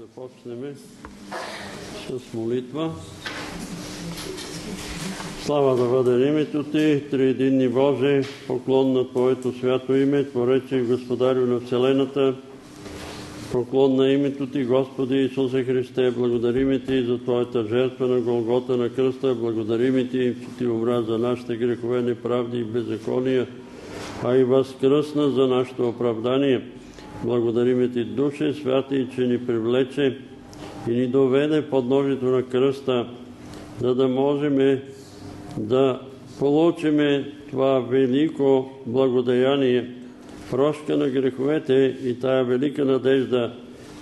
започнем с молитва. Слава да бъде името Ти, Триединни Боже, поклон на Твоето свято име, Творече и Господарю на Вселената. Поклон на името Ти, Господи Исусе Христе, благодариме Ти за Твоята жертва на Голгота на кръста, благодариме Ти, че Ти умра за нашите грехове, неправди и беззакония, а и възкръсна за нашето оправдание. Благодариме Ти, Душе Святи, че ни привлече и ни доведе под ножито на кръста, за да можем да получиме това велико благодеяние, прошка на греховете и тая велика надежда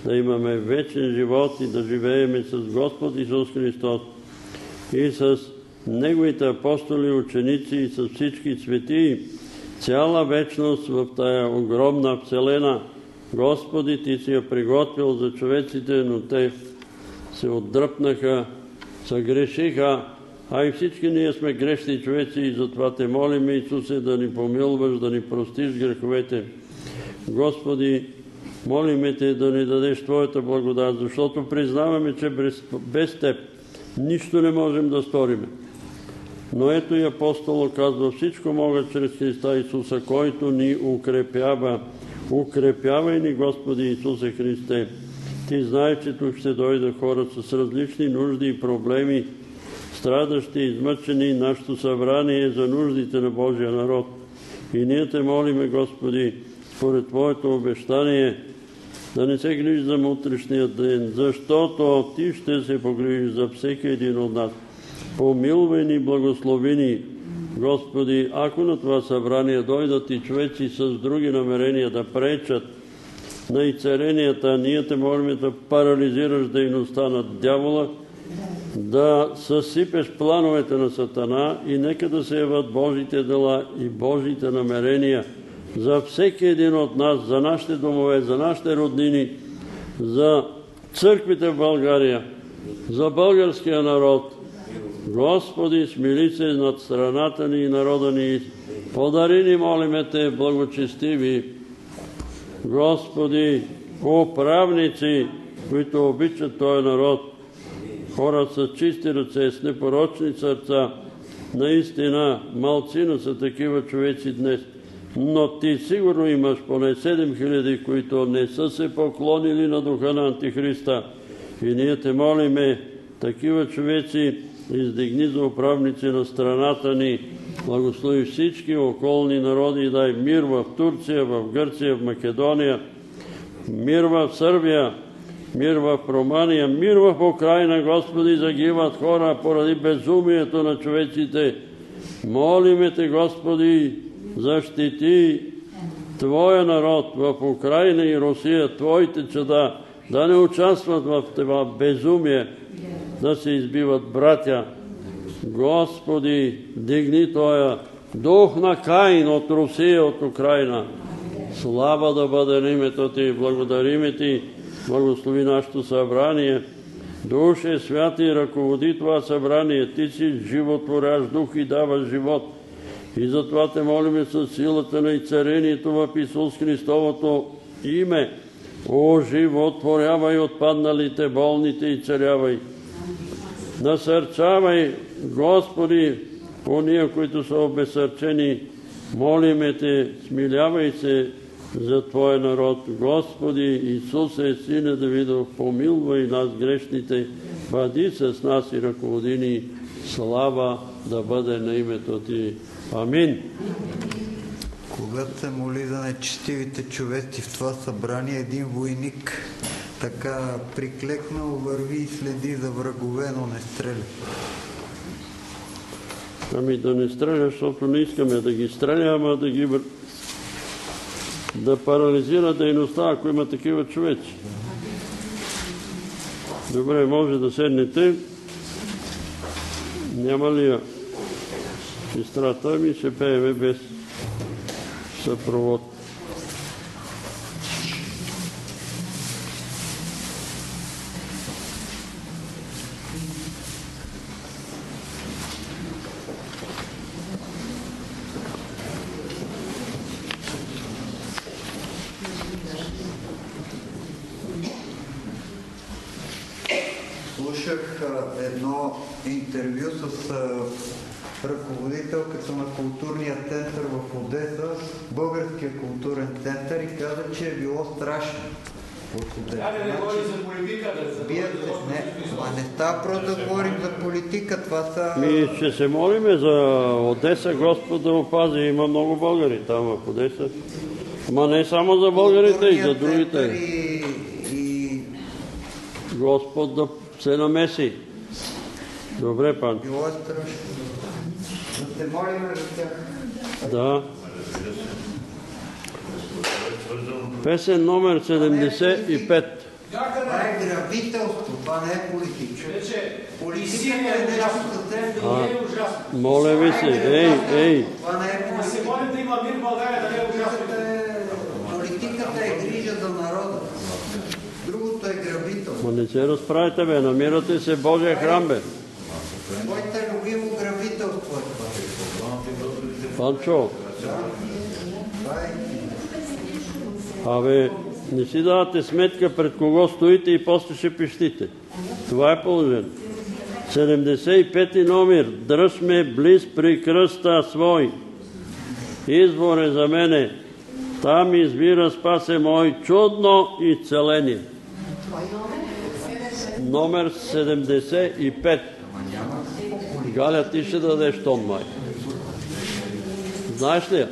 да имаме вечен живот и да живееме с Господ Исус Христос и с Неговите апостоли, ученици и с всички светии, цяла вечност в тая огромна вселена. Господи, Ти си я приготвил за човеците, но те се отдръпнаха, съгрешиха, а и всички ние сме грешни човеци и затова те молим, Исусе, да ни помилваш, да ни простиш греховете. Господи, молиме Те да ни дадеш Твоята благодат, защото признаваме, че без Теб нищо не можем да сториме. Но ето и апостола казва, всичко мога чрез Христа Исуса, който ни укрепява. Укрепявай ни, Господи Исусе Христе. Ти знаеш, че тук ще дойдат хора с различни нужди и проблеми, страдащи, измъчени, нашето събрание е за нуждите на Божия народ. И ние те молиме, Господи, според Твоето обещание, да не се грижи за утрешния ден, защото Ти ще се погрижиш за всеки един от нас. Помилвай ни, благослови ни, Господи, ако на това събрание дойдат и човеци с други намерения да пречат на изцеренията, ние те молим да парализираш дейността на дявола, да съсипеш плановете на Сатана и нека да се яват Божите дела и Божите намерения за всеки един от нас, за нашите домове, за нашите роднини, за църквите в България, за българския народ. Господи, смили се над страната ни и народа ни. Подари ни, молиме Те, благочестиви. Господи, управници, които обичат Този народ, хора с чисти ръце, с непорочни сърца. Наистина, малцина са такива човеци днес. Но ти сигурно имаш поне 7000, които не са се поклонили на духа на Антихриста. И ние те молиме, такива човеци издигни за управници на страната ни. Благослови всички околни народи и дай мир в Турция, в Гърция, в Македония, мир в Сърбия, мир в Романия, мир в Украина, Господи, загиват хора поради безумието на човеците. Молиме Те, Господи, защити Твоя народ в Украина и Русия, Твоите чада, да не участват в това безумие, да се избиват братя. Господи, дигни Тоя дух на Каин от Русия, от Украина. Слава да бъде на името Ти, благодариме Ти, благослови нашето събрание. Душе святи, ръководи това събрание. Ти си животворящ дух и даваш живот. И затова те молиме с силата на и царението в Исус Христовото име. О, животворявай отпадналите, болните и царявай. Насърчавай, Господи, уния, които са обесърчени. Молиме Те, смилявай се за Твоя народ. Господи, Исусе, Сине Давидов, помилвай нас грешните, бъди с нас и ръководи ни. Слава да бъде на името Ти. Амин. Когато се моли за нечестивите човеци в това събрание, един войник така приклекнал, върви и следи за врагове, но не стреля. Ами да не стреля, защото не искаме да ги стреля, ама да ги да парализира дейността, ако има такива човеци. Добре, може да седнете. Няма ли сестрата ми, ще пееме без съпровод. слушах а, едно интервю с а, ръководителката на културния център в Одеса, българския културен център и каза, че е било страшно. Хайде не говори за политика, за Вие Господ не, Исус а не става просто да говорим за политика, това са... Ми ще се молиме за Одеса, Господ да опази. Има много българи там в Одеса. Ма не само за българите, и за другите. И, и Господ да се намеси. Добре, пан. било е страшно. Да се молим за тях. Да. Песен номер 75. Бяха Това е грабителство, това не е политика. Политика си е е нещо ужасно. съвсем И друго. е ужасно. Моля ви се, ей, ей. Това не е Да се политика. молим да има мир в България, да не е ужасно. Политиката е, политиката е грижа за народа. Другото е грабител. Ма не се разправите, бе. Намирате се Божия храм, бе. Моите любимо грабителство е това. Панчо, Това е абе, не си давате сметка пред кого стоите и после ще пищите. Това е положението. 75 номер. Дръж ме близ при кръста свой. Извор е за мене. Там избира спасе мой чудно изцеление. Номер 75. Галя, ти ще дадеш тон, май. Знаеш ли я?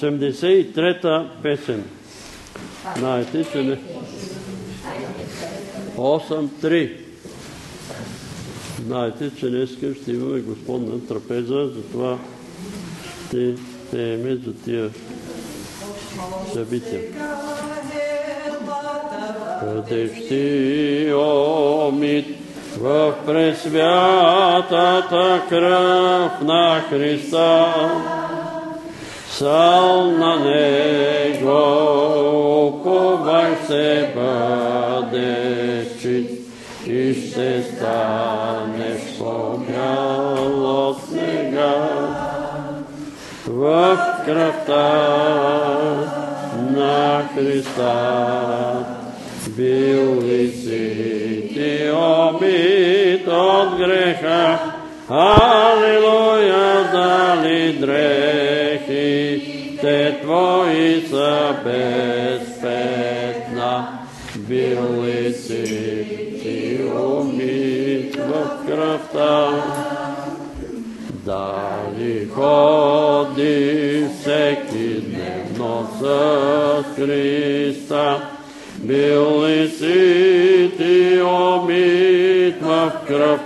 83-та песен. Знаете, че не... 8-3. Знаете, че днес ще имаме Господна трапеза, затова ще пееме за тия събития. Къдещи омит в пресвятата кръв на Христа, Сал на Него, уповай се бъде чист и ще станеш по-бял от снега. В кръвта на Христа бил ли си ти обид от греха? Алилуя, дали дрехите твои са безпетна. Бил ли си ти умит в кръвта? Дали ходи всеки дневно с Христа? Бил ли си ти омит в кръвта?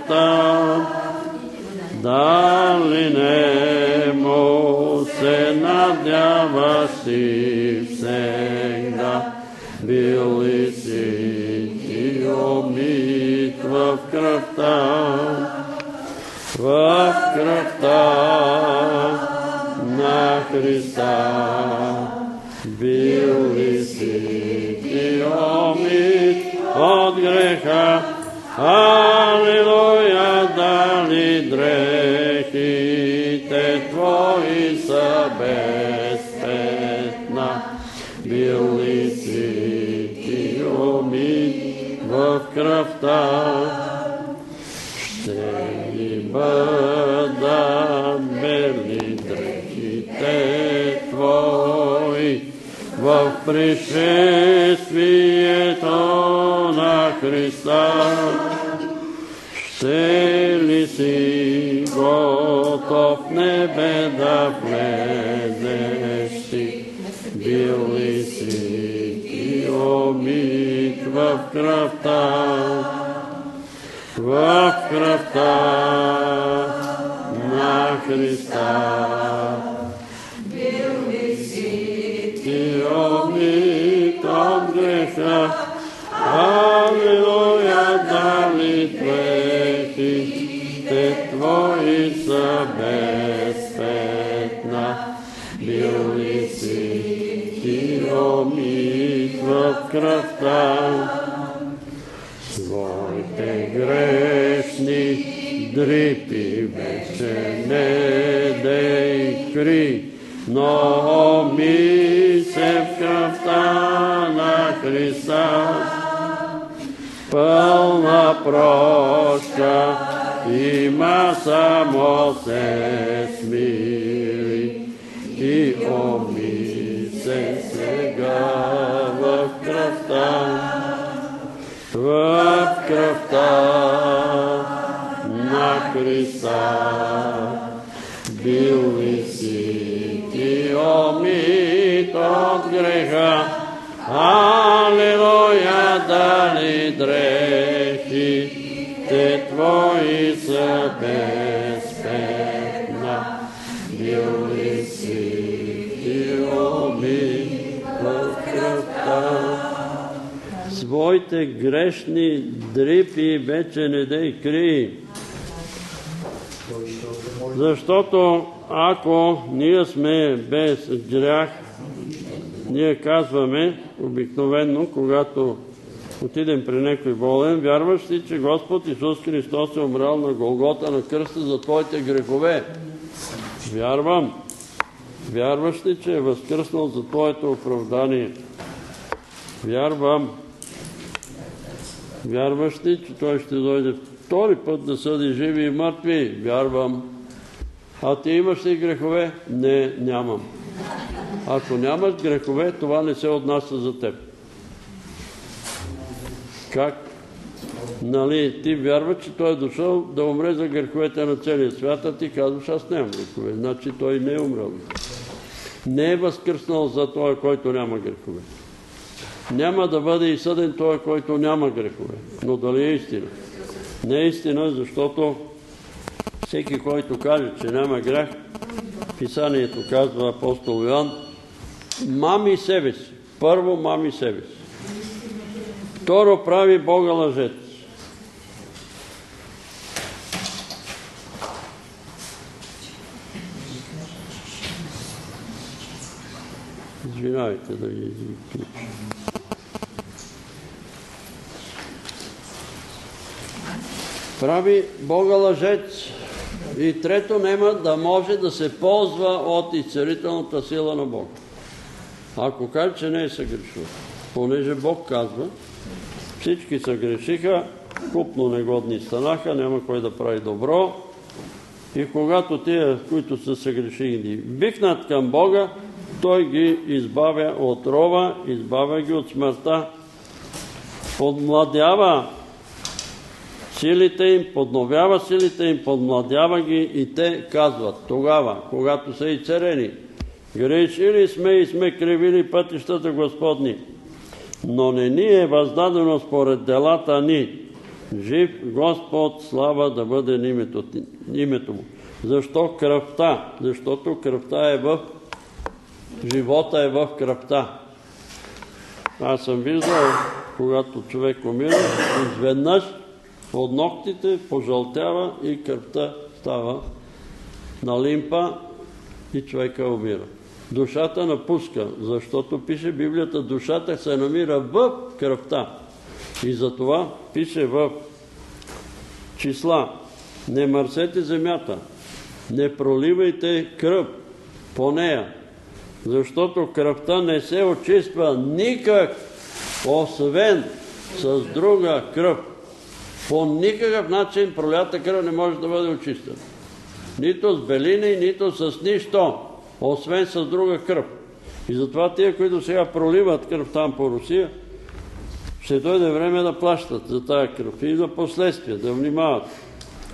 Кръвта на Христа бил ли си ти омит от греха? Алилуя, дали дрехите твои са безпетна? Пришествието на Христа? Ще ли си готов небе да влезеш си? Бил ли си ти омит в кръвта? в кръвта на Христа. Дрехите твои са безпетна. Бил ли си ти омит в кръвта? Своите грешни дрипи вече не дей кри, но ми се в кръвта на Христа. Пълна прошка има само се смири и оми се сега в кръвта в кръвта на Христа. Бил ли си ти омит от греха? Алилуя, дали дрехите твои са безпетна? Бил си ти омит в кръвта? своите грешни дрипи вече не дей кри. Защото ако ние сме без грях, ние казваме обикновенно, когато отидем при някой болен, вярваш ли, че Господ Исус Христос е умрял на Голгота на кръста за твоите грехове? Вярвам. Вярваш ли, че е възкръснал за твоето оправдание? Вярвам. Вярваш ли, че Той ще дойде втори път да съди живи и мъртви? Вярвам. А ти имаш ли грехове? Не, нямам. Ако нямаш грехове, това не се отнася за теб. Как? Нали, ти вярваш, че Той е дошъл да умре за греховете на целия свят, а ти казваш, аз нямам грехове. Значи Той не е умрал. Не е възкръснал за този, който няма грехове. Няма да бъде и съден той, който няма грехове. Но дали е истина? Не е истина, защото всеки, който каже, че няма грях, Писанието казва апостол Йоан, мами себе си. Първо мами себе си. Второ прави Бога лъжец. Извинявайте да ги изключа. Прави Бога лъжец. И трето, няма да може да се ползва от изцелителната сила на Бога. Ако каже, че не е съгрешил, понеже Бог казва, всички съгрешиха, купно негодни станаха, няма кой да прави добро. И когато тия, които са съгрешили, викнат към Бога, Той ги избавя от рова, избавя ги от смъртта, подмладява силите им, подновява силите им, подмладява ги и те казват тогава, когато са и царени, грешили сме и сме кривили пътищата Господни, но не ни е въздадено според делата ни. Жив Господ, слава да бъде името, името му. Защо кръвта? Защото кръвта е в... Живота е в кръвта. Аз съм виждал, когато човек умира, изведнъж под ногтите пожълтява и кръвта става на лимпа и човека умира. Душата напуска, защото пише Библията, душата се намира в кръвта. И затова пише в числа, не мърсете земята, не проливайте кръв по нея, защото кръвта не се очиства никак, освен с друга кръв. По никакъв начин пролята кръв не може да бъде очистена. Нито с белини, нито с нищо, освен с друга кръв. И затова тия, които сега проливат кръв там по Русия, ще дойде време да плащат за тая кръв и за последствия, да внимават.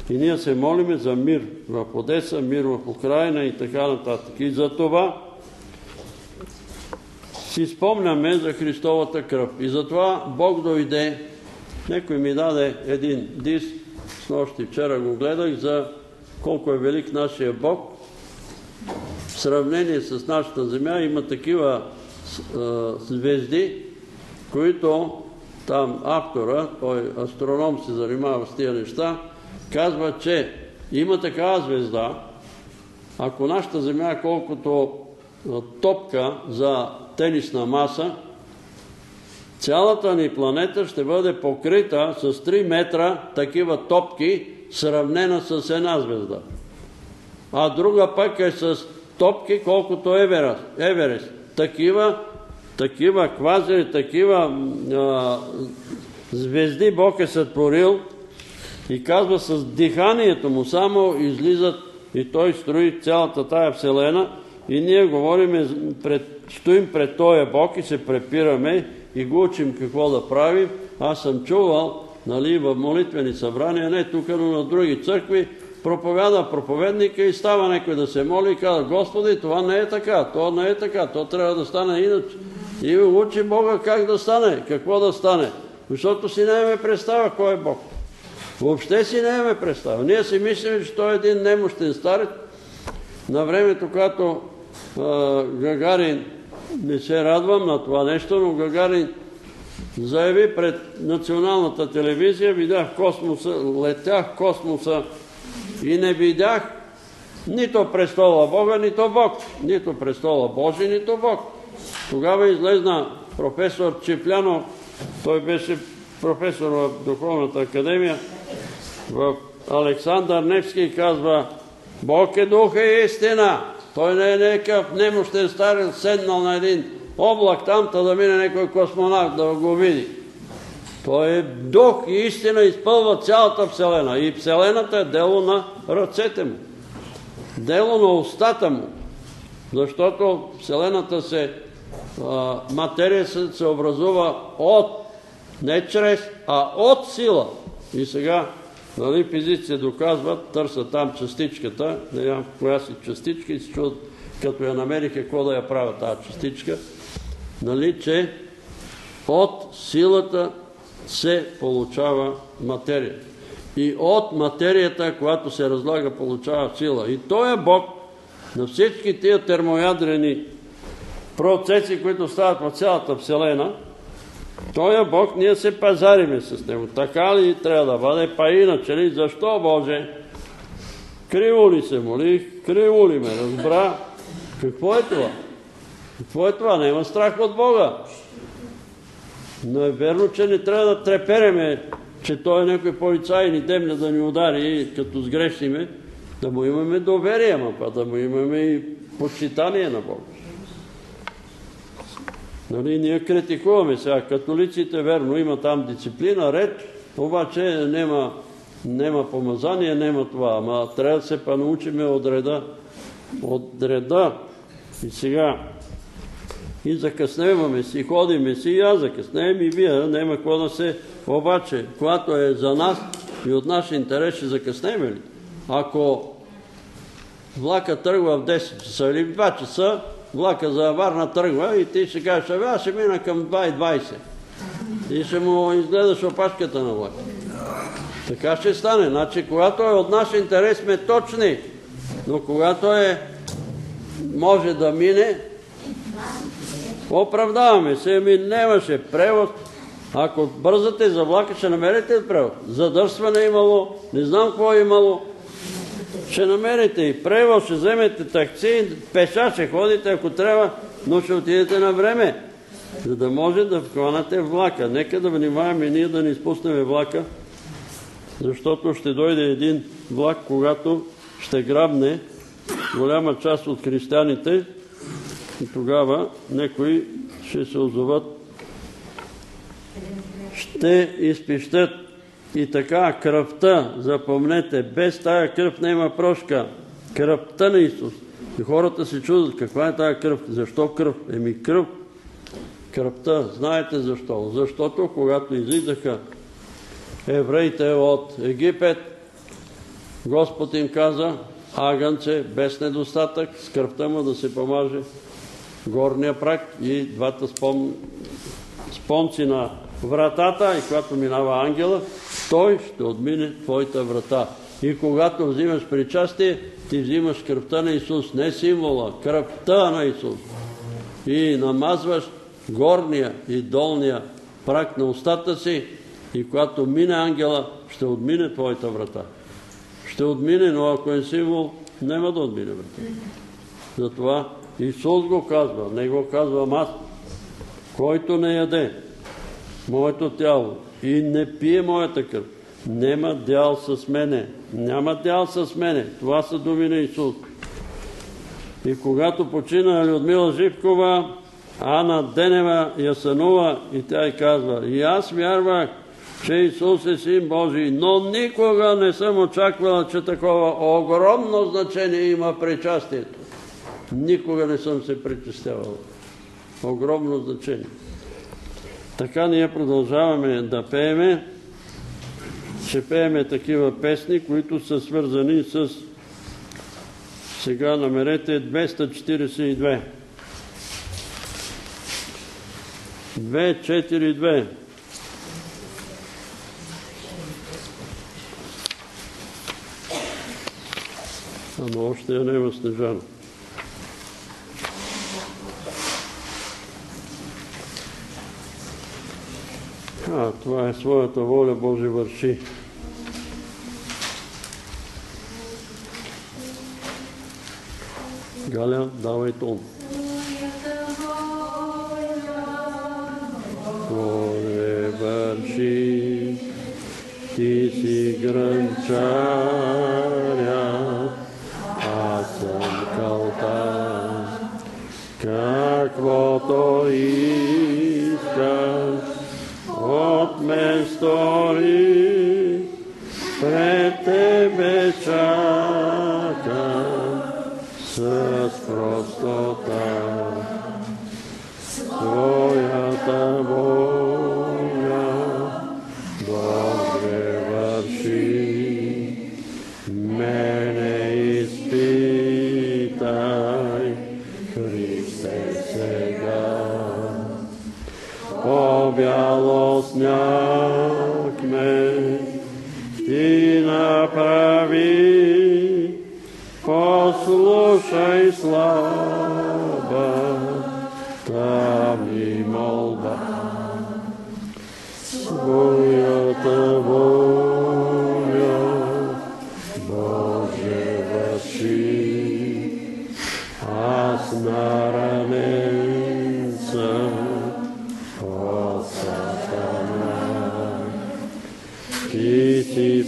И ние се молиме за мир в Одеса, мир в Украина и така нататък. И за това си спомняме за Христовата кръв. И затова Бог дойде някой ми даде един диск, с нощи вчера го гледах, за колко е велик нашия Бог. В сравнение с нашата земя има такива звезди, които там автора, той астроном се занимава с тия неща, казва, че има такава звезда, ако нашата земя е колкото топка за тенисна маса, цялата ни планета ще бъде покрита с 3 метра такива топки, сравнена с една звезда. А друга пък е с топки, колкото Еверест. Такива, такива квазери, такива звезди Бог е сътворил и казва с диханието му само излизат и той строи цялата тая вселена и ние говорим, пред, стоим пред този Бог и се препираме и го учим какво да правим. Аз съм чувал нали, в молитвени събрания, не тук, но на други църкви, проповяда проповедника и става някой да се моли и казва, Господи, това не е така, то не е така, то трябва да стане иначе. И учи Бога как да стане, какво да стане. Защото си нямаме представа кой е Бог. Въобще си нямаме представа. Ние си мислим, че той е един немощен старец. На времето, когато Гагарин не се радвам на това нещо, но Гагарин заяви пред националната телевизия, видях космоса, летях космоса и не видях нито престола Бога, нито Бог. Нито престола Божи, нито Бог. Тогава излезна професор Чеплянов, той беше професор в Духовната академия, в Александър Невски казва Бог е духа и истина. Той не е някакъв немощен старен седнал на един облак там, та да мине някой космонавт да го види. Той е дух и истина изпълва цялата Вселена. И Вселената е дело на ръцете му. Дело на устата му. Защото Вселената се, материя се, се образува от, не чрез, а от сила. И сега Нали, физиците доказват, търсят там частичката, не знам коя си частичка и се чуват като я намериха какво да я правят тази частичка, нали, че от силата се получава материя. И от материята, която се разлага, получава сила. И той е Бог на всички тия термоядрени процеси, които стават в цялата Вселена, той е Бог, ние се пазариме с Него. Така ли трябва да бъде? Па иначе ли? Защо Боже? Криво ли се молих? Криво ли ме разбра? Какво е това? Какво е това? Няма страх от Бога. Но е верно, че не трябва да трепереме, че той е някой полицай ни демня да ни удари, като сгрешиме, да му имаме доверие, ама па да му имаме и почитание на Бога. Нали, ние критикуваме сега. Католиците, верно, има там дисциплина, ред, обаче нема, нема помазание, нема това. Ама трябва да се па научиме от реда. От реда. И сега, и закъсневаме си, ходиме си, и аз закъснеем, и вие, нема какво да се... Обаче, когато е за нас и от наш интерес, ще закъснеме ли? Ако влака тръгва в 10 часа или в 2 часа, влака за Варна тръгва и ти ще кажеш, абе аз ще мина към 2.20. И ще му изгледаш опашката на влака. Така ще стане. Значи, когато е от наш интерес, сме точни. Но когато е може да мине, оправдаваме се. Ами нямаше превод. Ако бързате за влака, ще намерите превод. Задърсване имало, не знам какво е имало. Ще намерите и превод, ще вземете такси, пеша ще ходите, ако трябва, но ще отидете на време, за да може да вхванате влака. Нека да внимаваме ние да не изпуснем влака, защото ще дойде един влак, когато ще грабне голяма част от християните и тогава некои ще се озоват, ще изпищат и така кръвта, запомнете, без тая кръв няма прошка. Кръвта на Исус. И хората се чудят каква е тая кръв. Защо кръв? Еми кръв. Кръвта. Знаете защо? Защото когато излизаха евреите от Египет, Господ им каза, агънце без недостатък, с кръвта му да се помаже горния прак и двата спон... спонци на вратата и когато минава ангела, той ще отмине твоята врата. И когато взимаш причастие, ти взимаш кръвта на Исус, не символа, кръвта на Исус. И намазваш горния и долния прак на устата си и когато мине ангела, ще отмине твоята врата. Ще отмине, но ако е символ, няма да отмине врата. Затова Исус го казва, не го казвам аз. Който не яде моето тяло и не пие моята кръв, нема дял с мене. Няма дял с мене. Това са думи на Исус. И когато почина Людмила Живкова, Ана Денева я сънува и тя й казва, и аз вярвах, че Исус е Син Божий, но никога не съм очаквала, че такова огромно значение има причастието. Никога не съм се причастявала. Огромно значение. Така ние продължаваме да пееме. Ще пееме такива песни, които са свързани с сега намерете 242. 242. Ама още я няма Снежана. А, това е своята воля Божия върши. Галя, давай тон. Горе върши, ти си гранчаря, аз съм калта, каквото искаш, от мен стори, пред тебе чакам с простота. Твоята воля, Боже, върши, мене изпитай, поклон bialos miak me i napravi poslušaj slava ta mi molba svoja tvoja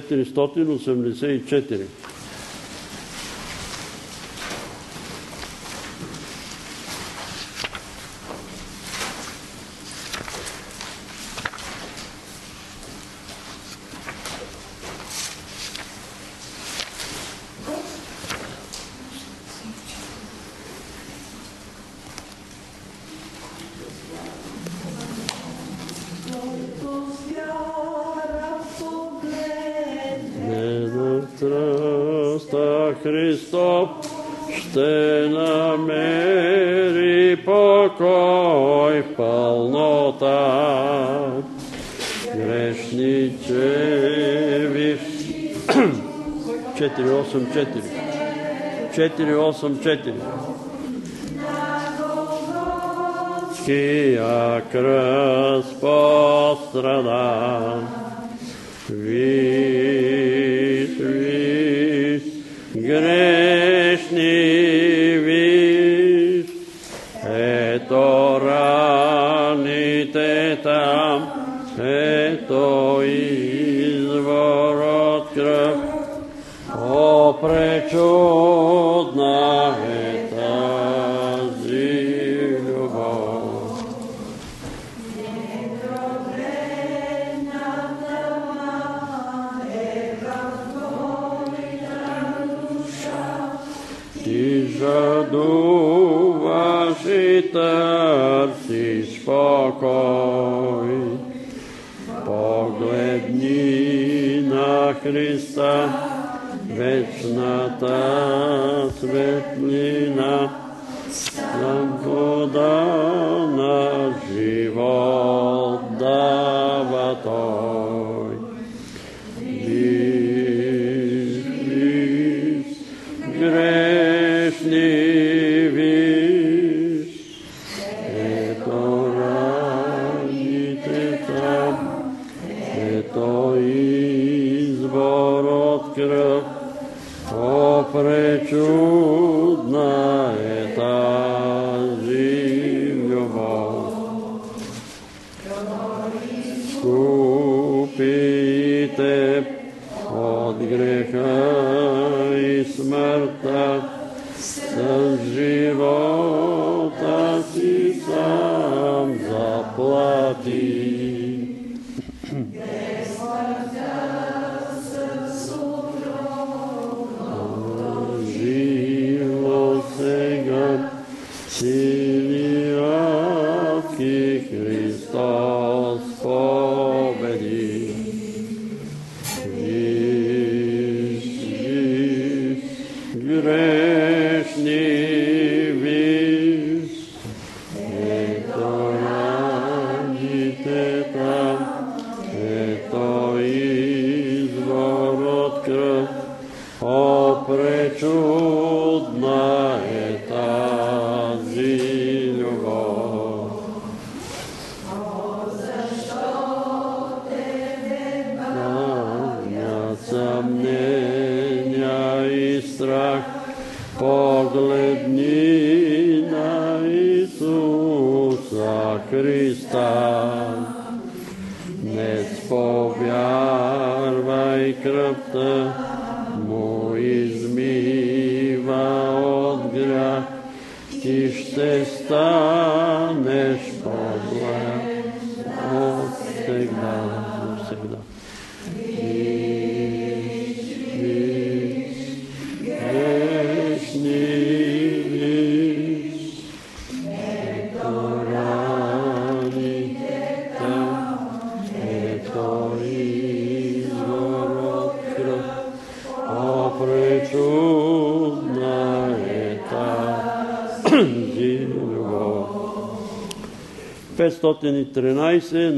484. 484. 484. Kia krama.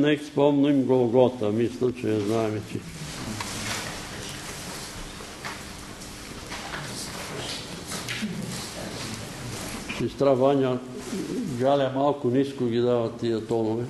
Нека спомним Голгота. Мисля, че я знаем всички. Сестра Ваня, Галя малко ниско ги дава тия тонове.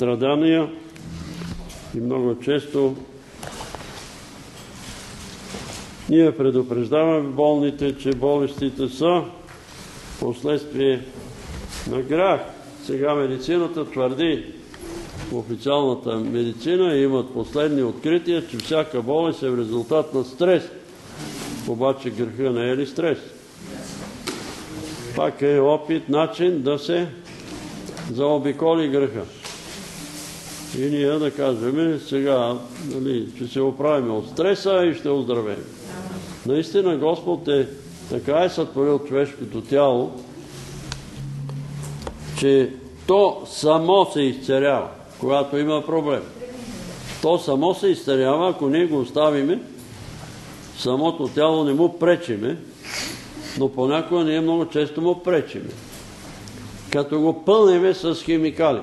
Страдания и много често ние предупреждаваме болните, че болестите са последствие на грях. Сега медицината твърди, официалната медицина имат последни открития, че всяка болест е в резултат на стрес. Обаче греха не е ли стрес? Пак е опит, начин да се заобиколи греха. И ние да кажем сега, нали, че се оправим от стреса и ще оздравеем. Наистина Господ е така е сътворил човешкото тяло, че то само се изцерява, когато има проблем. То само се изцерява, ако ние го оставиме, самото тяло не му пречиме, но понякога ние много често му пречиме. Като го пълнеме с химикали.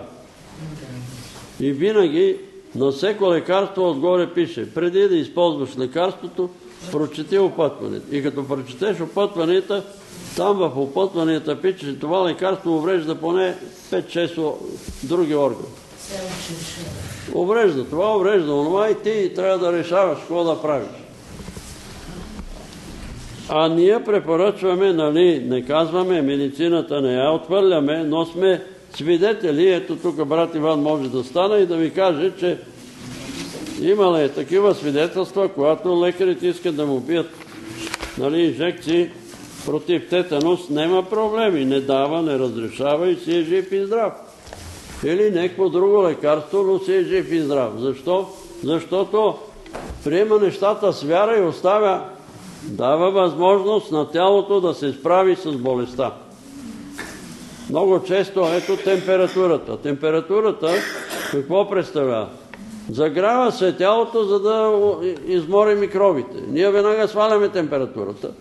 И винаги на всеко лекарство отгоре пише, преди да използваш лекарството, прочети опътването. И като прочетеш опътванията, там в опътванията пише, че това лекарство уврежда поне 5-6 други органи. Уврежда това, уврежда онова и ти трябва да решаваш какво да правиш. А ние препоръчваме, нали, не казваме, медицината не я отвърляме, но сме свидетели. Ето тук брат Иван може да стане и да ви каже, че имала е такива свидетелства, когато лекарите искат да му бият нали, инжекции против тетанус, няма проблеми, не дава, не разрешава и си е жив и здрав. Или някакво друго лекарство, но си е жив и здрав. Защо? Защото приема нещата с вяра и оставя, дава възможност на тялото да се справи с болестта. Много често, ето температурата. Температурата какво представлява? Загрява се тялото, за да измори микробите. Ние веднага сваляме температурата,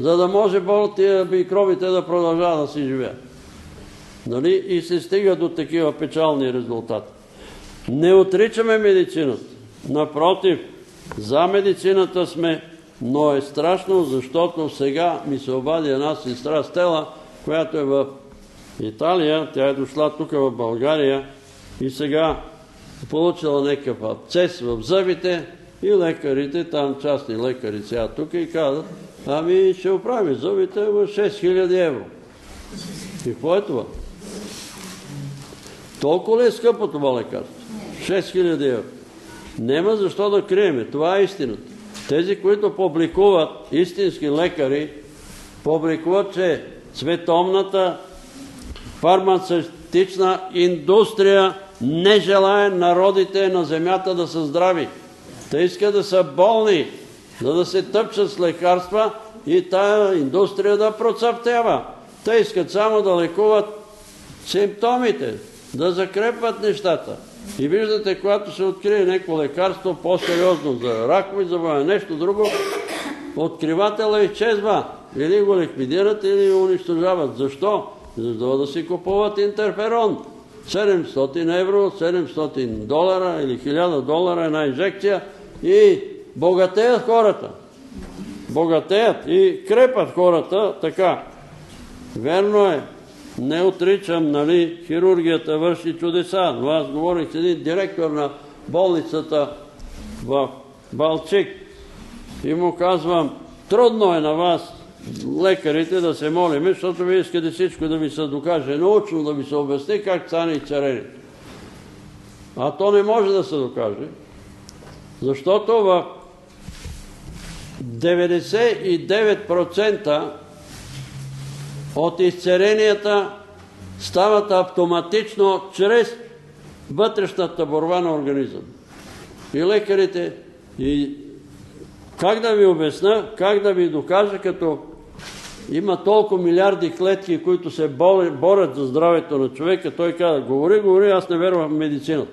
за да може тия микробите да продължават да си живеят. Нали? И се стига до такива печални резултати. Не отричаме медицината. Напротив, за медицината сме, но е страшно, защото сега ми се обади една сестра Стела, която е в Италия, тя е дошла тук в България и сега получила някакъв абцес в зъбите и лекарите, там частни лекари сега тук и казват, ами ще оправим зъбите, ама 6000 евро. И какво е това? Толкова ли е скъпо това лекарство? 6000 евро. Нема защо да криеме. Това е истината. Тези, които публикуват, истински лекари, публикуват, че световната фармацевтична индустрия не желая народите на земята да са здрави. Те искат да са болни, за да се тъпчат с лекарства и тая индустрия да процъфтява. Те искат само да лекуват симптомите, да закрепват нещата. И виждате, когато се открие някакво лекарство по-сериозно за ракови заболявания, нещо друго, откривателя изчезва. Или го ликвидират, или го унищожават. Защо? Защо да си купуват интерферон. 700 евро, 700 долара или 1000 долара една инжекция и богатеят хората. Богатеят и крепат хората така. Верно е, не отричам, нали, хирургията върши чудеса, но аз говорих с един директор на болницата в Балчик и му казвам, трудно е на вас, лекарите, да се молим, защото ви искате всичко да ви се докаже научно, да ви се обясни как стане и царението. А то не може да се докаже, защото в 99% от изцеренията стават автоматично чрез вътрешната борба на организъм. И лекарите, и как да ви обясна, как да ви докажа, като има толкова милиарди клетки, които се борят за здравето на човека, той каза, говори, говори, аз не вервам в медицината.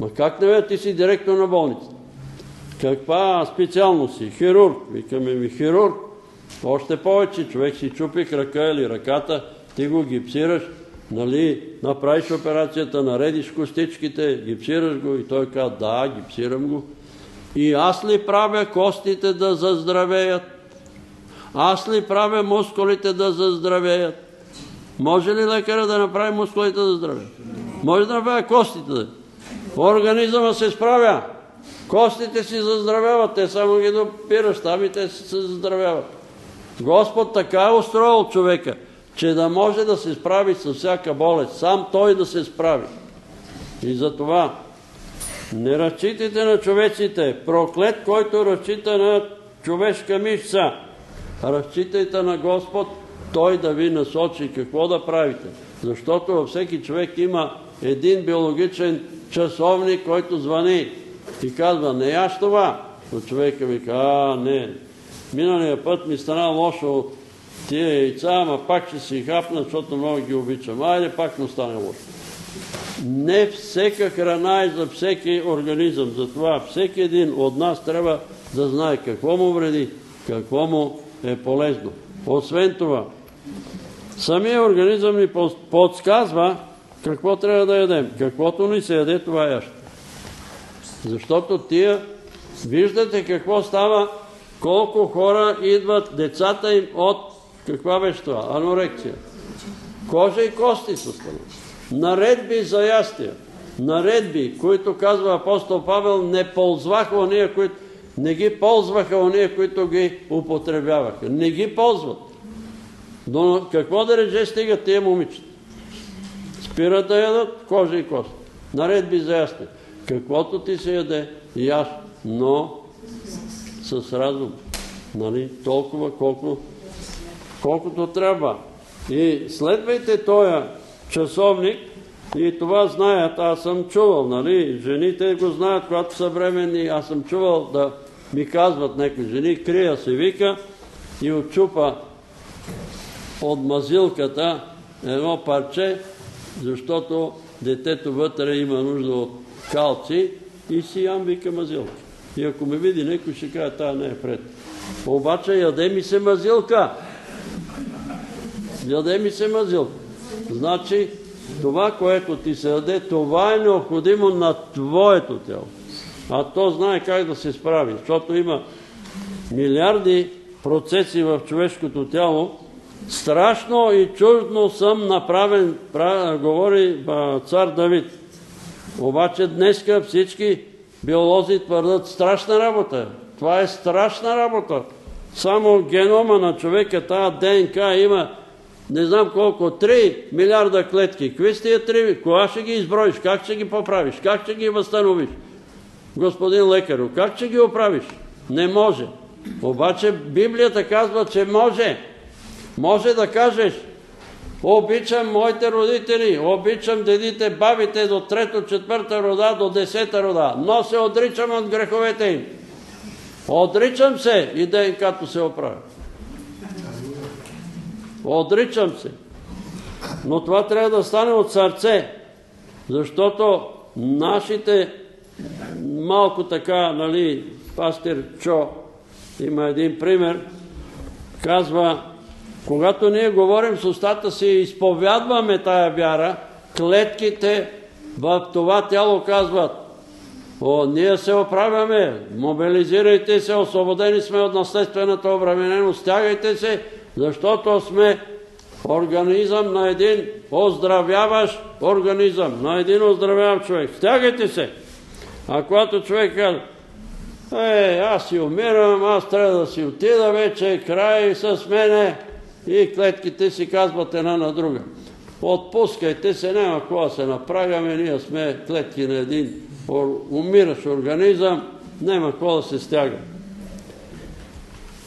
Ма как не вярвам, ти си директор на болницата. Каква специалност си? Хирург. Викаме ми хирург. Още повече, човек си чупи крака или ръката, ти го гипсираш, нали, направиш операцията, наредиш костичките, гипсираш го и той казва, да, гипсирам го. И аз ли правя костите да заздравеят? Аз ли правя мускулите да заздравеят? Може ли лекаря да направи мускулите да заздравеят? Може да направи костите. Организъма се справя. Костите си заздравяват, те само ги допираш там и те се заздравяват. Господ така е устроил човека, че да може да се справи с всяка болест. Сам той да се справи. И за това не разчитайте на човеците. Проклет, който разчита на човешка мишца. Разчитайте на Господ, Той да ви насочи какво да правите. Защото във всеки човек има един биологичен часовник, който звъни и казва, не яш това. Но човека ми казва, а, не, миналия път ми стана лошо от тия яйца, ама пак ще си хапна, защото много ги обичам. Айде, пак му стане лошо. Не всека храна е за всеки организъм. Затова всеки един от нас трябва да знае какво му вреди, какво му е полезно. Освен това, самия организъм ни подсказва какво трябва да ядем. Каквото ни се яде, това яще. Защото тия, виждате какво става, колко хора идват децата им от каква беше това? Анорекция. Кожа и кости са станат. Наредби за ястия. Наредби, които казва апостол Павел, не ползваха ония, които не ги ползваха ония, които ги употребяваха. Не ги ползват. Но какво да реже стигат тия момичета? Спират да ядат кожа и кост. Наредби за ясни. Каквото ти се яде, яш, но с разум. Нали? Толкова, колко, колкото трябва. И следвайте този часовник и това знаят, аз съм чувал, нали? Жените го знаят, когато са временни, аз съм чувал да ми казват някои жени, крия се вика и отчупа от мазилката едно парче, защото детето вътре има нужда от калци и си ям вика мазилка. И ако ме види някой ще каже, тая не е пред. Обаче яде ми се мазилка. Яде ми се мазилка. Значи това, което ти се яде, това е необходимо на твоето тяло а то знае как да се справи, защото има милиарди процеси в човешкото тяло. Страшно и чуждно съм направен, говори цар Давид. Обаче днеска всички биолози твърдат страшна работа. Това е страшна работа. Само генома на човека, тази ДНК има не знам колко, 3 милиарда клетки. Какви сте тия 3? Кога ще ги изброиш? Как ще ги поправиш? Как ще ги възстановиш? Господин лекаро, как ще ги оправиш? Не може. Обаче Библията казва, че може. Може да кажеш, обичам моите родители, обичам дедите, бабите до трето, четвърта рода, до десета рода, но се отричам от греховете им. Отричам се и ДНК-то се оправя. Отричам се. Но това трябва да стане от сърце, защото нашите малко така, нали, пастир Чо има един пример, казва, когато ние говорим с устата си и изповядваме тая вяра, клетките в това тяло казват, о, ние се оправяме, мобилизирайте се, освободени сме от наследствената обремененост, стягайте се, защото сме организъм на един оздравяващ организъм, на един оздравяващ човек. Стягайте се! А когато човек казва, е, аз си умирам, аз трябва да си отида вече, край с мене и клетките си казват една на друга. Отпускайте се, няма какво да се направяме, ние сме клетки на един умиращ организъм, няма какво да се стяга.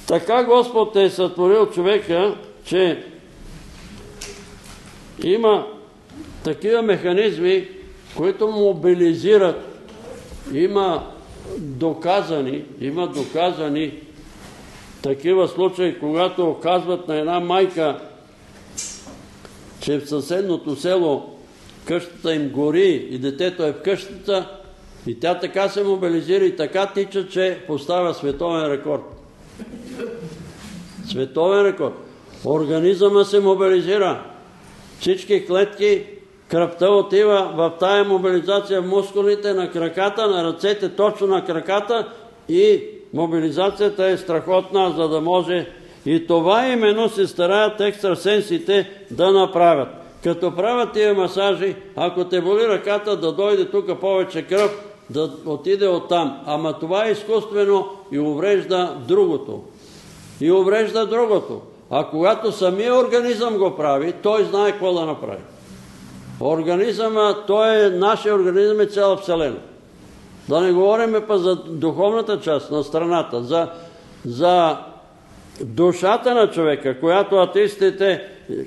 Така Господ е сътворил човека, че има такива механизми, които мобилизират. Има доказани, има доказани такива случаи, когато казват на една майка, че в съседното село къщата им гори и детето е в къщата и тя така се мобилизира и така тича, че поставя световен рекорд. Световен рекорд. Организъма се мобилизира. Всички клетки, кръвта отива в тая мобилизация в мускулите на краката, на ръцете, точно на краката и мобилизацията е страхотна, за да може и това именно се стараят екстрасенсите да направят. Като правят тия масажи, ако те боли ръката, да дойде тук повече кръв, да отиде оттам. Ама това е изкуствено и уврежда другото и уврежда другото. А когато самия организъм го прави, той знае какво да направи. Организъма, той е, нашия организъм е цяла Вселена. Да не говорим па за духовната част на страната, за, душата на човека, която атеистите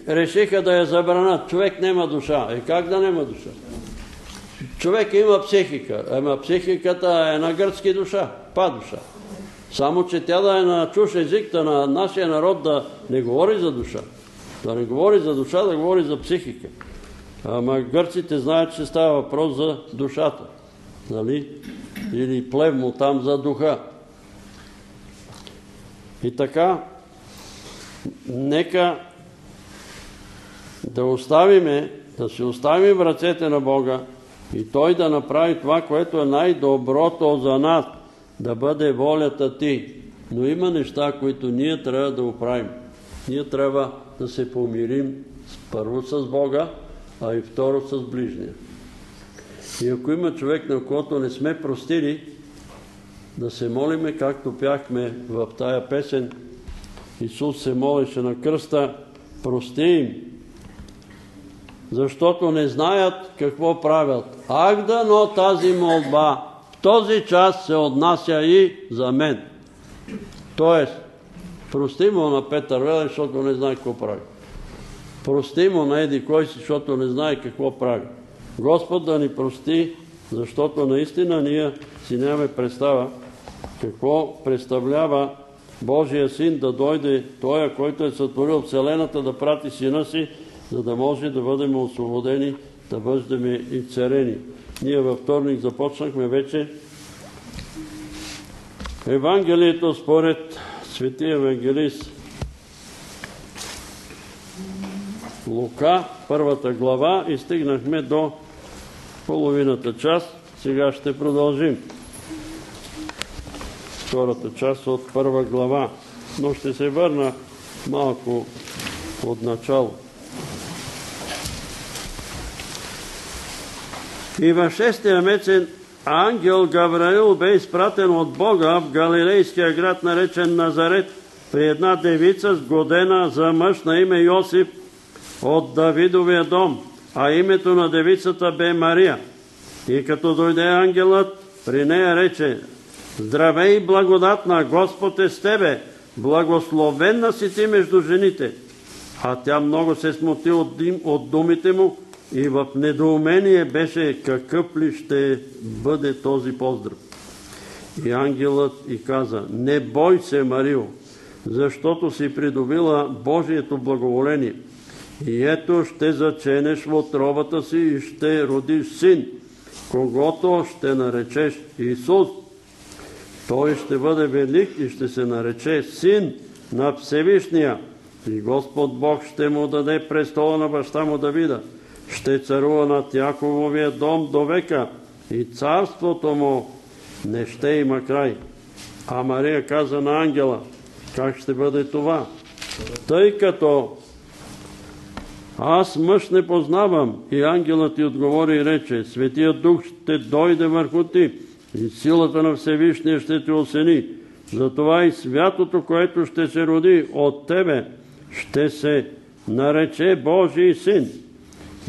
решиха да я забранат. Човек нема душа. Е как да нема душа? Човек има психика. Ема психиката е на гръцки душа, па душа. Само, че тя да е на чуш език, да на нашия народ да не говори за душа. Да не говори за душа, да говори за психика. Ама гърците знаят, че става въпрос за душата. Нали? Или плевмо там за духа. И така, нека да оставиме, да се оставим ръцете на Бога и Той да направи това, което е най-доброто за нас да бъде волята ти. Но има неща, които ние трябва да оправим. Ние трябва да се помирим първо с Бога, а и второ с ближния. И ако има човек, на когото не сме простили, да се молиме, както пяхме в тая песен, Исус се молеше на кръста, прости им, защото не знаят какво правят. Ах да, но тази молба този час се отнася и за мен. Тоест, прости му на Петър Велен, защото не знае какво прави. Прости му на Еди кой си, защото не знае какво прави. Господ да ни прости, защото наистина ние си нямаме представа какво представлява Божия син да дойде Той, който е сътворил Вселената, да прати сина си, за да може да бъдем освободени, да бъдем и царени. Ние във вторник започнахме вече Евангелието според светия евангелист Лука, първата глава и стигнахме до половината част. Сега ще продължим втората част от първа глава, но ще се върна малко от начало. И в шестия месец ангел Гавраил бе изпратен от Бога в галилейския град, наречен Назарет, при една девица сгодена за мъж на име Йосип от Давидовия дом, а името на девицата бе Мария. И като дойде ангелът, при нея рече, Здравей, благодатна, Господ е с тебе, благословенна си ти между жените. А тя много се смути от думите му и в недоумение беше какъв ли ще бъде този поздрав. И ангелът и каза, не бой се, Марио, защото си придобила Божието благоволение. И ето ще заченеш в отробата си и ще родиш син, когато ще наречеш Исус. Той ще бъде велик и ще се нарече Син на Всевишния. И Господ Бог ще му даде престола на баща му Давида. Ще царува над Якововия дом до века и царството му не ще има край. А Мария каза на ангела, как ще бъде това? Тъй като аз мъж не познавам. И ангелът ти отговори и рече, Светия Дух ще дойде върху ти и силата на Всевишния ще те осени. Затова и святото, което ще се роди от тебе, ще се нарече Божий син.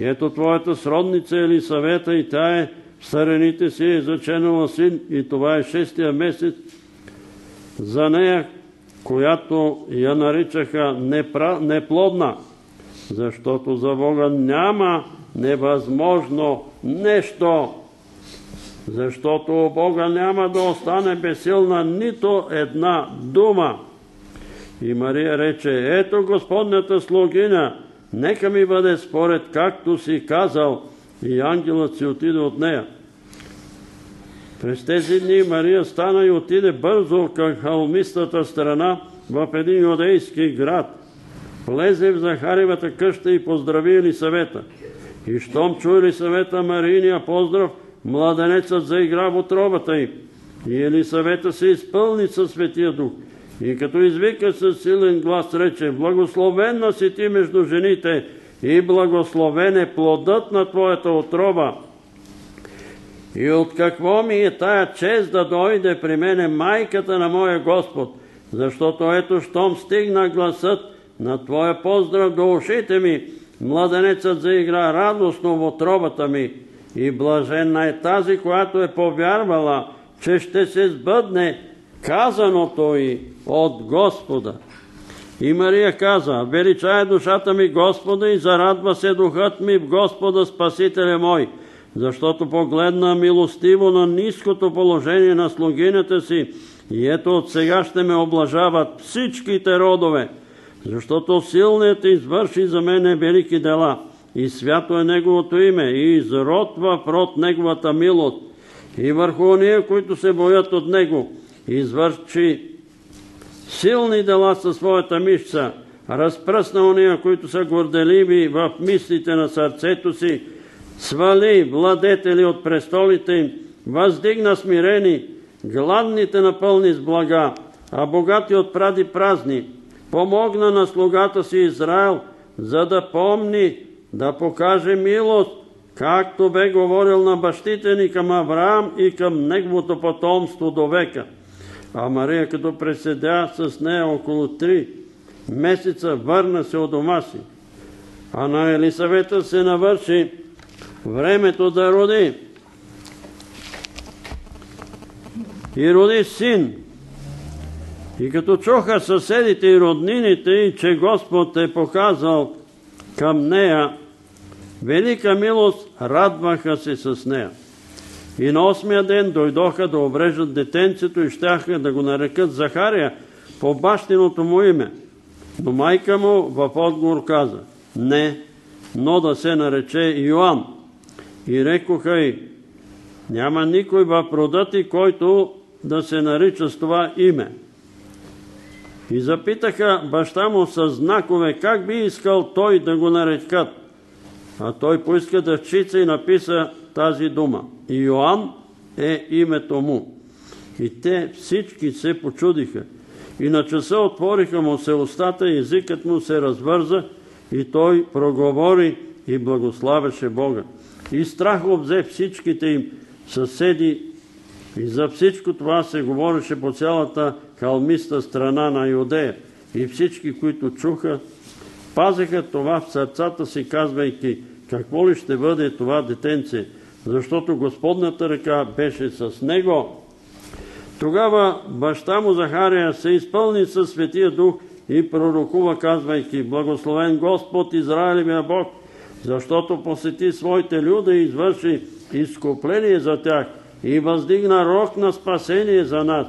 Ето твоята сродница Елисавета и тя е в старените си е заченала син и това е шестия месец за нея, която я наричаха неплодна, защото за Бога няма невъзможно нещо, защото у Бога няма да остане безсилна нито една дума. И Мария рече, ето Господнята слугиня, нека ми бъде според както си казал. И ангелът си отиде от нея. През тези дни Мария стана и отиде бързо към халмистата страна в един юдейски град. Влезе в Захаревата къща и поздрави Елисавета. И щом чу Елисавета Мариния поздрав, младенецът заигра в отробата й. И Елисавета се изпълни със Светия Дух. И като извика със силен глас, рече, благословенна си ти между жените и благословен е плодът на твоята отроба. И от какво ми е тая чест да дойде при мене майката на моя Господ, защото ето, щом стигна гласът на Твоя поздрав до ушите ми, младенецът заигра радостно в отробата ми и блаженна е тази, която е повярвала, че ще се сбъдне казаното и от Господа. И Мария каза, величая душата ми Господа и зарадва се духът ми в Господа Спасителя мой, защото погледна милостиво на ниското положение на слугинята си и ето от сега ще ме облажават всичките родове, защото силният извърши за мене велики дела и свято е Неговото име и изродва в Неговата милост и върху ония, които се боят от Него, извърши силни дела със своята мишца, разпръсна ония, които са горделиви в мислите на сърцето си, свали владетели от престолите им, въздигна смирени, гладните напълни с блага, а богати отпради празни, помогна на слугата си Израел, за да помни, да покаже милост, както бе говорил на бащите ни към Авраам и към неговото потомство до века. А Мария, като преседя с нея около три месеца, върна се от дома си. А на Елисавета се навърши времето да роди. И роди син. И като чуха съседите и роднините, че Господ е показал към нея велика милост, радваха се с нея. И на осмия ден дойдоха да обрежат детенцето и щяха да го нарекат Захария по бащиното му име. Но майка му в отговор каза, не, но да се нарече Йоан. И рекоха й, няма никой в рода ти, който да се нарича с това име. И запитаха баща му с знакове, как би искал той да го нарекат. А той поиска дъвчица и написа тази дума. Йоанн е името му. И те всички се почудиха. И на часа отвориха му се устата, езикът му се развърза и той проговори и благославяше Бога. и страх обзе всичките им съседи и за всичко това се говореше по цялата халмиста страна на Юдея. И всички, които чуха, пазеха това в сърцата си, казвайки, какво ли ще бъде това детенце, защото Господната ръка беше с него. Тогава баща му Захария се изпълни със Светия Дух и пророкува, казвайки, Благословен Господ Израилевия Бог, защото посети своите люда и извърши изкупление за тях и въздигна рок на спасение за нас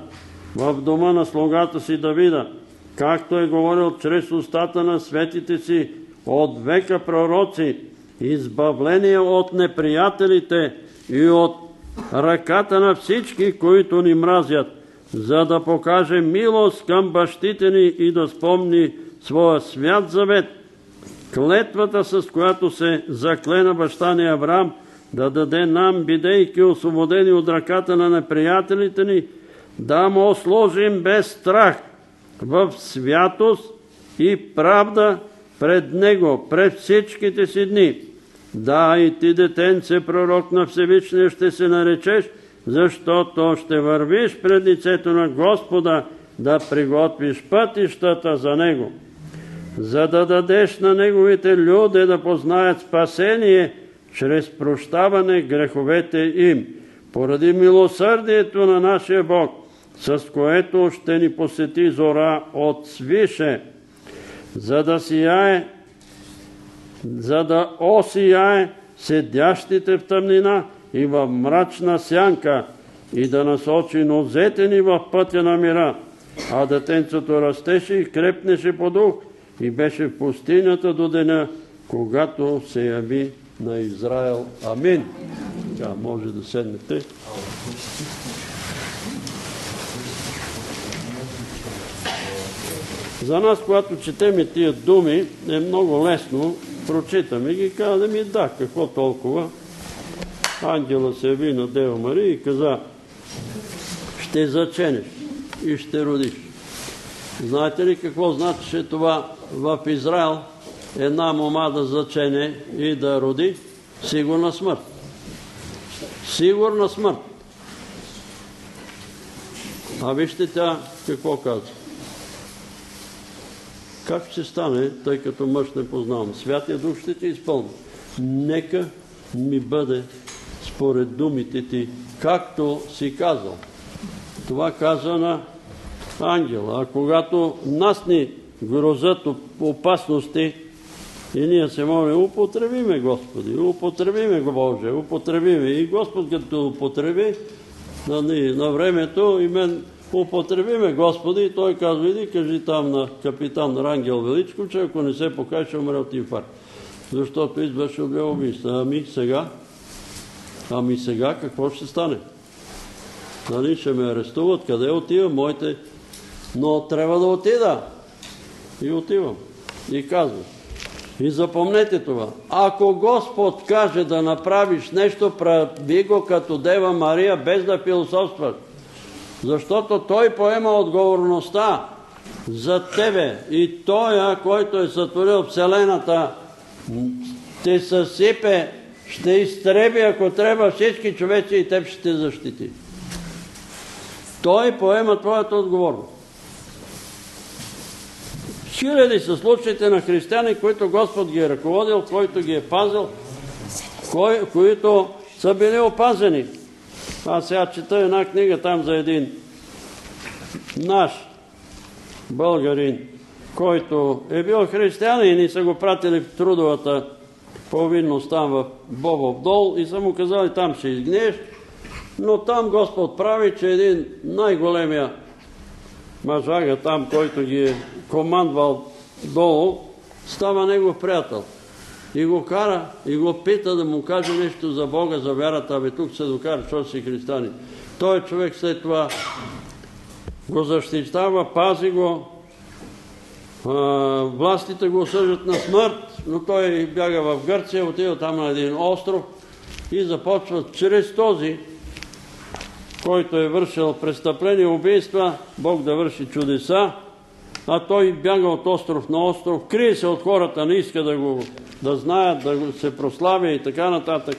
в дома на слугата си Давида, както е говорил чрез устата на светите си от века пророци, избавление от неприятелите и от ръката на всички, които ни мразят, за да покаже милост към бащите ни и да спомни своя свят завет, клетвата с която се заклена баща ни Авраам, да даде нам, бидейки освободени от ръката на неприятелите ни, да му сложим без страх в святост и правда пред Него, пред всичките си дни. Да, и ти, детенце, пророк на Всевишния, ще се наречеш, защото ще вървиш пред лицето на Господа, да приготвиш пътищата за Него, за да дадеш на Неговите люди да познаят спасение чрез прощаване греховете им, поради милосърдието на нашия Бог, с което ще ни посети зора от свише, за да сияе, за да осияе седящите в тъмнина и в мрачна сянка и да насочи нозете ни в пътя на мира. А детенцето растеше и крепнеше по дух и беше в пустинята до деня, когато се яви на Израел. Амин. Тя може да седнете. За нас, когато четеме тия думи, е много лесно. Прочитаме ги и казваме, да, какво толкова. Ангела се яви на Дева Мария и каза, ще заченеш и ще родиш. Знаете ли какво значеше това в Израел? Една мома да зачене и да роди? Сигурна смърт. Сигурна смърт. А вижте тя какво казва. Как ще стане, тъй като мъж не познавам? Святия Дух ще ти изпълни. Нека ми бъде според думите ти, както си казал. Това каза на ангела. А когато нас ни грозат опасности и ние се молим, употребиме Господи, употребиме го Боже, употребиме. И Господ като употреби на времето и мен употребиме Господи и той казва, иди кажи там на капитан Рангел Величко, че ако не се покаже, ще умре от инфаркт. Защото извършил бе убийство. Ами сега? Ами сега какво ще стане? Нали, ще ме арестуват, къде отивам? Моите... Но трябва да отида. И отивам. И казвам. И запомнете това. Ако Господ каже да направиш нещо, прави го като Дева Мария, без да философстваш. Защото Той поема отговорността за тебе. И Той, който е сътворил Вселената, те съсипе, ще изтреби, ако трябва, всички човеци и теб ще те защити. Той поема твоята отговорност. Хиляди са случаите на християни, които Господ ги е ръководил, който ги е пазил, които са били опазени. Аз сега чета една книга там за един наш българин, който е бил християнин и са го пратили в трудовата повинност там в Бобов дол и са му казали там ще изгнеш, но там Господ прави, че един най-големия мъжага там, който ги е командвал долу, става негов приятел. И го кара, и го пита да му каже нещо за Бога, за вярата. Абе, тук се докара, що си християни. Той човек след това го защитава, пази го, властите го осъждат на смърт, но той бяга в Гърция, отива там на един остров и започва чрез този който е вършил престъпление, убийства, Бог да върши чудеса, а той бяга от остров на остров, крие се от хората, не иска да го да знаят, да се прославя и така нататък.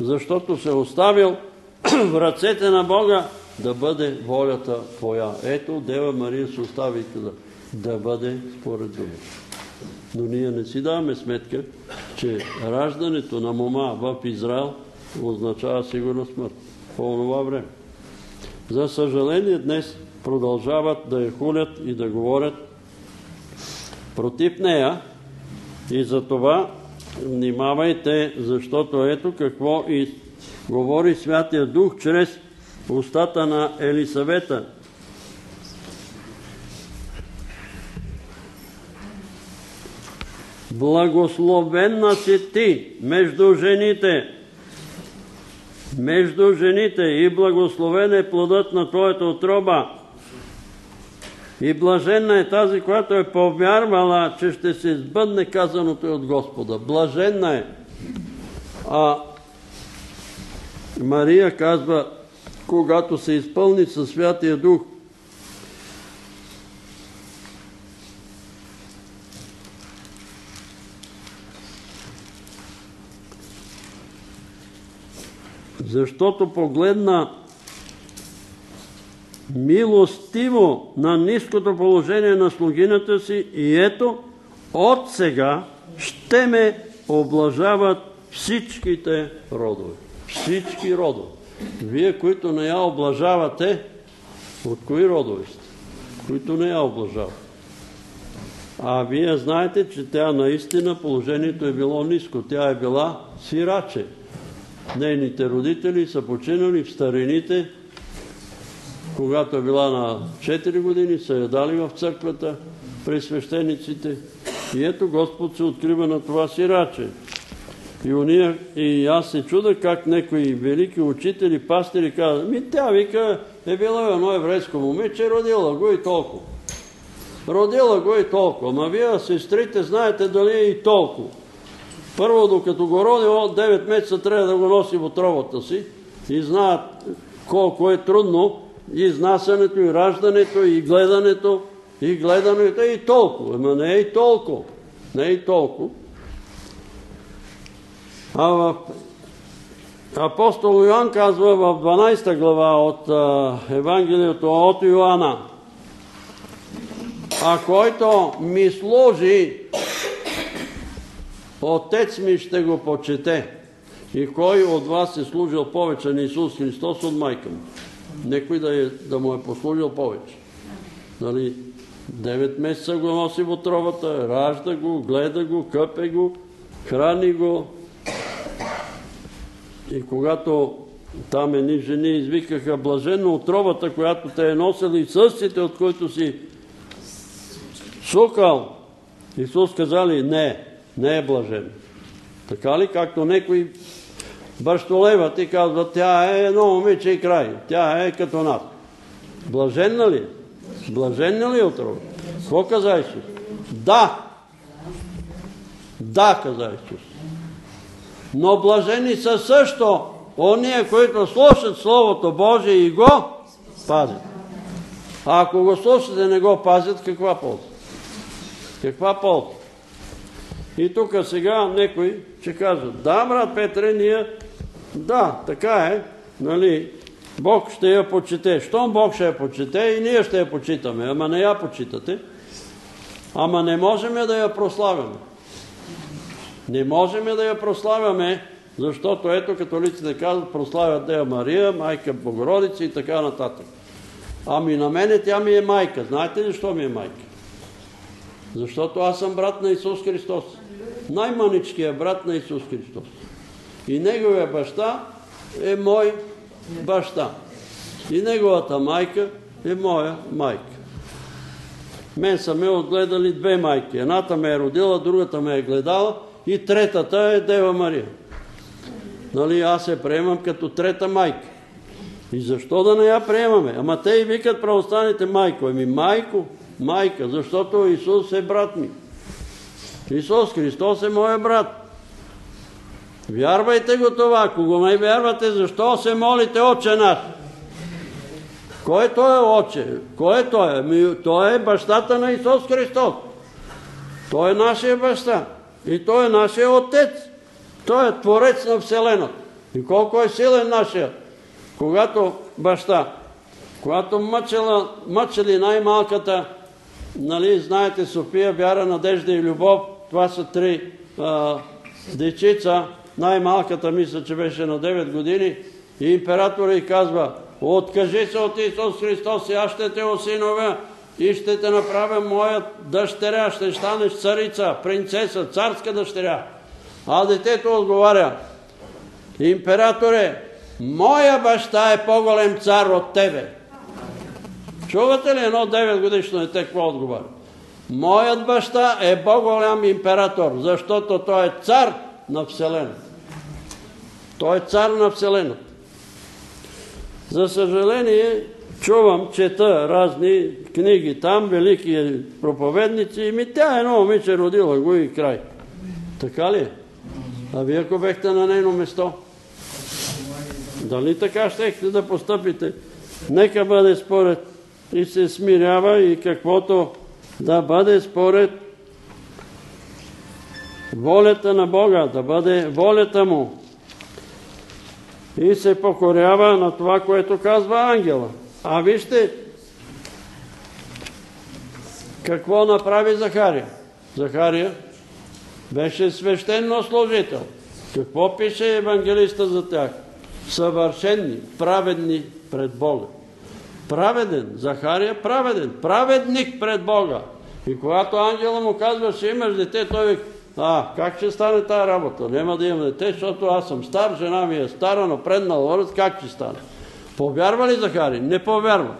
защото се оставил в ръцете на Бога да бъде волята Твоя. Ето, Дева Мария се остави да, да бъде според дума. Но ние не си даваме сметка, че раждането на мома в Израел означава сигурна смърт по това време. За съжаление днес продължават да я хулят и да говорят против нея и за това внимавайте, защото ето какво и говори Святия Дух чрез устата на Елисавета. Благословенна си ти между жените, между жените и благословен е плодът на Твоята отроба. И блаженна е тази, която е повярвала, че ще се сбъдне казаното от Господа. Блаженна е. А Мария казва, когато се изпълни със Святия Дух, защото погледна милостиво на ниското положение на слугинята си и ето, от сега ще ме облажават всичките родове. Всички родове. Вие, които не я облажавате, от кои родове сте? Които не я облажават. А вие знаете, че тя наистина положението е било ниско. Тя е била сираче. Нейните родители са починали в старините, когато е била на 4 години, са я дали в църквата при свещениците. И ето Господ се открива на това сираче. И, уния, и аз се чуда как някои велики учители, пастири казват, ми тя вика е било едно еврейско момиче, родила го и толкова. Родила го и толкова. Ама вие, сестрите, знаете дали е и толкова. Първо, докато го роди, от 9 месеца трябва да го носи в отровата си и знаят колко е трудно и изнасянето, и раждането, и гледането, и гледането, и толкова. Ама не е и толкова. Не е и толкова. А в апостол Йоан казва в 12 глава от Евангелието от Йоанна, а който ми служи, Отец ми ще го почете. И кой от вас е служил повече на Исус Христос от майка му? Некой да, е, да му е послужил повече. Нали, девет месеца го носи в отровата, ражда го, гледа го, къпе го, храни го. И когато там едни жени извикаха блаженно отровата, която те е носили състите, от които си сукал, Исус казали не, не е блажен. Така ли? Както некои бащолеват и казват, тя е едно момиче и край. Тя е като нас. Блаженна ли? Блаженна ли отровата? Какво каза Исус? Да! Да, каза Исус. Но блажени са също ония, които слушат Словото Божие и го пазят. А ако го слушат и не го пазят, каква полза? Каква полза? И тук сега некои ще кажат, да, брат Петре, ние, да, така е, нали, Бог ще я почете. Щом Бог ще я почете и ние ще я почитаме, ама не я почитате, ама не можем да я прославяме. Не можем да я прославяме, защото ето католиците казват, прославят Дея Мария, майка Богородица и така нататък. Ами на мене тя ми е майка. Знаете ли защо ми е майка? Защото аз съм брат на Исус Христос. Най-маничкият брат на Исус Христос. И неговия баща е мой баща. И неговата майка е моя майка. Мен са ме отгледали две майки. Едната ме е родила, другата ме е гледала и третата е Дева Мария. Нали, аз се приемам като трета майка. И защо да не я приемаме? Ама те и викат правостаните майко. Ами майко, майка, защото Исус е брат ми. Исус Христос е моя брат. Вярвайте го това. Ако го не вярвате, защо се молите Отче наш? Кой той е Отче? Кой е той? Ами, той е бащата на Исус Христос. Той е нашия баща. И той е нашия Отец. Той е Творец на Вселената. И колко е силен нашия, когато баща, когато мъчела, най-малката, нали, знаете, София, вяра, надежда и любов, това са три а, дечица, най-малката мисля, че беше на 9 години, и императора и казва, откажи се от Исус Христос и аз ще те осиновя и ще те направя моя дъщеря, ще станеш царица, принцеса, царска дъщеря. А детето отговаря, императоре, моя баща е по-голем цар от тебе. Чувате ли едно 9 годишно дете какво отговаря? Моят баща е по-голям император, защото той е цар на Вселената. Той е цар на Вселената. За съжаление, чувам, чета разни книги там, велики проповедници, и ми тя едно момиче родила го и край. Така ли? А вие ако бехте на нейно место? Дали така щехте да постъпите? Нека бъде според и се смирява и каквото да бъде според волята на Бога, да бъде волята му. И се покорява на това, което казва ангела. А вижте какво направи Захария. Захария беше свещено служител. Какво пише евангелиста за тях? Съвършенни, праведни пред Бога. Праведен, Захария праведен, праведник пред Бога. И когато ангела му казва, ще имаш дете, той вика, а, как ще стане тази работа? Няма да имам дете, защото аз съм стар, жена ми е стара, напреднала възраст, как ще стане? Повярва ли Захария? Не повярва.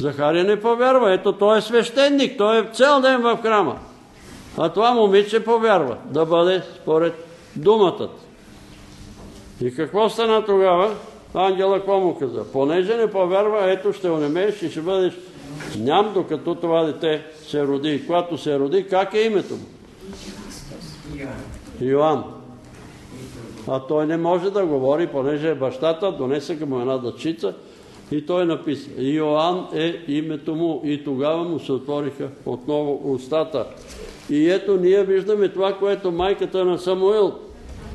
Захария не повярва. Ето, той е свещеник, той е цял ден в храма. А това момиче повярва да бъде според думата. И какво стана тогава? Ангела какво му каза? Понеже не повярва, ето ще онемееш и ще бъдеш ням, докато това дете се роди. Когато се роди, как е името му? Йоан. А той не може да говори, понеже бащата донесе му една дъчица и той написа. Йоан е името му и тогава му се отвориха отново устата. И ето ние виждаме това, което майката на Самуил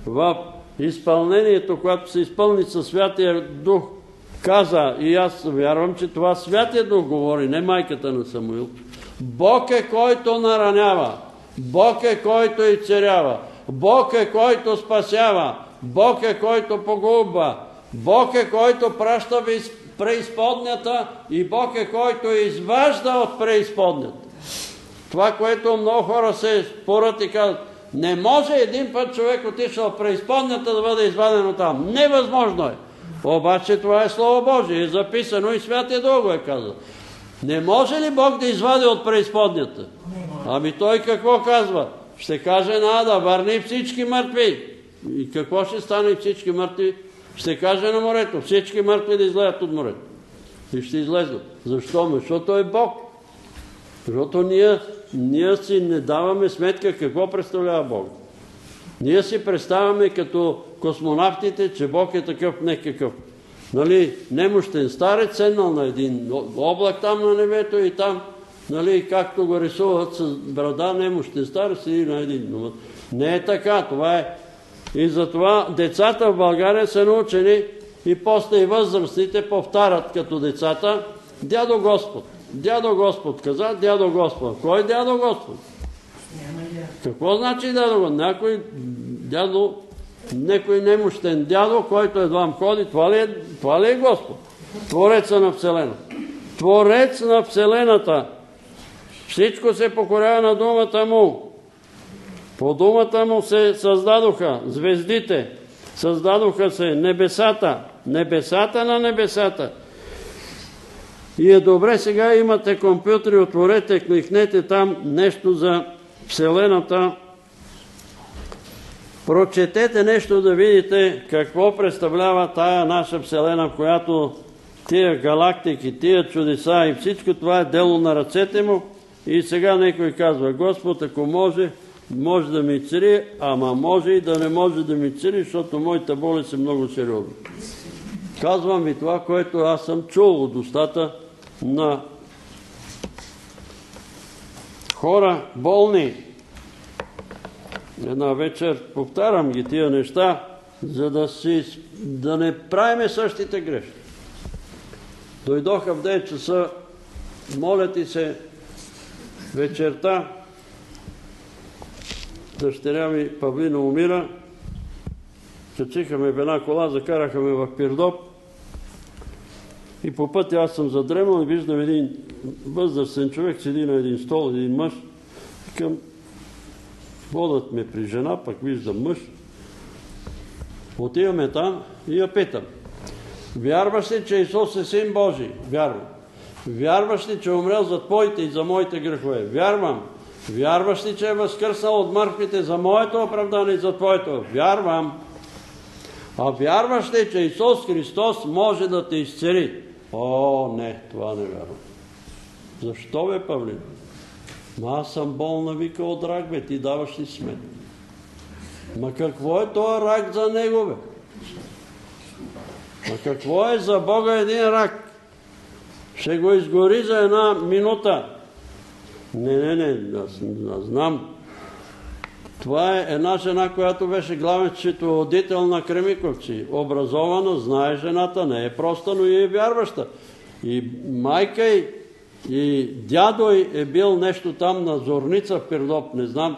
в изпълнението, когато се изпълни със Святия Дух, каза, и аз вярвам, че това Святия Дух говори, не майката на Самуил. Бог е който наранява, Бог е който изцерява, Бог е който спасява, Бог е който погубва, Бог е който праща в преизподнята и Бог е който изважда от преизподнята. Това, което много хора се спорят и казват, не може един път човек отишъл в преизподнята да бъде изваден от там. Невъзможно е. Обаче това е Слово Божие. Е записано и Святия Дух го е казал. Не може ли Бог да извади от преизподнята? Ами той какво казва? Ще каже на Ада, върни всички мъртви. И какво ще стане всички мъртви? Ще каже на морето, всички мъртви да излезат от морето. И ще излезнат. Защо? Защото той е Бог. Защото ние, ние си не даваме сметка какво представлява Бог. Ние си представяме като космонавтите, че Бог е такъв некакъв. Нали, немощен старец, седнал на един облак там на небето и там, нали, както го рисуват с брада, немощен старец седи на един. Но не е така, това е. И затова децата в България са научени и после и възрастните повтарят като децата Дядо Господ. Дядо Господ каза, дядо Господ. Кой дядо Господ? Какво значи дядо Господ? Някой дядо, некой немощен дядо, който едва ходи, това ли, е, това ли е Господ? Твореца на Вселената. Творец на Вселената. Всичко се покорява на думата му. По думата му се създадоха звездите, създадоха се небесата, небесата на небесата. И е добре, сега имате компютри, отворете, кликнете там нещо за Вселената. Прочетете нещо да видите какво представлява тая наша Вселена, в която тия галактики, тия чудеса и всичко това е дело на ръцете му. И сега някой казва, Господ, ако може, може да ми цари, ама може и да не може да ми цари, защото моята болест е много сериозна. Казвам ви това, което аз съм чул от устата на хора болни. Една вечер повтарям ги тия неща за да, си, да не правиме същите грешки. Дойдоха в 9 часа, моля ти се, вечерта, дъщеря ми Павлина умира, качиха ме в една кола, закараха ме в Пирдоп и по пътя аз съм задремал и виждам един възрастен човек, седи на един стол, един мъж. Викам, водят ме при жена, пък виждам мъж. Отиваме там и я питам. Вярваш ли, че Исус е Син Божий? Вярвам. Вярваш ли, че умрел за твоите и за моите грехове? Вярвам. Вярваш ли, че е възкърснал от мъртвите за моето оправдание и за твоето? Вярвам. А вярваш ли, че Исус Христос може да те изцели? О, не, това не вярвам. Защо бе, Павлин? Ма аз съм болна, вика от рак, бе, ти даваш ли сметка? Ма какво е този рак за него, бе? Ма какво е за Бога един рак? Ще го изгори за една минута. Не, не, не, аз, знам. Това е една жена, която беше главен счетоводител на Кремиковци. Образована, знае жената, не е проста, но и е вярваща. И майка й, и дядо й е бил нещо там на Зорница в Пирдоп, не знам,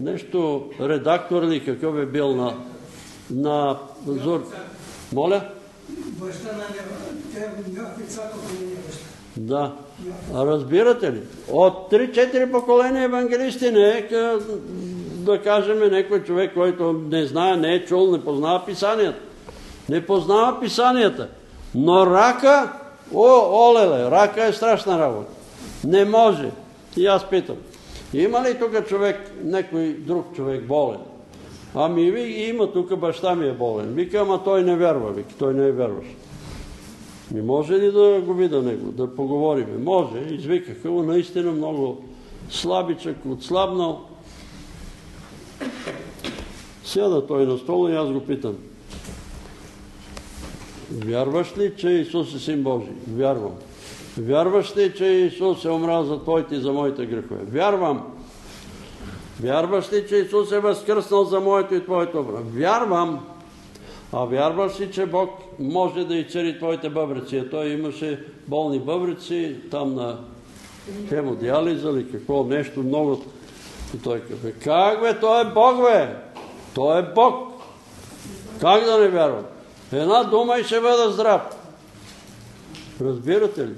нещо редактор или какъв е бил на, на Зор... Моля? Баща на Йоахи Цаков и баща. Да. Разбирате ли? От 3-4 поколения евангелисти не е, да кажем, някой човек, който не знае, не е чул, не познава писанията. Не познава писанията. Но рака, о, олеле, рака е страшна работа. Не може. И аз питам. Има ли тук човек, някой друг човек болен? Ами ви, има тук, баща ми е болен. Вика, ама той не вярва. Вика, той не е вярващ. Ми може ли да го вида него, да поговориме? Може. Извикаха го наистина много слабичък, отслабнал. Сяда той на стола и аз го питам. Вярваш ли, че Исус е Син Божий? Вярвам. Вярваш ли, че Исус е умрал за твоите и за моите грехове? Вярвам. Вярваш ли, че Исус е възкръснал за моето и твоето образ? Вярвам. А вярваш ли, че Бог може да изцели твоите бъбрици? А той имаше болни бъбрици, там на хемодиализа или какво нещо, много. И той казва, как бе, той е Бог бе! Той е Бог! Как да не вярвам? Една дума и ще бъда здрав. Разбирате ли?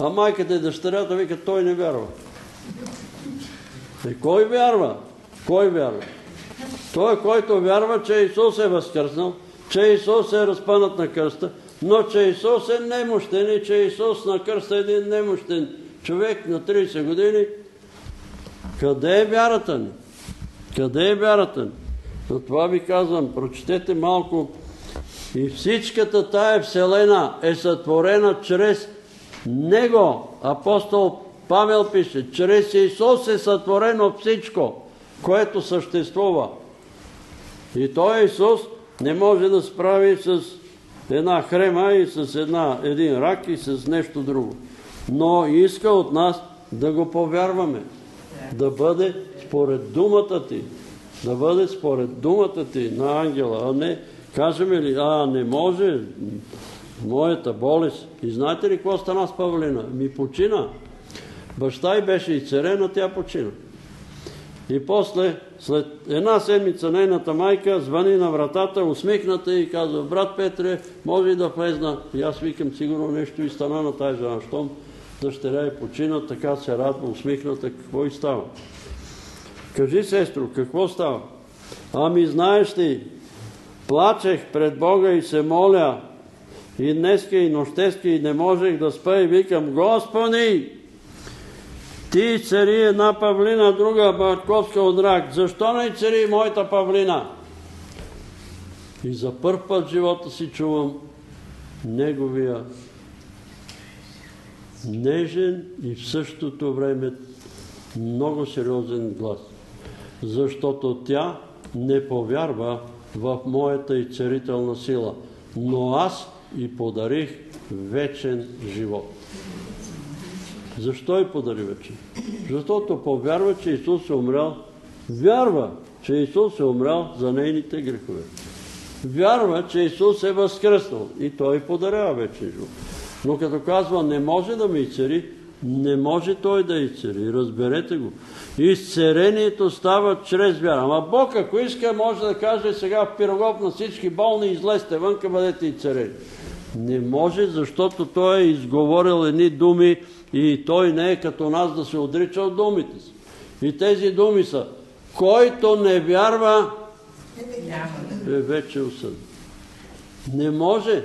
А майката и дъщерята вика, той не вярва. И кой вярва? Кой вярва? Той, който вярва, че Исус е възкръснал, че Исус е разпънат на кръста, но че Исус е немощен и че Исус на кръста е един немощен човек на 30 години. Къде е вярата ни? Къде е вярата ни? Но това ви казвам, прочетете малко. И всичката тая вселена е сътворена чрез Него. Апостол Павел пише, чрез Исус е сътворено всичко, което съществува. И той Исус не може да справи с една хрема и с един рак и с нещо друго. Но иска от нас да го повярваме. Да бъде според думата ти. Да бъде според думата ти на ангела, а не кажем ли, а не може, моята болест. И знаете ли какво стана с Павлина? Ми почина. Баща й беше изцерен, а тя почина. И после, след една седмица, нейната майка звъни на вратата, усмихната и казва, брат Петре, може ли да влезна? И аз викам, сигурно нещо и стана на тази жена. Щом дъщеря е почина, така се радва, усмихната, какво и става? Кажи, сестро, какво става? Ами знаеш ли, плачех пред Бога и се моля, и днеска, и нощеска, и не можех да спа, и викам, Господи, ти цари една павлина, друга Батковска от рак. Защо не цари моята павлина? И за първ път в живота си чувам неговия нежен и в същото време много сериозен глас. Защото тя не повярва в моята и царителна сила, но аз и подарих вечен живот. Защо и подари вече? Защото повярва, че Исус е умрял. Вярва. че Исус е умрял за нейните грехове. Вярва, че Исус е възкръснал и Той подарява вечен живот. Но като казва, не може да ме изцери, не може Той да изцери. Разберете го. Изцерението става чрез вяра. Ама Бог, ако иска, може да каже сега в пирогов на всички болни, излезте вънка, бъдете изцерени. Не може, защото Той е изговорил едни думи и Той не е като нас да се отрича от думите си. И тези думи са, който не вярва, е вече осъден. Не може.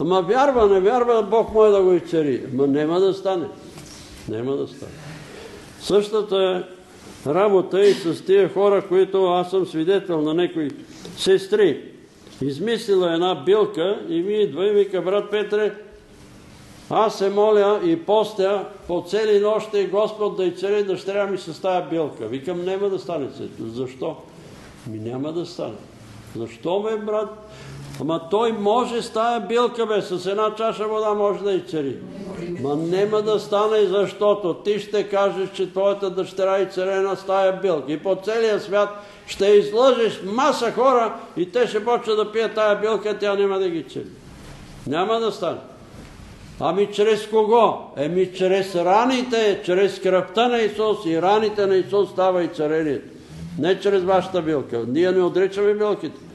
Ама вярва, не вярва, Бог може да го изцери. Ама няма да стане. Няма да стане. Същата работа и с тия хора, които аз съм свидетел на някои сестри. Измислила една билка и ми идва и вика, брат Петре, аз се моля и постя по цели нощи Господ да изцели дъщеря ми с тая билка. Викам, няма да стане. Защо? Ми няма да стане. Защо бе, брат? Ама той може с тая билка, бе, с една чаша вода може да изцери. Ма няма да стане, защото ти ще кажеш, че твоята дъщеря е царена с тая билка. И по целия свят ще излъжеш маса хора и те ще почват да пият тая билка, тя няма да ги цели. Няма да стане. Ами чрез кого? Еми чрез раните, чрез кръвта на Исус и раните на Исус става и царението. Не чрез вашата билка. Ние не отричаме билките.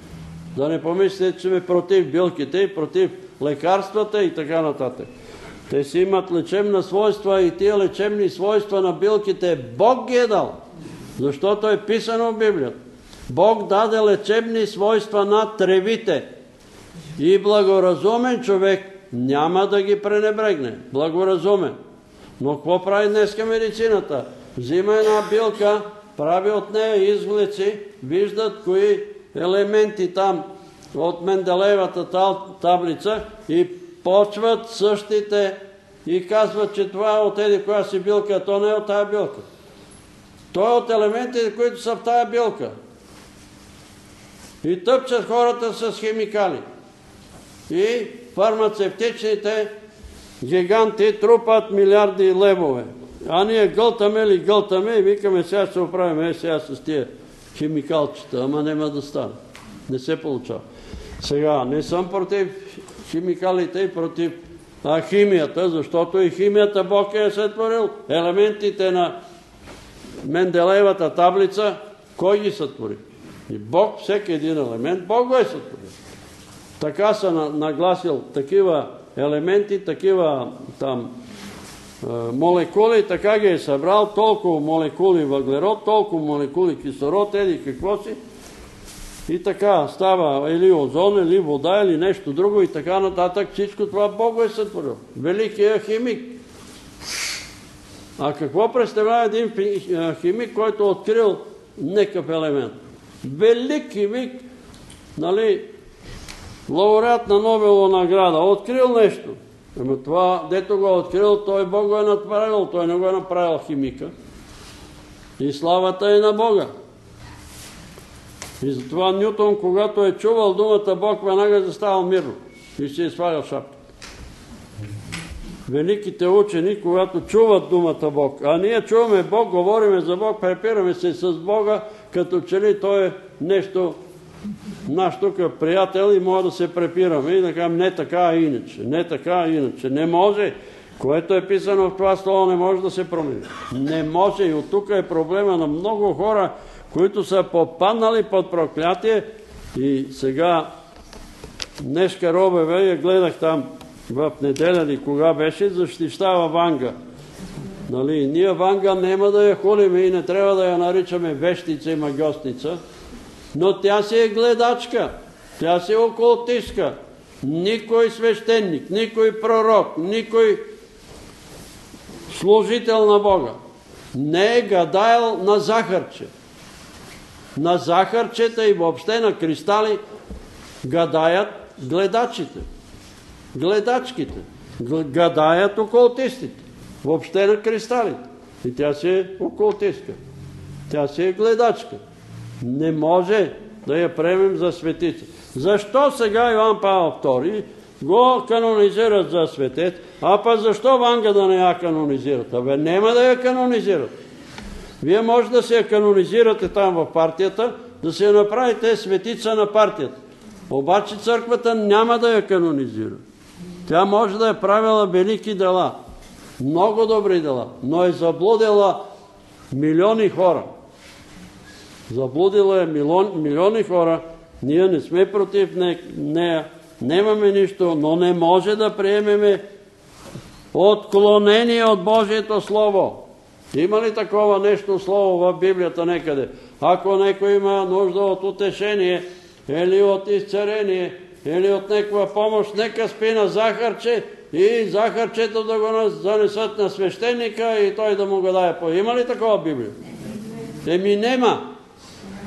Да не помислите, че сме против билките и против лекарствата и така нататък. Те си имат лечебна свойства и тия лечебни свойства на билките Бог ги е дал. Защото е писано в Библията. Бог даде лечебни свойства на тревите. И благоразумен човек няма да ги пренебрегне. Благоразумен. Но какво прави днеска медицината? Взима една билка, прави от нея изглеци, виждат кои елементи там от Менделеевата таблица и почват същите и казват, че това е от еди коя си билка, то не е от тая билка. То е от елементите, които са в тая билка. И тъпчат хората с химикали. И фармацевтичните гиганти трупат милиарди левове. А ние гълтаме ли гълтаме и викаме сега ще оправим е сега с тия химикалчета, ама няма да стане. Не се получава. Сега, не съм против химикалите и против химията, защото и химията Бог е сътворил. Елементите на Менделеевата таблица, кой ги сътвори? И Бог, всеки един елемент, Бог го е сътворил. Така са нагласил такива елементи, такива там молекули, така ги е събрал, толкова молекули въглерод, толкова молекули кислород, еди какво си. И така става или озон, или вода, или нещо друго и така нататък. Всичко това Бог е сътворил. Великият химик. А какво представлява един химик, който е открил некъв елемент? Велик химик, нали, лауреат на Нобелова награда, открил нещо. Ама това, дето го е открил, той Бог го е направил, той не го е направил химика. И славата е на Бога. И затова Нютон, когато е чувал думата Бог, веднага е заставал мирно и си е свалял шапката. Великите учени, когато чуват думата Бог, а ние чуваме Бог, говориме за Бог, препираме се с Бога, като че ли Той е нещо наш тук приятел и може да се препираме и да кажем не така, а иначе. Не така, а иначе. Не може. Което е писано в това слово не може да се промени. Не може. И от тук е проблема на много хора, които са попаднали под проклятие и сега днешка робеве я гледах там в неделя ли кога беше, защищава Ванга. Нали, ние Ванга няма да я хулиме и не трябва да я наричаме вещица и магиосница, но тя си е гледачка, тя си е окултистка. Никой свещеник, никой пророк, никой служител на Бога не е гадаел на захарче. На захарчета и въобще на кристали гадаят гледачите, гледачките, гадаят окултистите, въобще на кристалите. И тя си е окултистка, тя си е гледачка. Не може да я приемем за светица. Защо сега Иван Павел II го канонизират за светец, а па защо Ванга да не я канонизират? Абе, няма да я канонизират. Вие може да се я канонизирате там в партията, да се направите светица на партията. Обаче църквата няма да я канонизира. Тя може да е правила велики дела, много добри дела, но е заблудила милиони хора. Заблудила е милион, милиони хора. Ние не сме против нея, немаме нищо, но не може да приемеме отклонение от Божието Слово. Има ли такова нещо слово в Библията некъде? Ако някой има нужда от утешение или от изцерение, или от някаква помощ, нека спи на захарче и захарчето да го занесат на свещеника и той да му го даде по. Има ли такова Библия? Еми нема.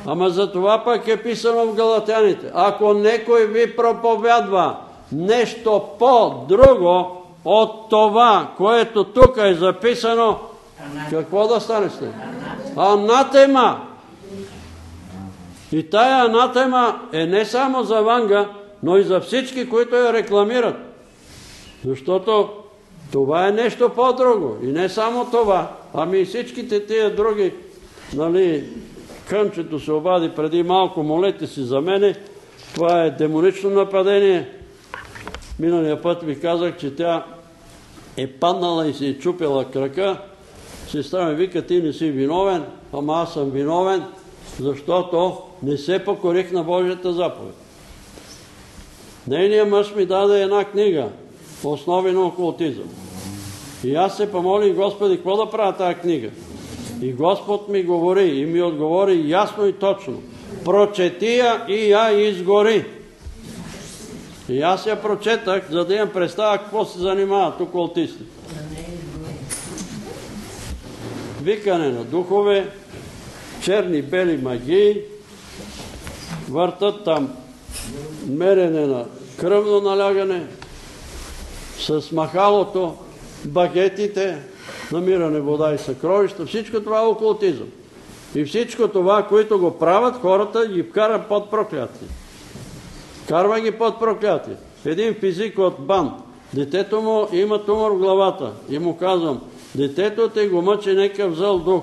Ама за това пък е писано в Галатяните. Ако некой ви проповядва нещо по-друго от това, което тук е записано, какво да стане с него? Анатема! И тая анатема е не само за Ванга, но и за всички, които я рекламират. Защото това е нещо по-друго. И не само това, ами и всичките тия други, нали, кънчето се обади преди малко, молете си за мене, това е демонично нападение. Миналия път ви казах, че тя е паднала и се е чупила крака. Сестра ми вика, ти не си виновен, ама аз съм виновен, защото не се покорих на Божията заповед. Нейният мъж ми даде една книга, Основи на окултизъм. И аз се помолих, Господи, какво да правя тази книга? И Господ ми говори и ми отговори ясно и точно. Прочети я и я изгори. И аз я прочетах, за да имам представа какво се занимават окултисти. Викане на духове, черни бели магии, въртат там мерене на кръвно налягане, с махалото, багетите, намиране вода и съкровища, всичко това е окултизъм. И всичко това, които го правят, хората ги вкара под проклятие. Карва ги под проклятие. Един физик от Бан, детето му има тумор в главата и му казвам, детето ти го мъчи някакъв зъл дух.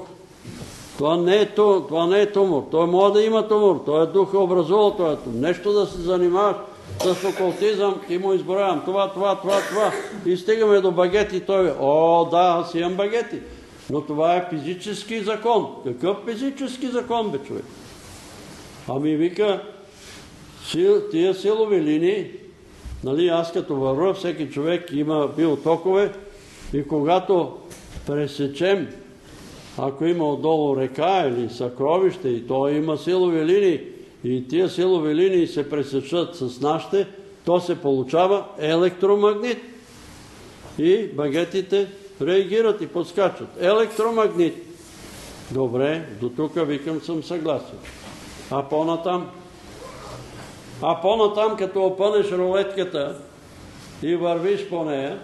Това не, е, това не е тумор. Той може да има тумор. Той е дух е образувал това. Нещо да се занимаваш с окултизъм и му изброявам това, това, това, това. И стигаме до багети. Той о, да, аз имам багети. Но това е физически закон. Какъв физически закон, бе, човек? Ами вика, тия силови линии, нали, аз като върва, всеки човек има биотокове и когато пресечем, ако има отдолу река или съкровище и то има силови линии, и тия силови линии се пресечат с нашите, то се получава електромагнит. И багетите реагират и подскачат. Електромагнит. Добре, до тук викам съм съгласен. А по-натам? А по-натам, като опънеш рулетката и вървиш по нея,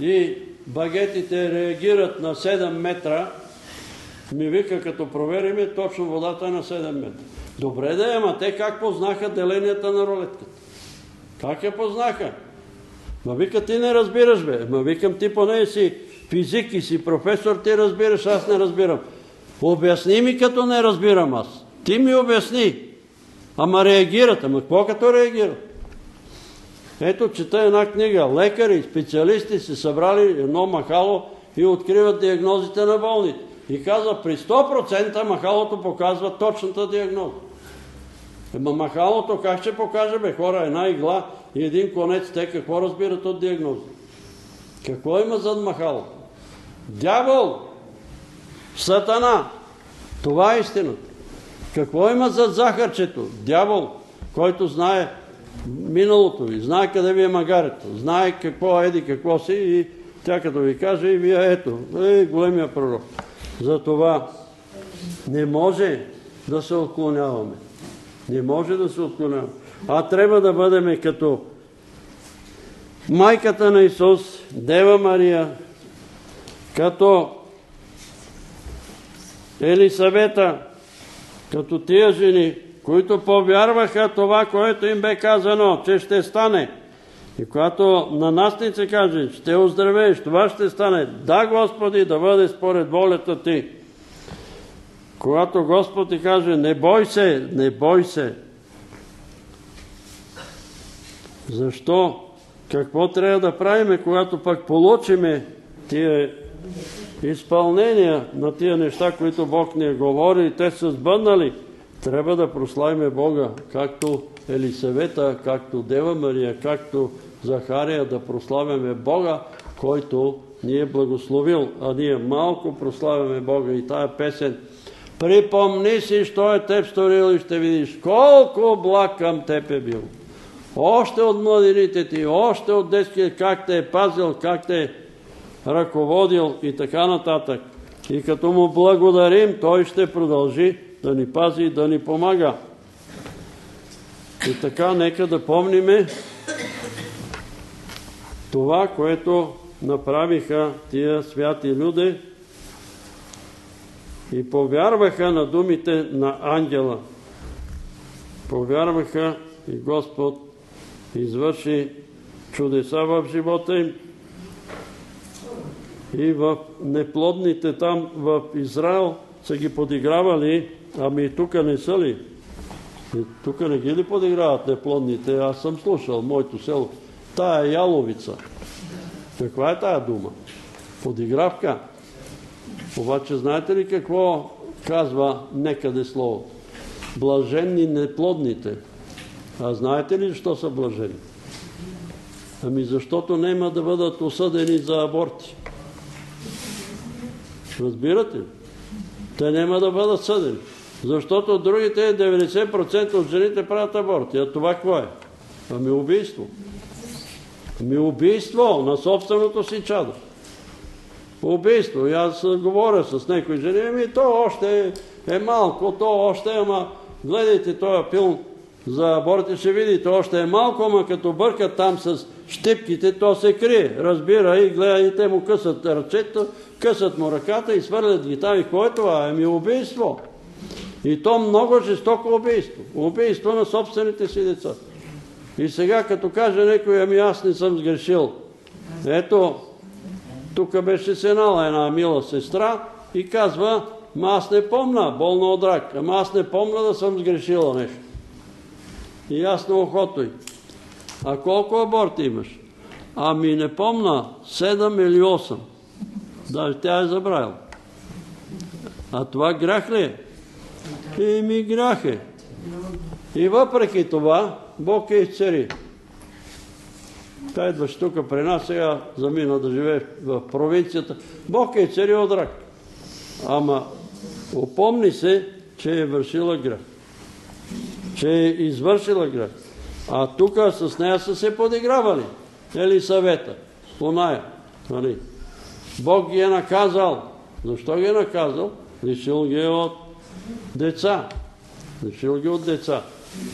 и багетите реагират на 7 метра, ми вика, като провериме, точно водата е на 7 метра. Добре да е, ама те как познаха деленията на рулетката? Как я познаха? Ма вика, ти не разбираш, бе. Ма викам, ти поне си физик и си професор, ти разбираш, аз не разбирам. Обясни ми, като не разбирам аз. Ти ми обясни. Ама реагират. Ама какво като реагират? Ето, чета една книга. Лекари, специалисти се събрали едно махало и откриват диагнозите на болните. И каза, при 100% махалото показва точната диагноза. Ема махалото как ще покаже, бе, хора, една игла и един конец, те какво разбират от диагноза? Какво има зад махалото? Дявол! Сатана! Това е истината. Какво има зад захарчето? Дявол, който знае миналото ви, знае къде ви е магарето, знае какво еди, какво си и тя като ви каже и вие ето, е големия пророк. Затова не може да се отклоняваме. Не може да се отклоняваме. А трябва да бъдем като майката на Исус, Дева Мария, като Елисавета, като тия жени, които повярваха това, което им бе казано, че ще стане. И когато на нас ни се каже, ще оздравееш, това ще стане. Да, Господи, да бъде според волята Ти. Когато Господ ти каже, не бой се, не бой се. Защо? Какво трябва да правиме, когато пък получиме тия изпълнения на тия неща, които Бог ни е говори и те са сбъднали? Трябва да прославиме Бога, както Елисавета, както Дева Мария, както Захария, да прославяме Бога, който ни е благословил. А ние малко прославяме Бога и тая песен Припомни си, що е теб сторил и ще видиш колко благ към теб е бил. Още от младените ти, още от детския, как те е пазил, как те е ръководил и така нататък. И като му благодарим, той ще продължи да ни пази и да ни помага. И така, нека да помниме това, което направиха тия святи люди и повярваха на думите на ангела. Повярваха и Господ извърши чудеса в живота им и в неплодните там в Израел са ги подигравали, ами и тук не са ли? И тук не ги ли подиграват неплодните? Аз съм слушал, моето село. Тая яловица. Каква е тая дума? Подигравка. Обаче знаете ли какво казва некъде слово? Блаженни неплодните. А знаете ли защо са блажени? Ами защото няма да бъдат осъдени за аборти. Разбирате ли? Те няма да бъдат съдени. Защото другите 90% от жените правят аборти. А това какво е? Ами убийство. Ами убийство на собственото си чадо. Убийство. И аз говоря с някои жени, ами то още е малко, то още е, ама гледайте този филм за аборти, ще видите, още е малко, ама като бъркат там с щипките, то се крие. Разбира и гледа те му късат ръчето, късат му ръката и свърлят ги там. И кое е това? Ами убийство. И то много жестоко убийство. Убийство на собствените си деца. И сега като каже някой, ами аз не съм сгрешил. Ето, тук беше сенала една мила сестра и казва, ма аз не помна, болна от рак, ама аз не помна да съм сгрешила нещо. И аз на ухото й. А колко аборти имаш? Ами не помна, 7 или 8. Даже тя е забравила. А това грях ли е? И ми грях е. И въпреки това, Бог е изцери. Та идваш тук при нас, сега замина да живее в провинцията. Бог е изцерил от рак. Ама опомни се, че е вършила грех. Че е извършила грех. А тук с нея са се подигравали. Ели съвета. Оная. Нали? Бог ги е наказал. Защо ги е наказал? Лишил ги е от деца. Лишил ги от деца.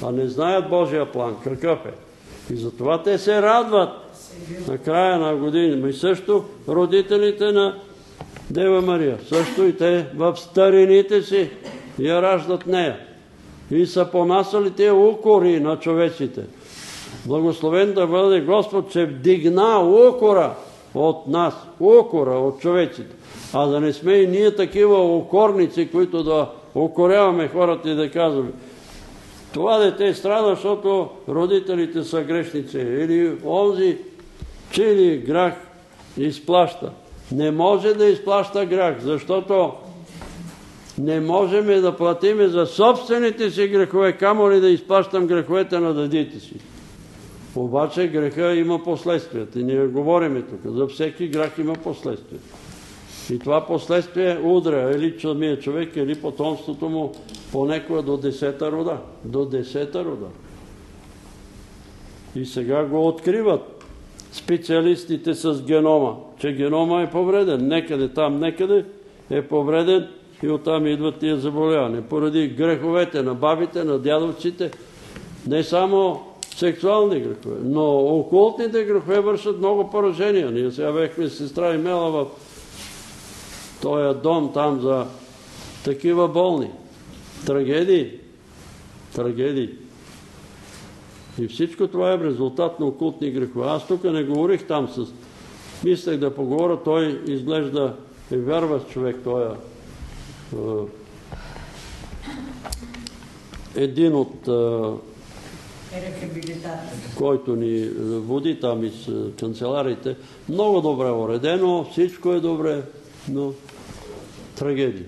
А не знаят Божия план. Какъв е? И затова те се радват на края на години. И също родителите на Дева Мария. Също и те в старините си я раждат нея. И са понасали те укори на човеците. Благословен да бъде Господ, че вдигна укора от нас, укора от човеците. А да не сме и ние такива укорници, които да укоряваме хората и да казваме това дете страда, защото родителите са грешници. Или онзи, че ли грях изплаща. Не може да изплаща грях, защото не можем да платиме за собствените си грехове, камо ли да изплащам греховете на дадите си. Обаче греха има последствията. Ние говориме тук. За всеки грях има последствия. И това последствие удря или самия човек, или потомството му понекога до десета рода. До десета рода. И сега го откриват специалистите с генома, че генома е повреден. Некъде там, некъде е повреден и оттам идват тия заболявания. Поради греховете на бабите, на дядовците, не само сексуални грехове, но окултните грехове вършат много поражения. Ние сега бехме сестра Имела в този дом там за такива болни. Трагедии. Трагедии. И всичко това е в резултат на окултни грехове. Аз тук не говорих там с... Мислех да поговоря, той изглежда е вярващ човек, той е, един от Рехабилитация. който ни е, води там из е, канцеларите. Много добре уредено, всичко е добре, но трагедия.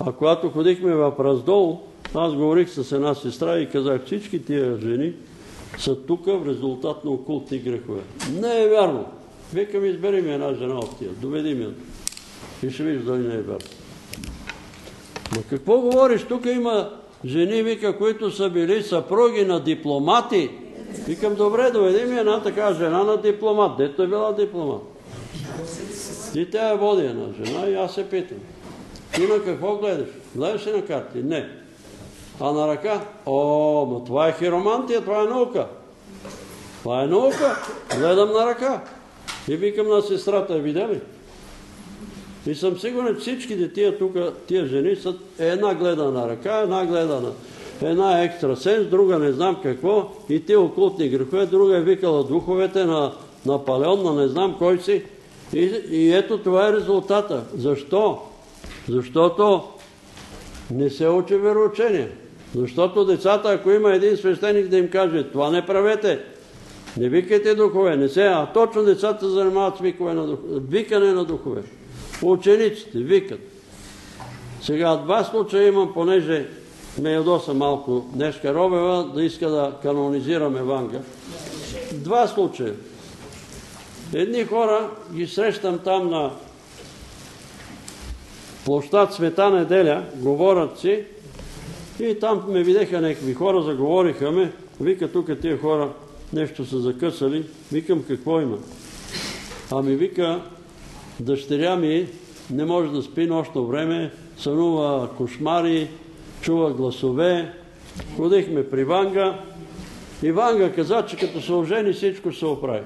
А когато ходихме в Раздол, аз говорих с една сестра и казах, всички тия жени са тук в резултат на окултни грехове. Не е вярно. Викам, избери ми една жена от тия, доведи ми я. И ще виж дали не е вярно. Ма какво говориш? Тук има жени, вика, които са били съпруги на дипломати. Викам, добре, доведи ми една така жена на дипломат. Дето е била дипломат? И тя я води една жена и аз се питам. Ти на какво гледаш? Гледаш ли на карти? Не. А на ръка? О, но това е хиромантия, това е наука. Това е наука. Гледам на ръка. И викам на сестрата, видя ли? И съм сигурен, че всичките тия тук, тия жени са една гледа на ръка, една гледа на една екстрасенс, друга не знам какво, и те окултни грехове, друга е викала духовете на Наполеон, на не знам кой си. И, и ето това е резултата. Защо? Защото не се учи вероучение. Защото децата, ако има един свещеник да им каже, това не правете, не викайте духове, не се, а точно децата занимават с на духове, викане на духове. Учениците викат. Сега два случая имам, понеже ме ядоса малко днешка Робева, да иска да канонизираме Ванга. Два случая. Едни хора ги срещам там на площад Света неделя, говорят си и там ме видеха някакви хора, заговориха ме, вика тук тия хора нещо са закъсали, викам какво има. Ами вика, дъщеря ми не може да спи нощно време, сънува кошмари, чува гласове. Ходихме при Ванга и Ванга каза, че като се ожени всичко се оправи.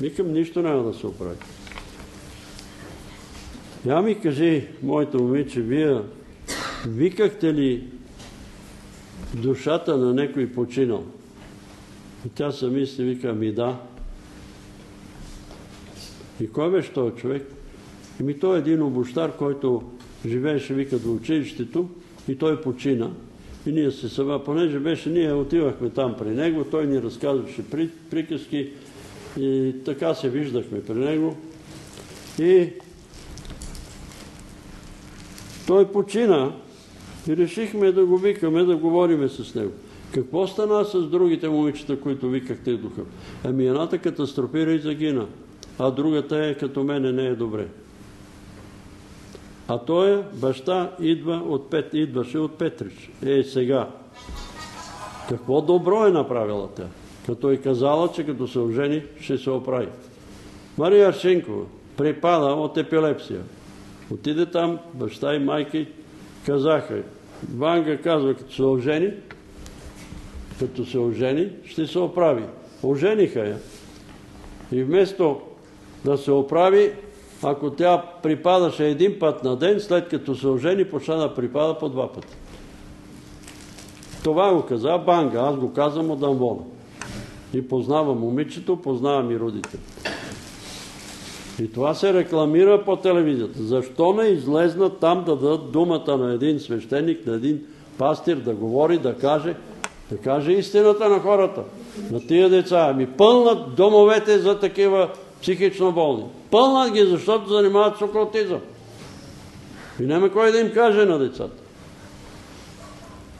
Викам, нищо няма да се оправи. Я ми кажи, моето момиче, вие викахте ли душата на некой починал? И тя се мисли, вика, ми да. И кой беше този човек? Еми той е един обощар, който живееше, вика, до училището и той почина. И ние се съба, понеже беше, ние отивахме там при него, той ни разказваше при, приказки и така се виждахме при него. И той почина и решихме да го викаме, да говориме с него. Какво стана с другите момичета, които викахте духа? Ами едната катастрофира и загина, а другата е като мене не е добре. А той баща идва от Пет, идваше от Петрич. Е, сега. Какво добро е направила тя? Като е казала, че като се ожени, ще се оправи. Мария Аршенкова припада от епилепсия. Отиде там, баща и майки казаха. Ванга казва, като се ожени, като се ожени, ще се оправи. Ожениха я. И вместо да се оправи, ако тя припадаше един път на ден, след като се ожени, почна да припада по два пъти. Това го каза Банга, аз го казвам от Амвона. И познавам момичето, познавам и родителите. И това се рекламира по телевизията. Защо не излезна там да дадат думата на един свещеник, на един пастир, да говори, да каже, да каже истината на хората, на тия деца. Ами пълнат домовете за такива психично болни. Пълнат ги, защото занимават с окултизъм. И няма кой да им каже на децата.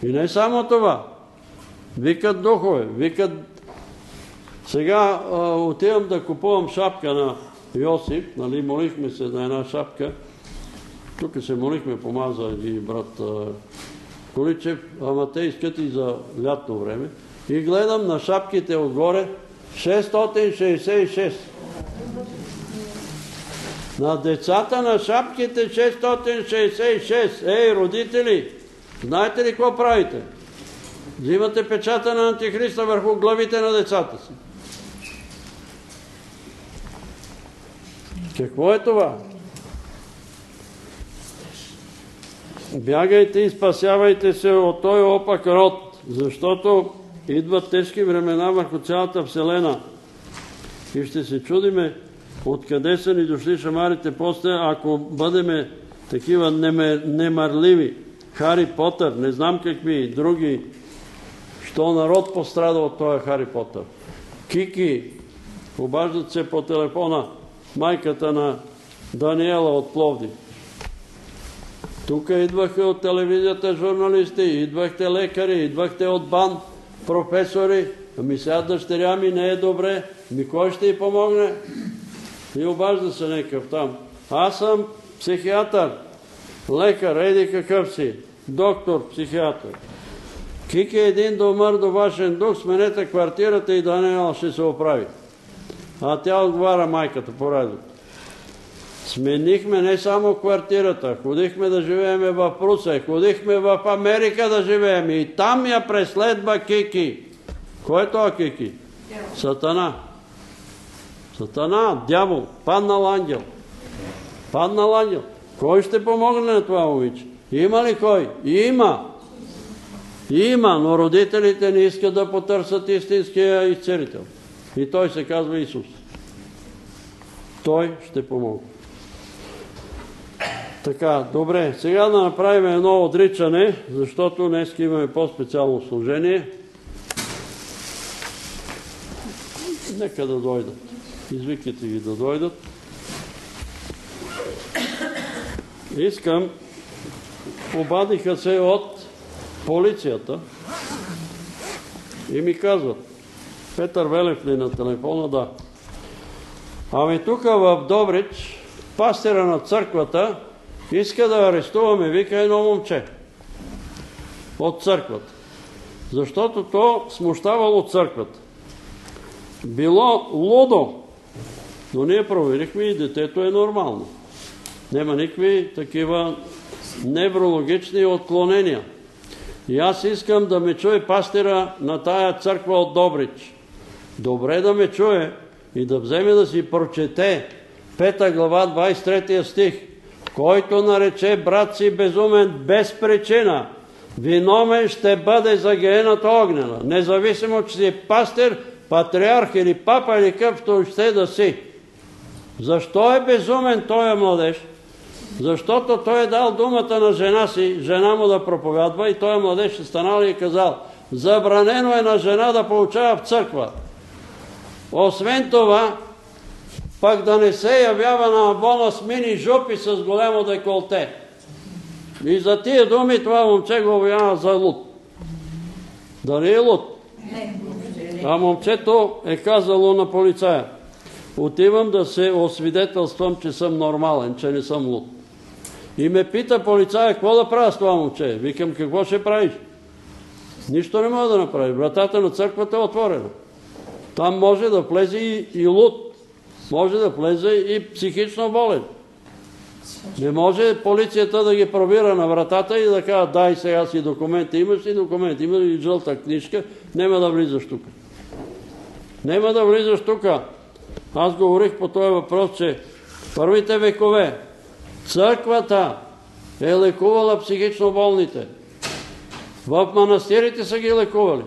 И не само това. Викат духове, викат... Сега отивам да купувам шапка на Йосиф, нали, молихме се на една шапка. Тук се молихме, помаза и брат Количев, ама те искат и за лятно време. И гледам на шапките отгоре 666. На децата на шапките 666. Ей, родители, знаете ли какво правите? Взимате печата на Антихриста върху главите на децата си. Какво е това? Бягайте и спасявайте се от този опак род, защото идват тежки времена върху цялата Вселена. И ще се чудиме откъде са ни дошли шамарите после, ако бъдеме такива немарливи. Хари Потър, не знам какви други, що народ пострада от този Хари Потър. Кики, обаждат се по телефона майката на Даниела от Пловди. Тук идваха от телевизията журналисти, идвахте лекари, идвахте от БАН, професори. Ами сега дъщеря ми не е добре. Ми кой ще й помогне? И обажда се някакъв там. Аз съм психиатър, лекар, еди какъв си, доктор, психиатър. Кики един домър до вашен дух, сменете квартирата и Даниел ще се оправи. А тя отговаря майката по радиото. Сменихме не само квартирата, ходихме да живееме в Прусе, ходихме в Америка да живеем и там я преследва Кики. Кой е това Кики? Сатана. Сатана, дявол, паднал ангел. Паднал ангел. Кой ще помогне на това момиче? Има ли кой? Има. Има, но родителите не искат да потърсят истинския изцелител. И той се казва Исус. Той ще помогне. Така, добре. Сега да направим едно отричане, защото днес имаме по-специално служение. Нека да дойдат. Извикайте ги да дойдат. Искам, обадиха се от полицията и ми казват, Петър Велев ли на телефона? Да. Ами тук в Добрич, пастера на църквата иска да арестуваме, вика едно момче от църквата. Защото то смущавало църквата. Било лудо, но ние проверихме и детето е нормално. Нема никакви такива неврологични отклонения. И аз искам да ме чуе пастира на тая църква от Добрич. Добре да ме чуе и да вземе да си прочете пета глава, 23 стих. Който нарече брат си безумен без причина, виномен ще бъде за гената огнена. Независимо, че си пастир, патриарх или папа или къвто ще да си. Защо е безумен той е младеж? Защото той е дал думата на жена си, жена му да проповядва и той е младеж е станал и казал, забранено е на жена да получава в църква. Освен това, пък да не се явява на Абона с мини жупи с голямо деколте. И за тия думи това момче го обявява за луд. Дали е луд? А момчето е казало на полицая. Отивам да се освидетелствам, че съм нормален, че не съм луд. И ме пита полицая, какво да правя с това момче? Викам, какво ще правиш? Нищо не мога да направи. Вратата на църквата е отворена. Там може да влезе и, и луд. Може да влезе и психично болен. Не може полицията да ги пробира на вратата и да кажа, дай сега си документи. Имаш ли документи? Има ли жълта книжка? Нема да влизаш тук. Нема да влизаш тук. Аз говорих по този въпрос, че първите векове църквата е лекувала психично болните. В манастирите са ги лекували.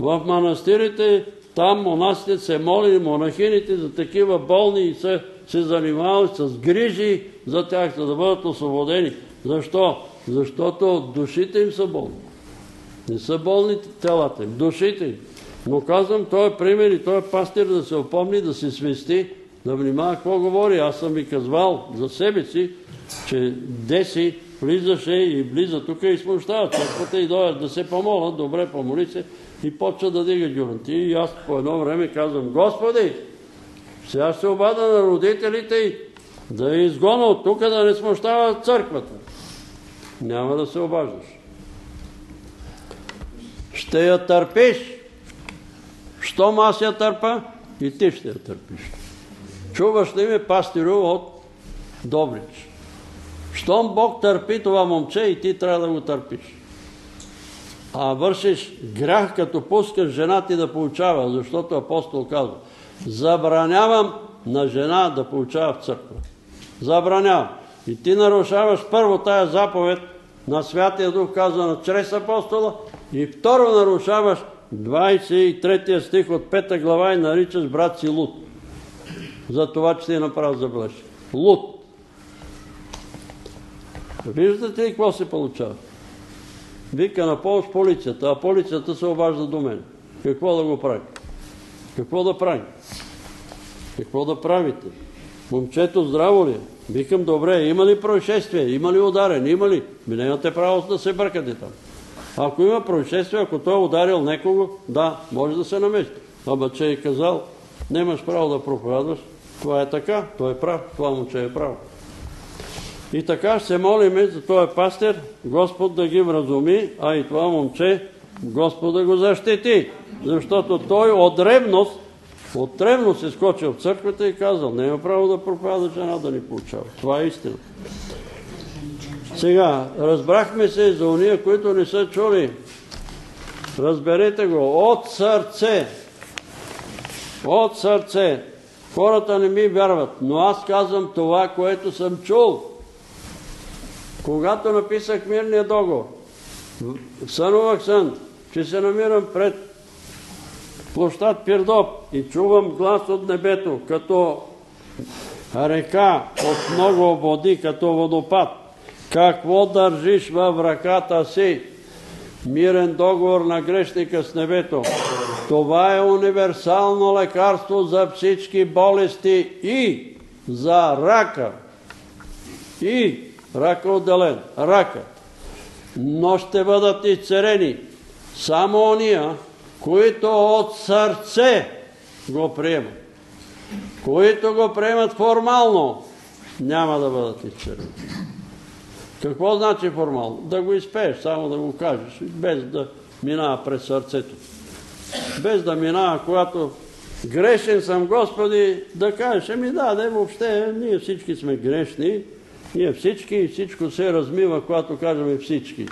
В манастирите там монасите се молили, монахините за такива болни и се, се занимавали с грижи за тях, за да бъдат освободени. Защо? Защото душите им са болни. Не са болни телата им, душите им. Но казвам, той е пример и той е пастир да се опомни, да се свести, да внимава какво говори. Аз съм ви казвал за себе си, че Деси влизаше и влиза тук и смущава църквата и дойдат да се помолят, добре помоли се и почва да дига дюранти. И аз по едно време казвам, Господи, сега ще обада на родителите и да я изгона от тук, да не смущава църквата. Няма да се обаждаш. Ще я търпиш. Щом аз я търпа, и ти ще я търпиш. Чуваш ли ме, пастиру от Добрич? Щом Бог търпи това момче и ти трябва да го търпиш. А вършиш грях, като пускаш жена ти да получава, защото апостол казва, забранявам на жена да получава в църква. Забранявам. И ти нарушаваш първо тая заповед на Святия Дух, казана чрез апостола, и второ нарушаваш 23 стих от 5 глава и наричаш брат си луд. За това, че ти е направил забележка. Луд. Виждате ли какво се получава? Вика на помощ полицията, а полицията се обажда до мен. Какво да го прави? Какво да прави? Какво да правите? Момчето здраво ли е? Викам, добре, има ли происшествие? Има ли ударен? Има ли? Ми нямате право да се бъркате там. Ако има происшествие, ако той е ударил некого, да, може да се намести. Ама че е казал, нямаш право да проповядваш, това е така, той е прав, това момче е право. И така ще се молиме за този пастир, Господ да ги вразуми, а и това момче, Господ да го защити. Защото той от древност, от древност е скочил в църквата и казал, няма право да проповяда жена да ни получава. Това е истина. Сега, разбрахме се за уния, които не са чули. Разберете го. От сърце. От сърце. Хората не ми вярват, но аз казвам това, което съм чул. Когато написах мирния договор, сънувах сън, че се намирам пред площад Пирдоп и чувам глас от небето, като река от много води, като водопад. Какво държиш във ръката си? Мирен договор на грешника с небето. Това е универсално лекарство за всички болести и за рака. И рака отделен, рака. Но ще бъдат изцерени само ония, които от сърце го приемат. Които го приемат формално, няма да бъдат изцерени. Какво значи формално? Да го изпееш, само да го кажеш, без да минава през сърцето. Без да минава, когато грешен съм, Господи, да кажеш, ами да, не, въобще, ние всички сме грешни, ние всички и всичко се размива, когато кажем всички.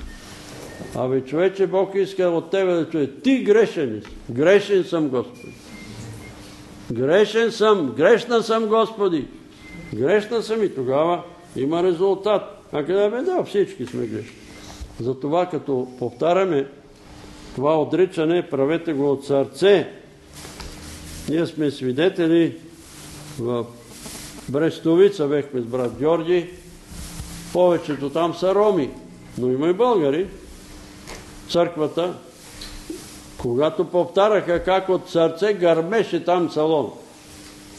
Абе, човече, Бог иска от тебе да чуе, ти грешен си? Грешен съм, Господи. Грешен съм, грешна съм, Господи. Грешна съм и тогава има резултат. А къде бе? Да, всички сме грешни. Затова като повтаряме това отричане, правете го от сърце. Ние сме свидетели в Брестовица, бехме с брат Георги. Повечето там са роми, но има и българи. Църквата, когато повтараха как от сърце гърмеше там салон.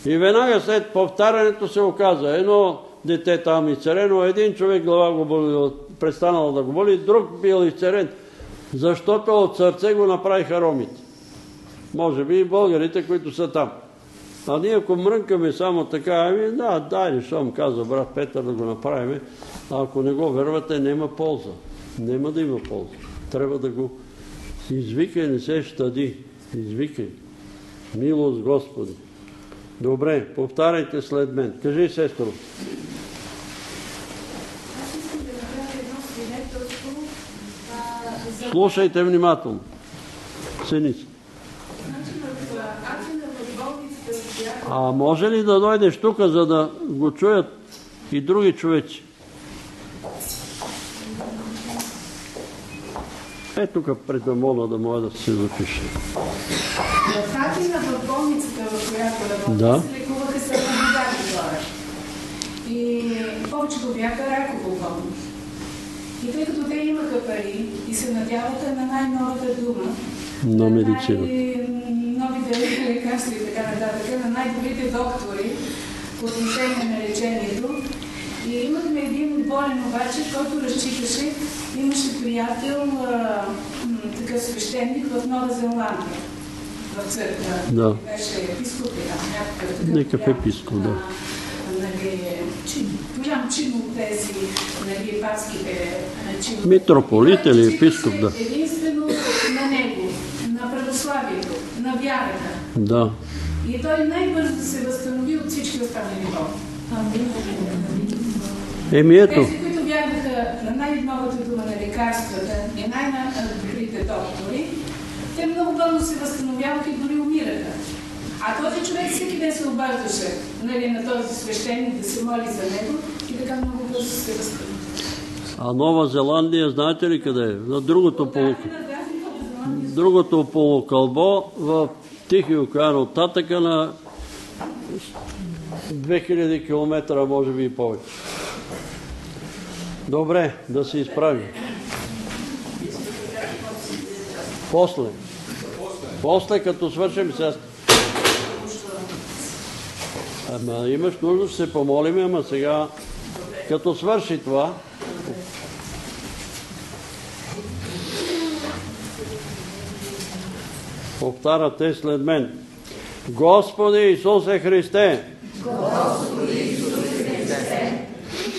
И веднага след повтарянето се оказа едно дете там изцерено, един човек глава го боли, престанал да го боли, друг бил изцерен, защото от сърце го направиха ромите. Може би и българите, които са там. А ние ако мрънкаме само така, ами да, дай, щом каза брат Петър да го направим, а ако не го вервате, няма полза. Нема да има полза. Трябва да го извикай, не се щади. Извикай. Милост Господи. Добре, повтаряйте след мен. Кажи, сестро. Слушайте внимателно. Сеница. А може ли да дойдеш тук, за да го чуят и други човеци? Е, тук пред Амона да може да се запише. В начина в болницата, в която работя, Да. се лекуваха само богати хора. И повечето бяха раково болни. И тъй като те имаха пари и се надяваха на най-новата дума, На медицина. най-новите лекарства и така нататък, на най-добрите доктори по отношение на лечението. И имахме един болен обаче, който разчиташе, имаше приятел, а, такъв свещеник в Нова Зеландия, в църква. Да. Беше епископ или някакъв такъв. Някакъв епископ, да. Нали, чин, голям чин от тези нали, папските чинове. Митрополит или епископ, да. Единствено на него, на православието, на вярата. Да. И той най-бързо се възстанови от всички останали болни. Еми ето, Тези, които бягаха на най-новата дума на лекарствата и най-добрите доктори, те много бързо се възстановяваха и дори умираха. А този човек всеки ден се обаждаше нали, на този свещеник да се моли за него и така много бързо се възстанови. а Нова Зеландия, знаете ли къде е? На другото, полу... другото полукълбо в Тихи океан, от татъка на 2000 км, може би и повече. Добре, да се изправим. После. После, като свършим сестра. Ама имаш нужда, ще се помолим, ама сега, като свърши това, повтарате след мен. Господи Исусе Христе,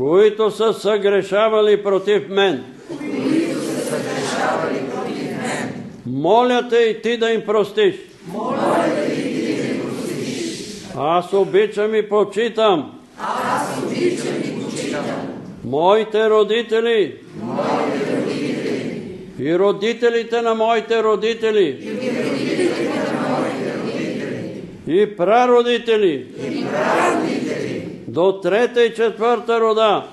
Които са съгрешавали против мен. Моля те и ти да им простиш. Аз обичам и почитам. Моите родители. И родителите на моите родители. И прародители. До трета и четвърта рода.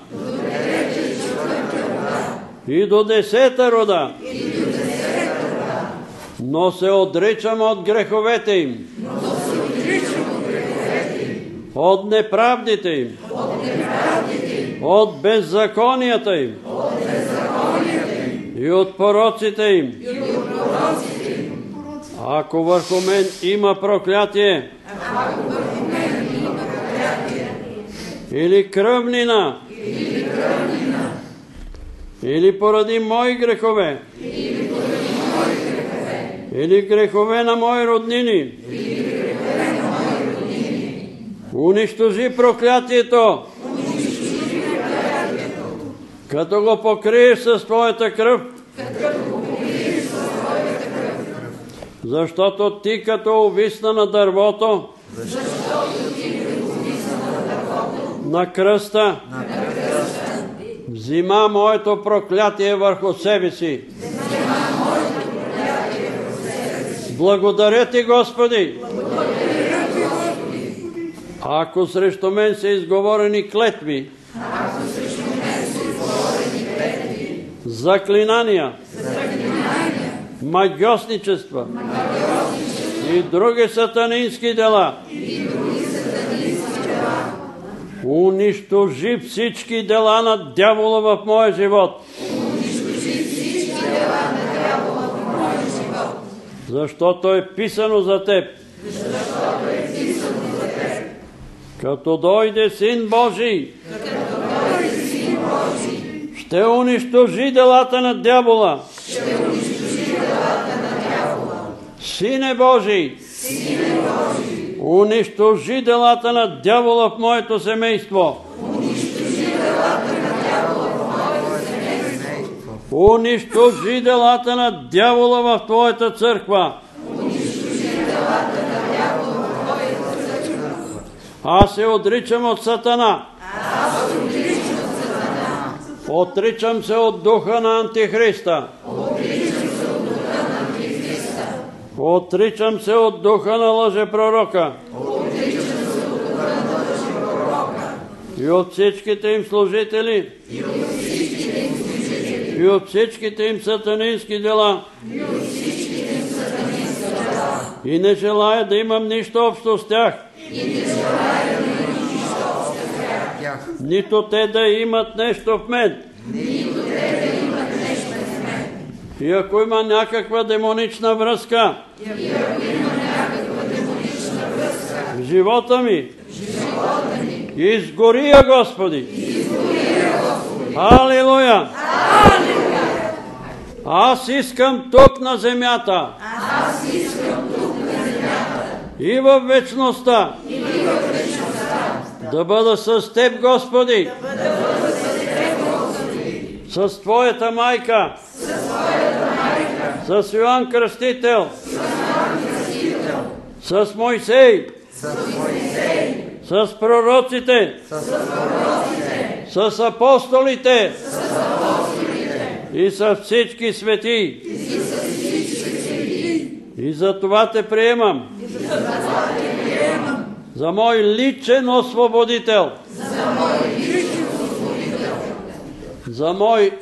И до десета рода. Но се отричам от греховете им. От неправдите им. От беззаконията им. И от пороците им. Ако върху мен има проклятие, или кръвнина, или поради мои грехове, или грехове на мои роднини, унищожи проклятието, като го покриеш с Твоята кръв, защото Ти като увисна на дървото, на кръста, взима моето проклятие върху себе си. Благодаря ти, Господи! Ако срещу мен са изговорени клетви, заклинания, магиосничества и други сатанински дела, унищожи всички дела на дявола в моя живот. Защото е писано за теб. Като дойде Син Божий, ще унищожи делата на дявола. Сине Божий, унищожи делата на дявола в моето семейство. Унищожи делата на дявола в Твоята църква. Аз се отричам от Сатана. Отричам се от духа на Антихриста. Отричам се от духа на лъжепророка. И от всичките им служители. И от всичките им сатанински дела. И не желая да имам нищо общо с тях. Нито те да имат нещо в мен. И ако има някаква демонична връзка в живота ми, изгори я, Господи! Алилуя! Аз искам тук на земята. И в вечността. Да бъда с Теб, Господи. С Твоята майка. С Йоанн Кръстител. С Мойсей. С пророците. С апостолите. И с всички свети. И за това те приемам. За мой личен освободител. За мой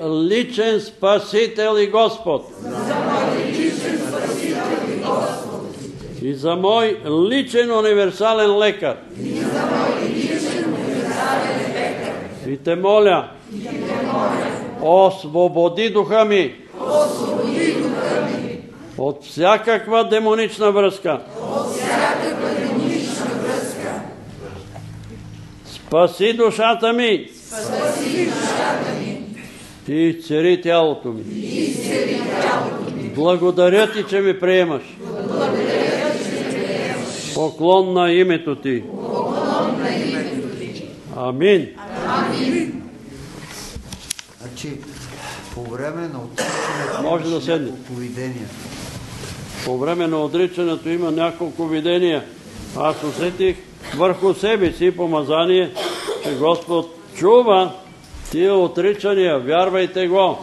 личен спасител и Господ. И за мой личен универсален лекар. И те моля, освободи духа ми от всякаква демонична връзка. Спаси душата ми. И изцери тялото ми. Благодаря ти, че ми приемаш. Поклон на името ти. Амин. Значи, по време на отричането Може да седне. По време на отричането има няколко видения. Аз усетих върху себе си помазание, че Господ чува тия отричания. Вярвайте го.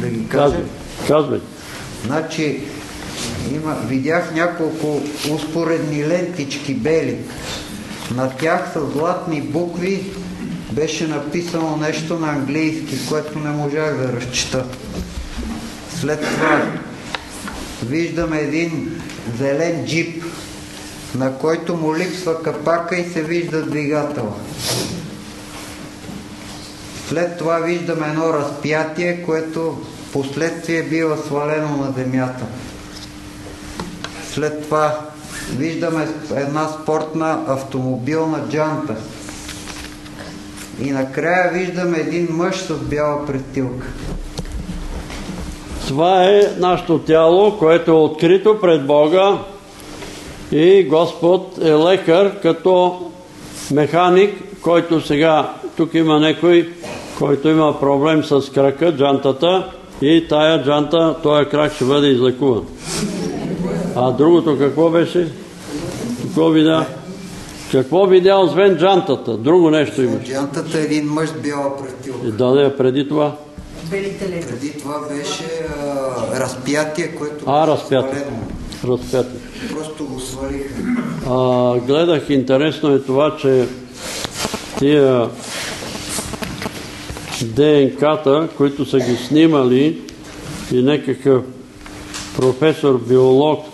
Да ги кажа. Казвай. Казвай. Значи, има, видях няколко успоредни лентички бели. На тях с златни букви беше написано нещо на английски, което не можах да разчита. След това виждам един зелен джип, на който му липсва капака и се вижда двигател. След това виждам едно разпятие, което последствие бива свалено на земята. След това виждаме една спортна автомобилна джанта. И накрая виждаме един мъж с бяла престилка. Това е нашето тяло, което е открито пред Бога и Господ е лекар като механик, който сега, тук има някой, който има проблем с крака, джантата и тая джанта, този крак ще бъде излекуван. А другото какво беше? Какво видя? Какво видя освен джантата? Друго нещо имаш. Джантата е един мъж бяла престилка. И да не, преди това. Преди това беше а, разпятие, което А, разпятие. Разпятие. Просто го свалиха. А, гледах, интересно е това, че тия ДНК-та, които са ги снимали и някакъв професор, биолог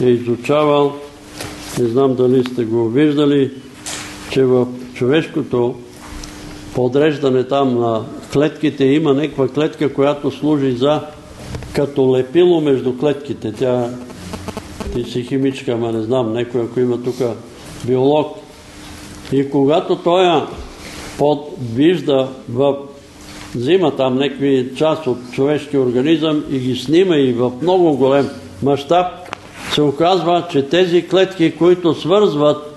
е изучавал, не знам дали сте го виждали, че в човешкото подреждане там на клетките има някаква клетка, която служи за като лепило между клетките. Тя ти си химичка, ама не знам, някой ако има тук биолог. И когато той подвижда в взима там някакви част от човешкия организъм и ги снима и в много голем мащаб, се оказва, че тези клетки, които свързват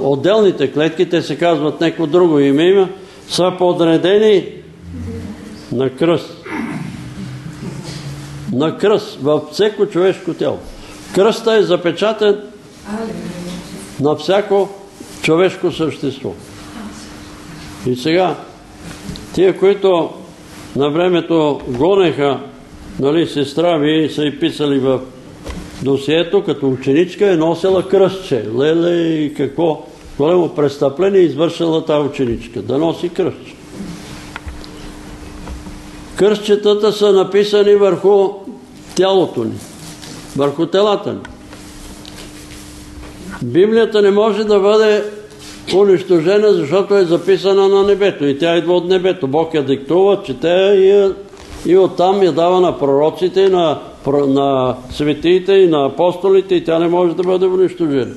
отделните клетки, те се казват някакво друго име има, са подредени на кръст. На кръст във всеко човешко тяло. Кръста е запечатан на всяко човешко същество. И сега, тия, които на времето гонеха, нали, сестра ви са и писали в досието, като ученичка е носила кръстче. Леле, какво големо престъпление извършила тази ученичка, да носи кръстче. Кръстчетата са написани върху тялото ни, върху телата ни. Библията не може да бъде унищожена, защото е записана на небето и тя идва от небето. Бог я диктува, чете и, и оттам я дава на пророците, на, на светиите и на апостолите и тя не може да бъде унищожена.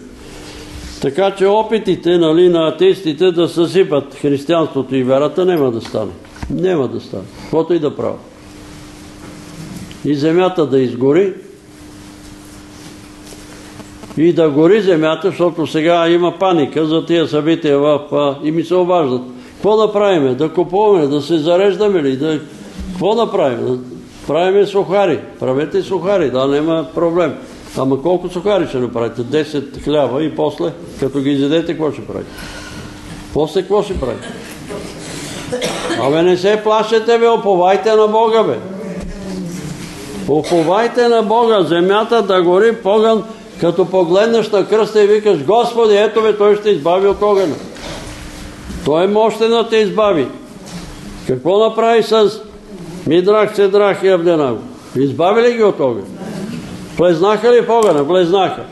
Така че опитите нали, на атеистите да съсипат християнството и верата няма да стане. Няма да стане. Каквото и да правят. и земята да изгори, и да гори земята, защото сега има паника за тия събития в, и ми се обаждат. Какво да правиме? Да купуваме, да се зареждаме ли? Да... Какво да правим? Да правиме сухари. Правете сухари, да, няма проблем. Ама колко сухари ще направите? 10 хляба и после, като ги изедете, какво ще правите? После какво ще правите? Абе не се плашете, бе, оповайте на Бога, бе. Оповайте на Бога, земята да гори погън, като погледнеш на кръста и викаш, Господи, ето бе, Той ще избави от огъня. Той мощен да те избави. Какво направи с Мидрах, Седрах и Абденаго? Избави ли ги от огъня? Влезнаха ли в огъня? Влезнаха.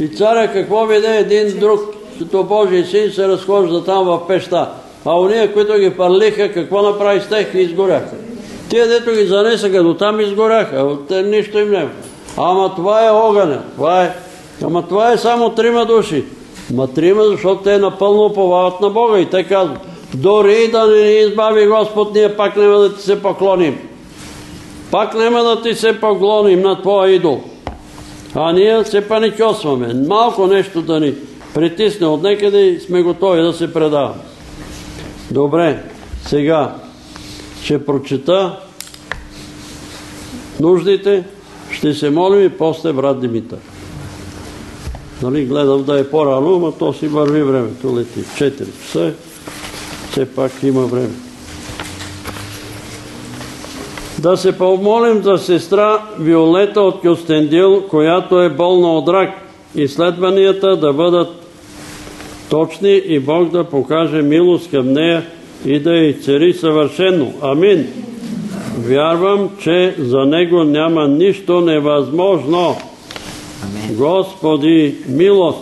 И царя какво виде един друг, като Божий син се разхожда там в пеща. А уния, които ги парлиха, какво направи с тях и изгоряха. Тия, дето ги занесаха до там, изгоряха. Те нищо им не Ама това е огъня. Това е... Ама това е само трима души. Ма трима, защото те напълно уповават на Бога и те казват, дори да не ни избави Господ, ние пак няма да ти се поклоним. Пак няма да ти се поклоним на твоя идол. А ние се паникосваме. Малко нещо да ни притисне от некъде и сме готови да се предаваме. Добре, сега ще прочета нуждите, ще се молим и после брат Димитър. Нали, гледам да е по-рано, но то си върви времето, лети. 4 часа, все пак има време. Да се помолим за сестра Виолета от Кюстендил, която е болна от рак. Изследванията да бъдат точни и Бог да покаже милост към нея и да я изцери съвършено. Амин. Вярвам, че за Него няма нищо невъзможно. Господи, милост.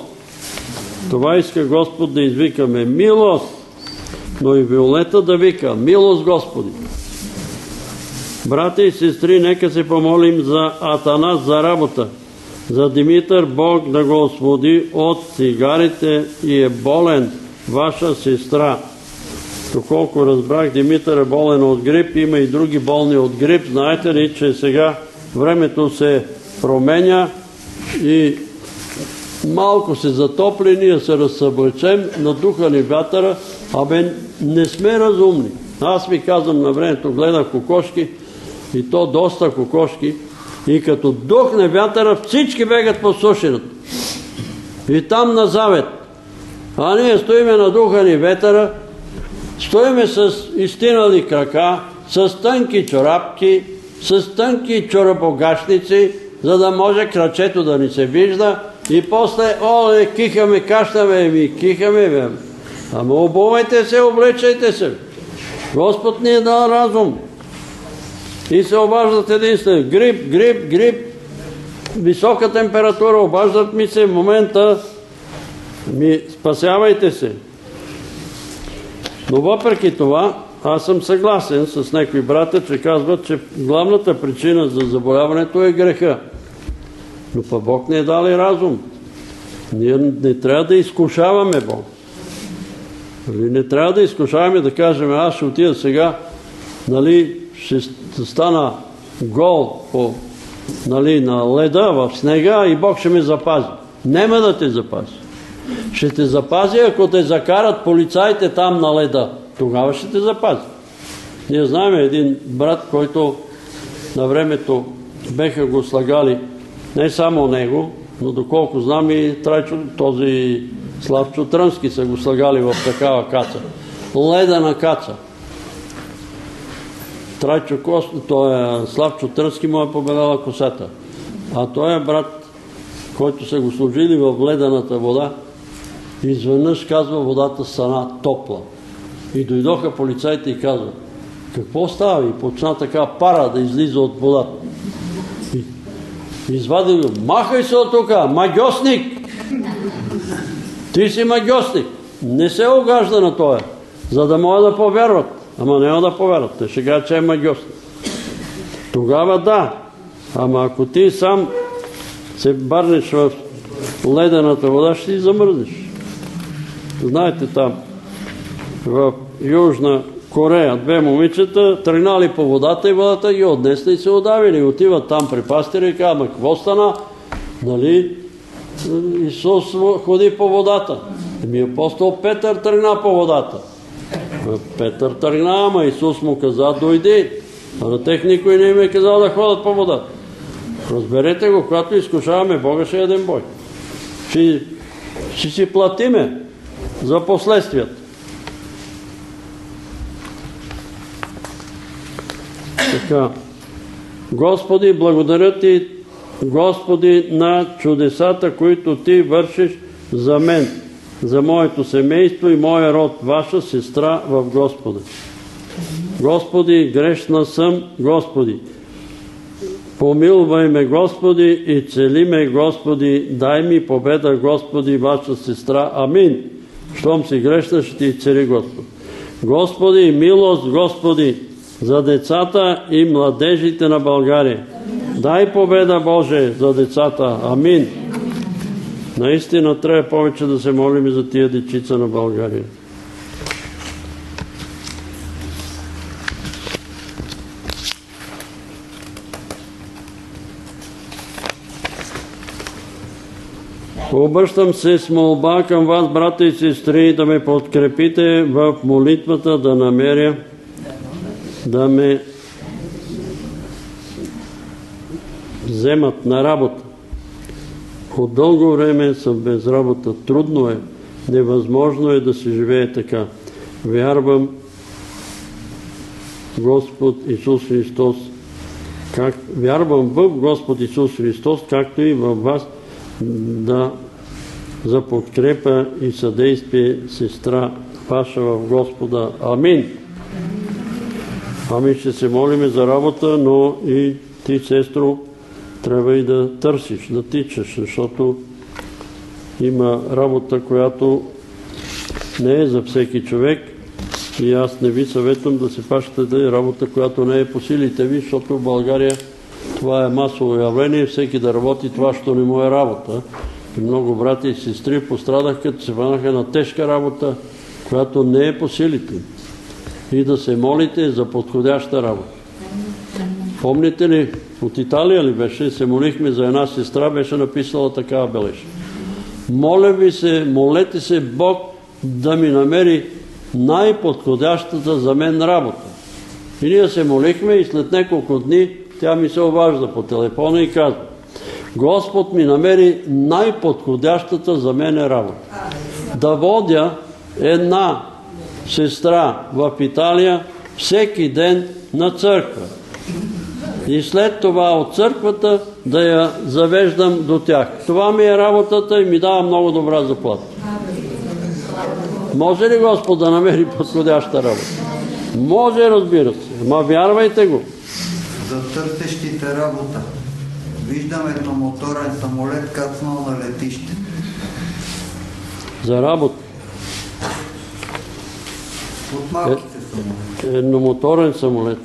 Това иска Господ да извикаме. Милост. Но и Виолета да вика. Милост, Господи. Брата и сестри, нека се помолим за Атанас за работа. За Димитър Бог да го освободи от цигарите и е болен ваша сестра. Доколко разбрах, Димитър е болен от грип, има и други болни от грип. Знаете ли, че сега времето се променя и малко се затопли, ние се разсъблечем, надуха ни вятъра, абе не сме разумни. Аз ви казвам на времето, гледах кокошки и то доста кокошки и като духне вятъра, всички бегат по сушината. И там на завет. А ние стоиме на духани ветъра, стоиме с изтинали крака, с тънки чорапки, с тънки чорапогашници, за да може крачето да ни се вижда и после, о, е, кихаме, кащаме, ми кихаме, бе. Ама обувайте се, облечайте се. Господ ни е дал разум. И се обаждат единствено. Грип, грип, грип, висока температура, обаждат ми се в момента, ми спасявайте се. Но въпреки това, аз съм съгласен с някои брата, че казват, че главната причина за заболяването е греха. Но па Бог не е дал и разум. Ние не трябва да изкушаваме Бог. Нали, не трябва да изкушаваме да кажем, аз ще отида сега, нали, ще стана гол нали, на леда в снега и Бог ще ме запази. Нема да те запази. Ще те запази, ако те закарат полицаите там на леда. Тогава ще те запази. Ние знаем един брат, който на времето беха го слагали не само него, но доколко знам и Трайчо, този Славчо Трънски са го слагали в такава каца. Ледена каца. Трайчо Кост, той е Славчо Трънски му е победала косата. А той е брат, който са го служили в ледената вода, изведнъж казва водата стана топла. И дойдоха полицайите и казват, какво става? И почна така пара да излиза от водата. И извади го, махай се от тук, магиосник! Ти си магиосник! Не се огажда на това, за да могат да повярват. Ама няма да повярват. Те ще кажат, че е магиосник. Тогава да. Ама ако ти сам се барнеш в ледената вода, ще ти замръзнеш. Знаете там, в Южна Корея. Две момичета тръгнали по водата и водата ги отнесли и се удавили. Отиват там при пастира и казват, какво стана? Нали? Исус ходи по водата. Еми апостол Петър тръгна по водата. Петър тръгна, ама Исус му каза, дойди. А на тех никой не им е казал да ходят по водата. Разберете го, когато изкушаваме Бога, ще е един бой. Ще си платиме за последствията. Така. Господи, благодаря Ти, Господи, на чудесата, които Ти вършиш за мен, за моето семейство и моя род, Ваша сестра в Господа. Господи, грешна съм, Господи. Помилвай ме, Господи, и цели ме, Господи, дай ми победа, Господи, Ваша сестра. Амин. Щом си грешна, ще ти цели Господ. Господи, милост, Господи, за децата и младежите на България. Дай победа, Боже, за децата. Амин. Наистина трябва повече да се молим за тия дечица на България. Обръщам се с молба към вас, брата и сестри, да ме подкрепите в молитвата да намеря, да ме вземат на работа. От дълго време съм без работа. Трудно е, невъзможно е да се живее така. Вярвам Господ Исус Христос. Как, вярвам в Господ Исус Христос, както и във вас, да за подкрепа и съдействие сестра Паша в Господа. Амин. Ами ще се молиме за работа, но и ти, сестро, трябва и да търсиш, да тичаш, защото има работа, която не е за всеки човек и аз не ви съветвам да се пащате работа, която не е по силите ви, защото в България това е масово явление, всеки да работи това, що не му е работа. И много брати и сестри пострадаха, като се ванаха на тежка работа, която не е по силите. И да се молите за подходяща работа. Помните ли, от Италия ли беше, се молихме за една сестра, беше написала такава бележка. Моля ви се, молете се Бог да ми намери най-подходящата за мен работа. И ние се молихме и след няколко дни тя ми се обажда по телефона и казва Господ ми намери най-подходящата за мене работа. Да водя една сестра в Италия всеки ден на църква. И след това от църквата да я завеждам до тях. Това ми е работата и ми дава много добра заплата. Може ли Господ да намери подходяща работа? Може, разбира се. Ма вярвайте го. За търсещите работа. Виждам едномоторен самолет кацнал на летище. За работа. От малките самолети. Едномоторен самолет.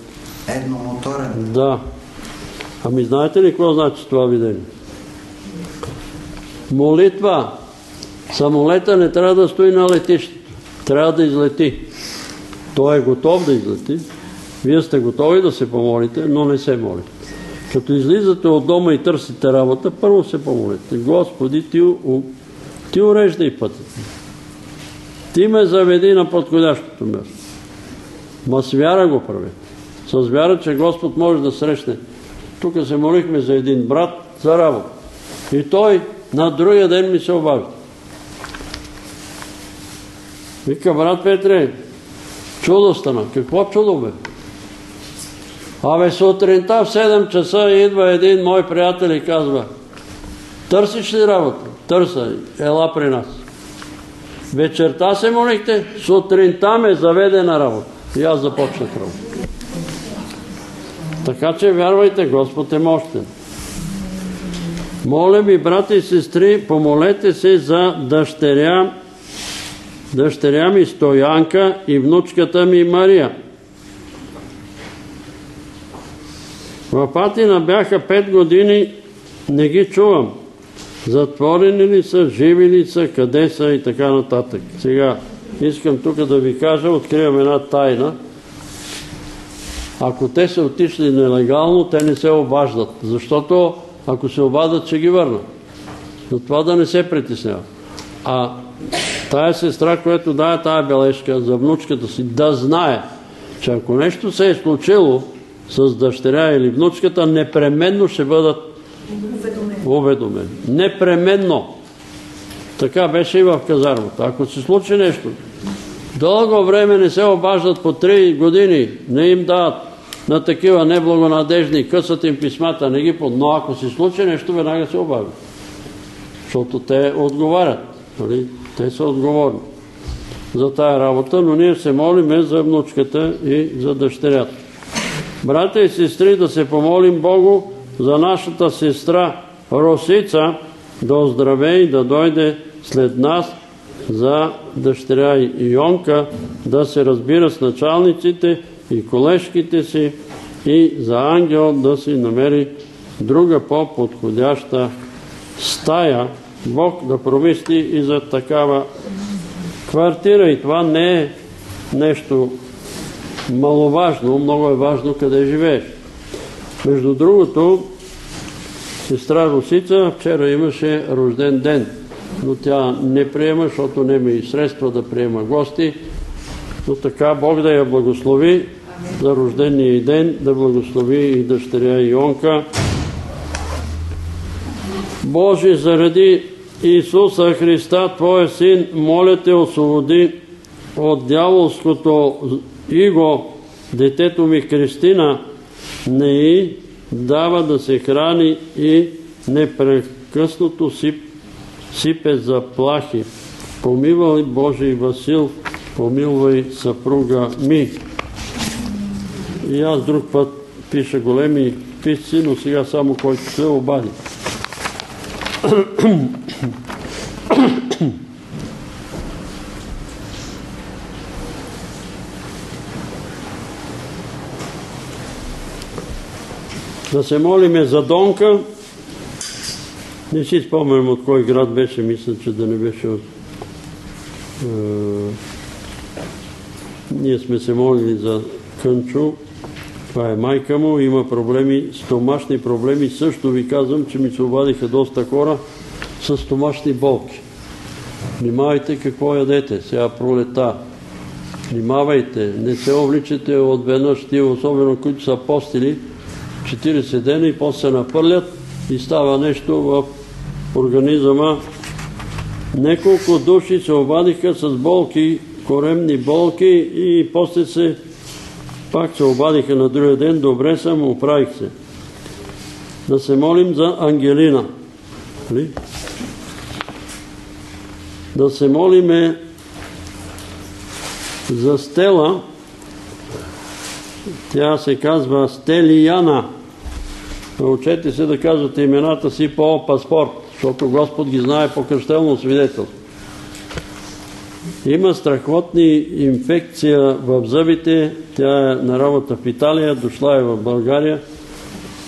Едномоторен. Да. Ами знаете ли какво значи това видение? Молитва. Самолета не трябва да стои на летището. Трябва да излети. Той е готов да излети. Вие сте готови да се помолите, но не се молите. Като излизате от дома и търсите работа, първо се помолите. Господи, ти, ти уреждай пътя. Ти ме заведи на подходящото място. Ма с вяра го прави. С вяра, че Господ може да срещне. Тук се молихме за един брат за работа. И той на другия ден ми се обажда. Вика, брат Петре, чудо стана. Какво чудо бе? Абе сутринта в 7 часа идва един мой приятел и казва, търсиш ли работа? Търса, ела при нас. Вечерта се молихте, сутринта ме заведе на работа. И аз започнах работа. Така че вярвайте, Господ е мощен. Моля ви, брати и сестри, помолете се за дъщеря, дъщеря ми Стоянка и внучката ми Мария. В Атина бяха 5 години, не ги чувам. Затворени ли са, живи ли са, къде са и така нататък. Сега искам тук да ви кажа, откривам една тайна. Ако те са отишли нелегално, те не се обаждат, защото ако се обадат, ще ги върнат. Затова да не се притеснява. А тая сестра, която дава тая бележка за внучката си, да знае, че ако нещо се е случило с дъщеря или внучката, непременно ще бъдат уведомени. Непременно. Така беше и в казармата. Ако се случи нещо, дълго време не се обаждат по три години, не им дават на такива неблагонадежни, късат им писмата, не ги под... Но ако се случи нещо, веднага се обаждат. Защото те отговарят. Нали? Те са отговорни за тая работа, но ние се молиме за внучката и за дъщерята. Братя и сестри, да се помолим Богу за нашата сестра Росица да оздраве и да дойде след нас за дъщеря Йонка да се разбира с началниците и колежките си и за ангел да си намери друга по-подходяща стая. Бог да промисли и за такава квартира. И това не е нещо маловажно, много е важно къде живееш. Между другото, сестра Русица вчера имаше рожден ден, но тя не приема, защото няма и средства да приема гости. Но така Бог да я благослови за рождения ден, да благослови и дъщеря Ионка. Боже, заради Исуса Христа, Твоя Син, моля Те, освободи от дяволското иго детето ми Кристина, не и дава да се храни и непрекъснато сипе заплахи. Помивай Божий Васил, помилвай съпруга ми. И аз друг път пиша големи писци, но сега само който се обади. Да се молиме за Донка. Не си спомням от кой град беше, мисля, че да не беше от... Е, ние сме се молили за Кънчо. Това е майка му, има проблеми, стомашни проблеми. Също ви казвам, че ми се обадиха доста хора с стомашни болки. Внимавайте какво ядете, сега пролета. Внимавайте, не се обличате от веднъж ти, особено които са постили, 40 дена и после се напърлят и става нещо в организъма. Неколко души се обадиха с болки, коремни болки и после се пак се обадиха на другия ден. Добре съм, оправих се. Да се молим за Ангелина. Нали? Да се молиме за Стела, тя се казва Стелияна. Научете се да казвате имената си по паспорт, защото Господ ги знае по кръщелно свидетелство. Има страхотни инфекция в зъбите. Тя е на работа в Италия, дошла е в България.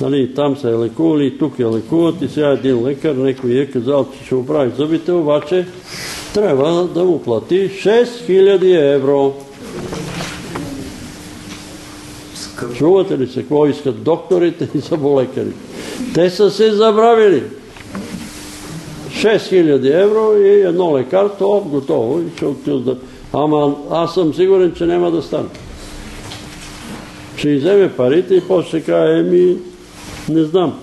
Нали, там се е лекували, и тук я лекуват и сега един лекар, некой е казал, че ще оправи зъбите, обаче трябва да му плати 6000 евро. Чувате ли се какво искат докторите и заболекарите? Те са се забравили. 6000 евро и едно лекарство, готово отил да... Ама аз съм сигурен, че няма да стане. Ще иземе парите и после ще каже, еми, не знам.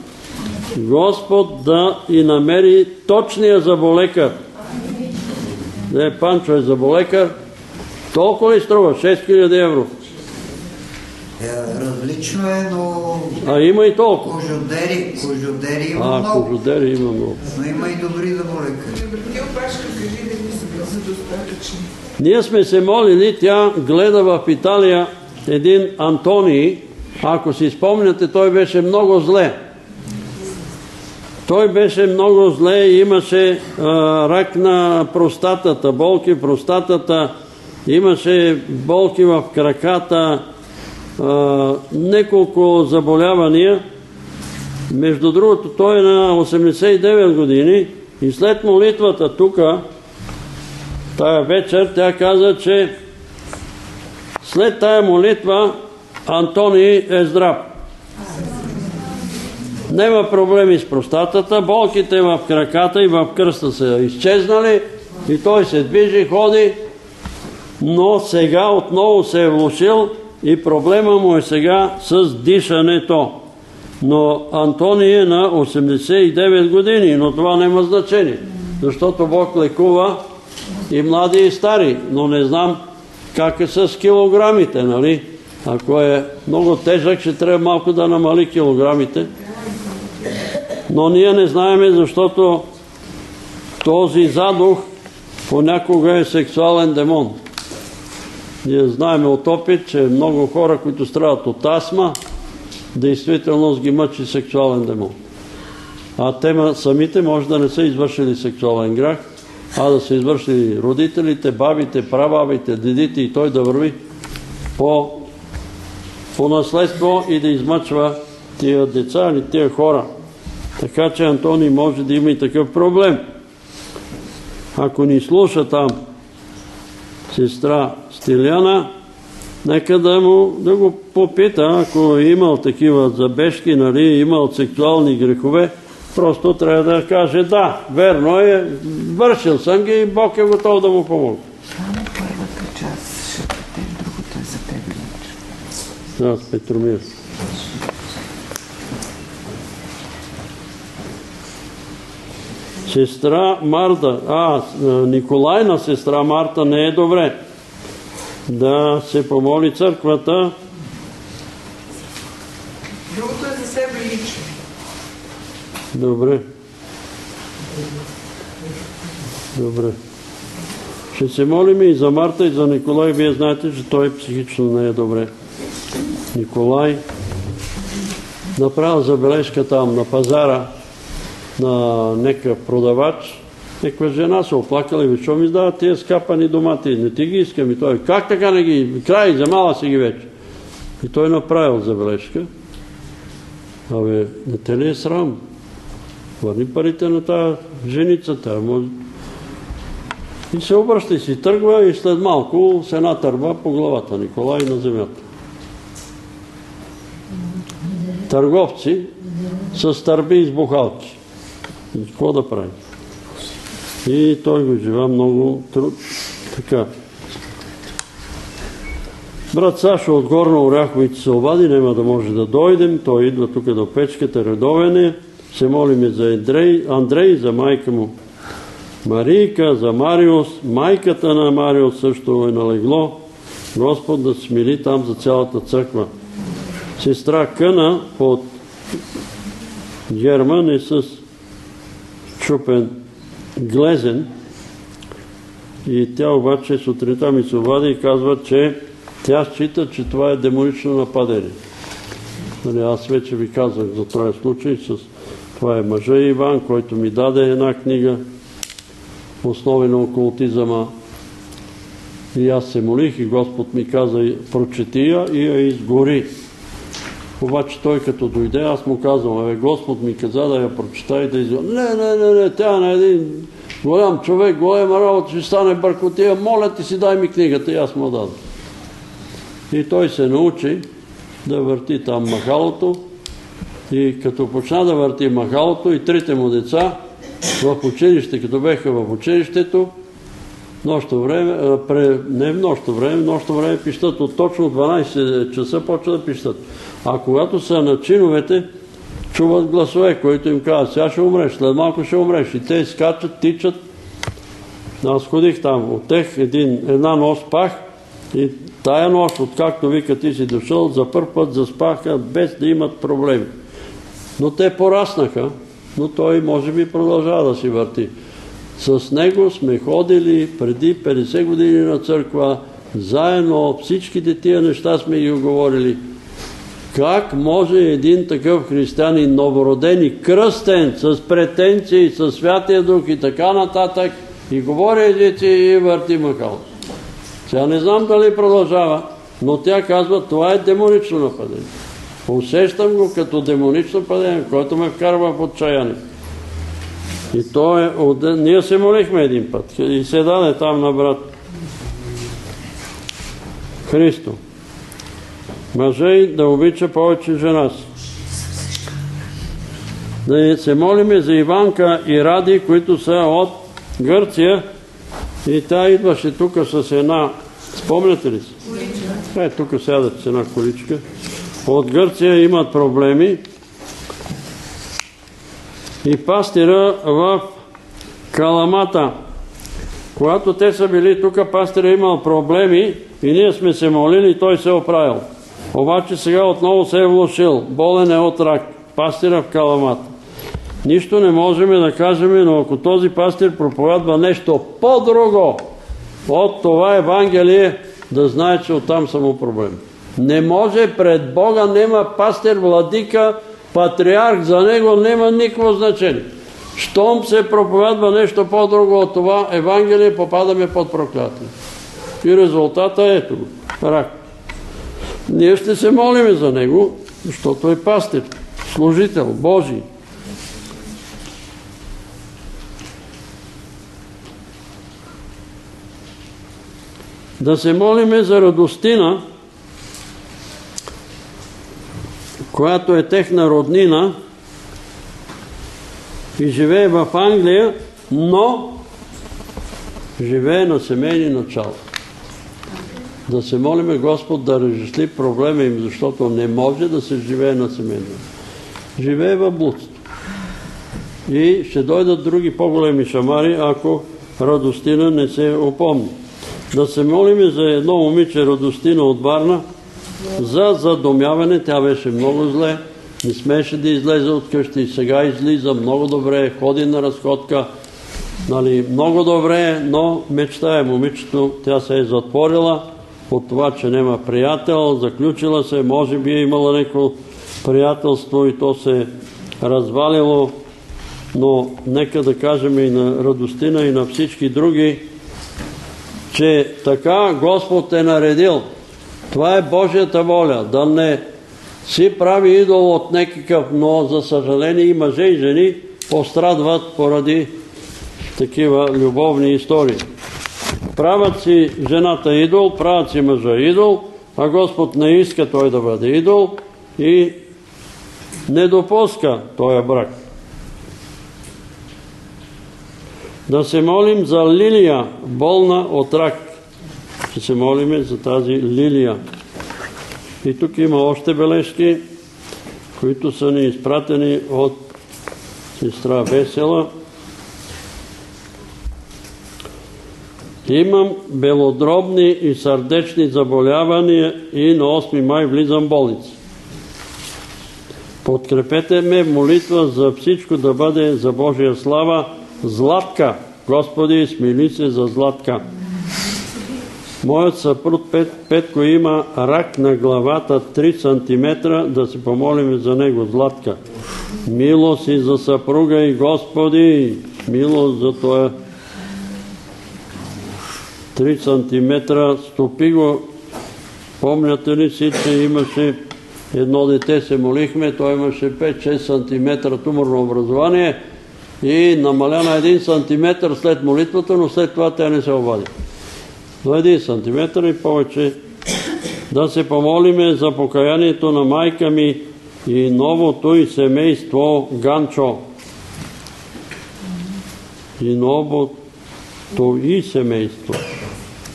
Господ да и намери точния заболекар. Не, Панчо е заболекар. Толкова ли струва? 6000 евро. Различно е, но... А има и толкова. Кожодери, кожодери има А, много. кожодери има много. Но има и добри заболекари. Ти опашка кажи дали са достатъчни. Ние сме се молили, тя гледа в Италия един Антоний, ако си спомняте, той беше много зле. Той беше много зле и имаше а, рак на простатата, болки в простатата, имаше болки в краката, неколко заболявания. Между другото, той е на 89 години и след молитвата тук, тая вечер, тя каза, че след тая молитва Антоний е здрав. Нема проблеми с простатата, болките в краката и в кръста са изчезнали и той се движи, ходи, но сега отново се е влушил и проблема му е сега с дишането. Но Антоний е на 89 години, но това няма значение, защото Бог лекува и млади и стари, но не знам как е с килограмите, нали? Ако е много тежък, ще трябва малко да намали килограмите. Но ние не знаеме, защото този задух понякога е сексуален демон. Ние знаеме от опит, че много хора, които страдат от астма, действително ги мъчи сексуален демон. А те самите може да не са извършили сексуален грях, а да са извършили родителите, бабите, прабабите, дедите и той да върви по, по наследство и да измъчва тия деца или тия хора. Така че Антони може да има и такъв проблем. Ако ни слуша там сестра Стиляна, нека да, му, да го попита, ако е имал такива забежки, нали, имал сексуални грехове, просто трябва да каже да, верно е, вършил съм ги и Бог е готов да му помогне. Само първата част ще четем, другото е за тебе. Да, Петромир. Сестра Марта, а, Николайна сестра Марта не е добре да се помоли църквата. Другото е за себе лично. Добре. Добре. Ще се молим и за Марта и за Николай. Вие знаете, че той психично не е добре. Николай направил забележка там на пазара на нека продавач. Неква жена се оплакала и ви, що ми издават тия скапани домати? Не ти ги искам. И той, как така не ги? Край, замала си ги вече. И той направил забележка. Абе, не те ли е срам? Върни парите на тази женицата. Може... И се обръща и си тръгва и след малко с една търба по главата Николай на земята. Търговци с търби и с бухалки. И какво да прави? И той го жива много труд. Така. Брат Сашо от Горна Оряховица се обади, няма да може да дойдем. Той идва тук до печката, редовен е. Се молиме за Андрей, Андрей, за майка му Марийка, за Мариус. Майката на Мариус също е налегло. Господ да смили там за цялата църква. Сестра Къна от Герман е с чупен глезен и тя обаче сутринта ми се обади и казва, че тя счита, че това е демонично нападение. Нали, аз вече ви казах за този случай. С... Това е мъжа Иван, който ми даде една книга Основи на окултизъма. И аз се молих и Господ ми каза, прочети я и я изгори. Обаче той като дойде, аз му казвам, Господ ми каза да я прочита и да изгори. Не, не, не, не, тя на един голям човек, голема работа, ще стане бъркотия, моля ти си, дай ми книгата и аз му дадам. И той се научи да върти там махалото и като почна да върти махалото и трите му деца в училище, като беха в училището, нощно време, не в нощно време, нощно време пищат от точно 12 часа почва да пищат. А когато са на чиновете, чуват гласове, които им казват, сега ще умреш, след малко ще умреш. И те скачат, тичат. Аз ходих там, от тех един, една нощ спах и тая нощ, откакто вика ти си дошъл, за първ път заспаха без да имат проблеми. Но те пораснаха, но той може би продължава да си върти. С него сме ходили преди 50 години на църква, заедно всичките тия неща сме ги оговорили. Как може един такъв християнин, новороден и кръстен, с претенции, с Святия Дух и така нататък, и говори езици и върти махал. Сега не знам дали продължава, но тя казва, това е демонично нападение. Усещам го като демонично падение, което ме вкарва в отчаяние. И то е, ние се молихме един път и се даде там на брат Христо. Мъжей да обича повече жена си. Да се молиме за Иванка и Ради, които са от Гърция. И тя идваше тук с една, спомняте ли си? Е, тук сядат с една количка. От Гърция имат проблеми. И пастира в Каламата. Когато те са били тук, пастира имал проблеми и ние сме се молили и той се е оправил. Обаче сега отново се е влошил. Болен е от рак. Пастира в Каламата. Нищо не можем да кажем, но ако този пастир проповядва нещо по-друго от това Евангелие, да знае, че оттам само проблем. Не може пред Бога, нема пастир, владика, патриарх, за него нема никакво значение. Щом се проповядва нещо по-друго от това Евангелие, попадаме под проклятие. И резултата е ето го. Рак. Ние ще се молиме за него, защото е пастир, служител, Божий. Да се молиме за радостина, която е техна роднина и живее в Англия, но живее на семейни начала. Да се молиме Господ да разреши проблема им, защото не може да се живее на семейно. Живее в блудство. И ще дойдат други по-големи шамари, ако Радостина не се опомни. Да се молиме за едно момиче Радостина от Варна, за задомяване. Тя беше много зле, не смеше да излезе от къщи. Сега излиза много добре, ходи на разходка. Нали, много добре, но мечтае момичето. Тя се е затворила от това, че няма приятел, заключила се, може би е имала някакво приятелство и то се е развалило. Но нека да кажем и на Радостина и на всички други, че така Господ е наредил. Това е Божията воля, да не си прави идол от някакъв, но за съжаление и мъже и жени пострадват поради такива любовни истории. Правят си жената идол, правят си мъжа идол, а Господ не иска той да бъде идол и не допуска този брак. Да се молим за Лилия, болна от рак. Ще се молиме за тази Лилия. И тук има още бележки, които са ни изпратени от сестра Весела. Имам белодробни и сърдечни заболявания и на 8 май влизам в болница. Подкрепете ме молитва за всичко да бъде за Божия слава. Златка, Господи, смили се за Златка. Моят съпруг Пет, Петко има рак на главата 3 см, да се помолим за него, Златка. Милост и за съпруга и Господи, милост за това 3 см, стопи го. Помняте ли си, че имаше едно дете, се молихме, той имаше 5-6 см туморно образование и намаля на 1 см след молитвата, но след това тя не се обади. 1 см и повече да се помолиме за покаянието на майка ми и новото и семейство Ганчо. И новото и семейство.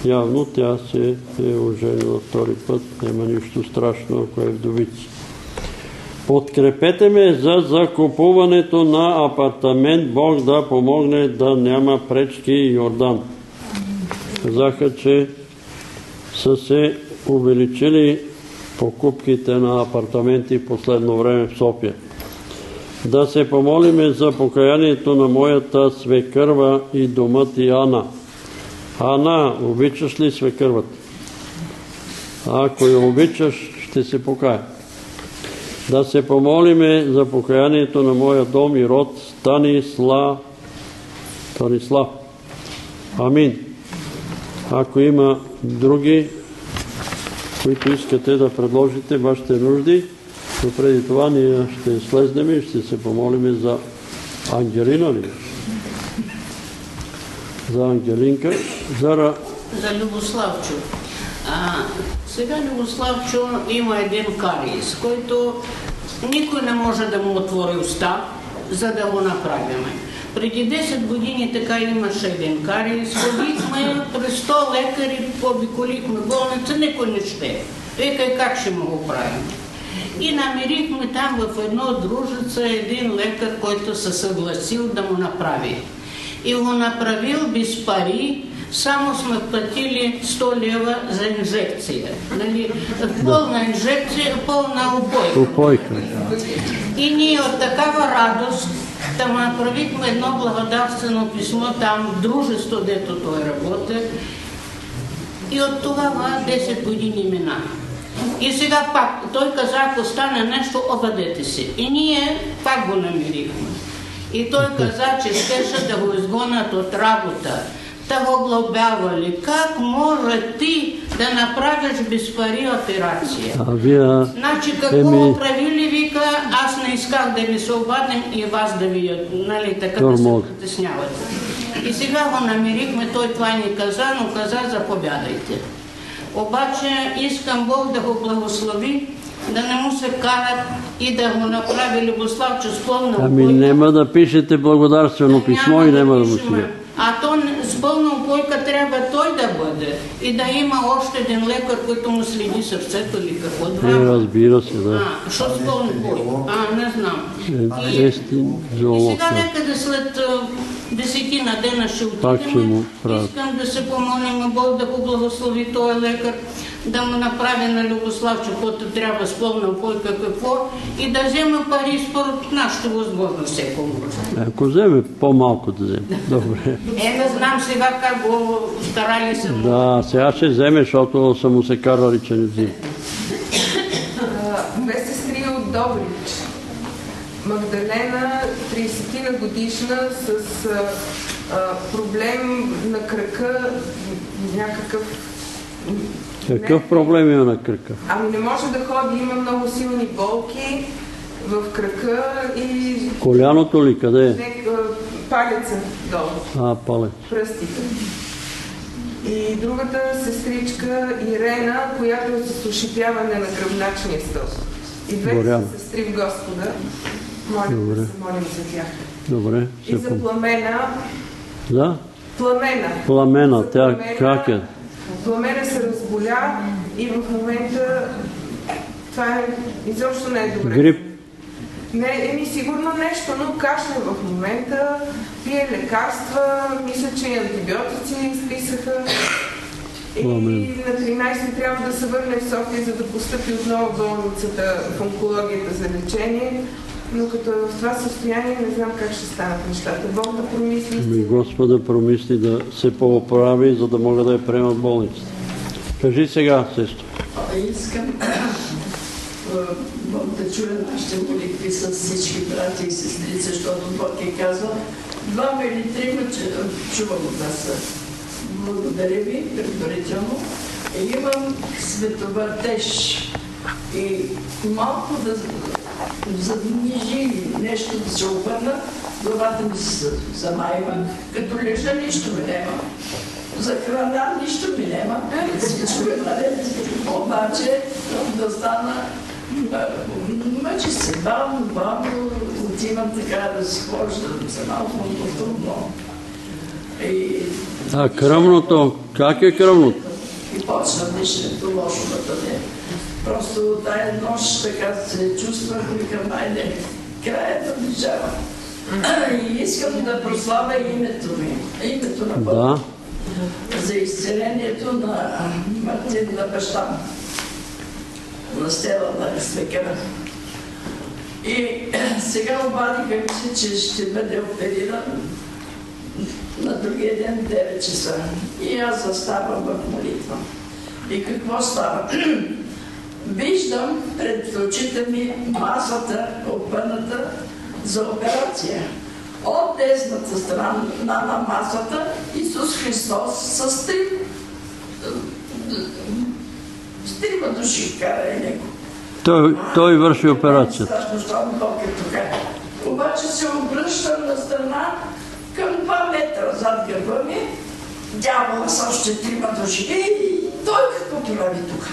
Явно тя се е оженила втори път, няма нищо страшно, ако е вдовица. Подкрепете ме за закупуването на апартамент. Бог да помогне да няма пречки Йордан. Казаха, че са се увеличили покупките на апартаменти последно време в София. Да се помолиме за покаянието на моята свекърва и домът и Ана. Ана, обичаш ли свекървата? Ако я обичаш, ще се покая. Да се помолиме за покаянието на моя дом и род Станислав. Станислав. Амин. Ако има други, които искате да предложите вашите нужди, но преди това ние ще слезнем и ще се помолиме за Ангелина ли? За Ангелинка. За, За Любославчо. А, сега Любославчо има един кариес, който никой не може да му отвори уста, за да го направим. Преди 10 години така имаше един кариес, ходихме през 100 лекари, побиколихме болница, никой не ще. Викай как ще му го правим. И намерихме там в едно дружица един лекар, който се съгласил да му направи. И го направил без пари, само сме платили 100 лева за инжекция. Нали? Пълна инжекция, пълна обойка. И ние от такава радост да му направихме едно благодарствено писмо там, дружество, дето той работи. И от тогава 10 години мина. И сега пак, той каза, ако стане нещо, обадете се. И ние пак го намерихме. И той каза, че щеше да го изгонят от работа. Та го глобявали. Как може ти да направиш без пари операция? А вие Значи какво Еми- правили, вика, аз не исках да ви се обадим и вас да ви, нали, така да се притеснявате. И сега го намерихме, той това ни каза, но каза, заповядайте. Обаче искам Бог да го благослови, да не му се карат и да го направи Любославчо с пълна Ами няма да пишете благодарствено писмо и няма да му пишем. А то с пълна упойка трябва той да бъде. И да има още един лекар, който му следи сърцето или какво. Е, Двама. разбира се, да. А, що с пълна упойка? А, не знам. Е, И- и сега някъде след десетина дена ще Пак ще му отидем. Искам да се помолим Бог да го благослови този лекар, да му направи на Любославчо, който трябва с пълна упойка какво и да взема пари според нашите възможности, ако може. Ако вземе, по-малко да вземе. Добре. Е, не знам сега как го старали се. Да, сега ще вземе, защото са му се карали, че не взима. Две сестри от Добрич. Магдалена, 30 на годишна, с а, проблем на кръка, някакъв... Какъв не- проблем има на кръка? Ами не може да ходи, има много силни болки в кръка и Коляното ли? Къде е? не, палеца долу, А, палец. пръстите. И другата сестричка Ирена, която е с ушипяване на гръбначния стълб. И двете са сестри в Господа. Молим Добре. да се молим за тях. Добре. И за пламена. Да? Пламена. Пламена, тя как е? Пламена се разболя и в момента това е, изобщо не е добре. Грип. Не, еми сигурно нещо, но кашля в момента, пие лекарства, мисля, че и антибиотици изписаха. И на 13 трябва да се върне в София, за да постъпи отново в болницата в онкологията за лечение. Но като е в това състояние, не знам как ще станат нещата. Бог да промисли. Ами Господа промисли да се поправи, за да мога да я приема в болницата. Кажи сега, сестро. А, Искам Бог да чуе нашите молитви с всички брати и сестри, защото Бог е казал, двама или трима, чувам от нас. Благодаря ви предварително. И имам световъртеж. И малко да занижи нещо да се обърна, главата ми се замайва, като лежа нищо ми няма. За храна нищо ми няма. Всичко е наред. Обаче да стана Мъчи се бавно, бавно, отивам така да се хождам за малко трудно. И, А кръвното, как е кръвното? и почна дишането лошо да бъде. Просто тая нощ така се чувствах, викам, айде, края да държава. И искам да прославя името ми, името на Бога Да. за изцелението на Мартин на баща на Стела на свекера. И сега обадиха ми се, че ще бъде опериран на другия ден в 9 часа. И аз заставам в молитва. И какво става? Виждам пред очите ми масата, опъната за операция. От десната страна на масата Исус Христос с три, с трима души кара него. Той, той върши операцията. Е. Обаче се обръщам на страна към 2 метра зад гърба ми. Дявола с още трима души. И той какво прави тук?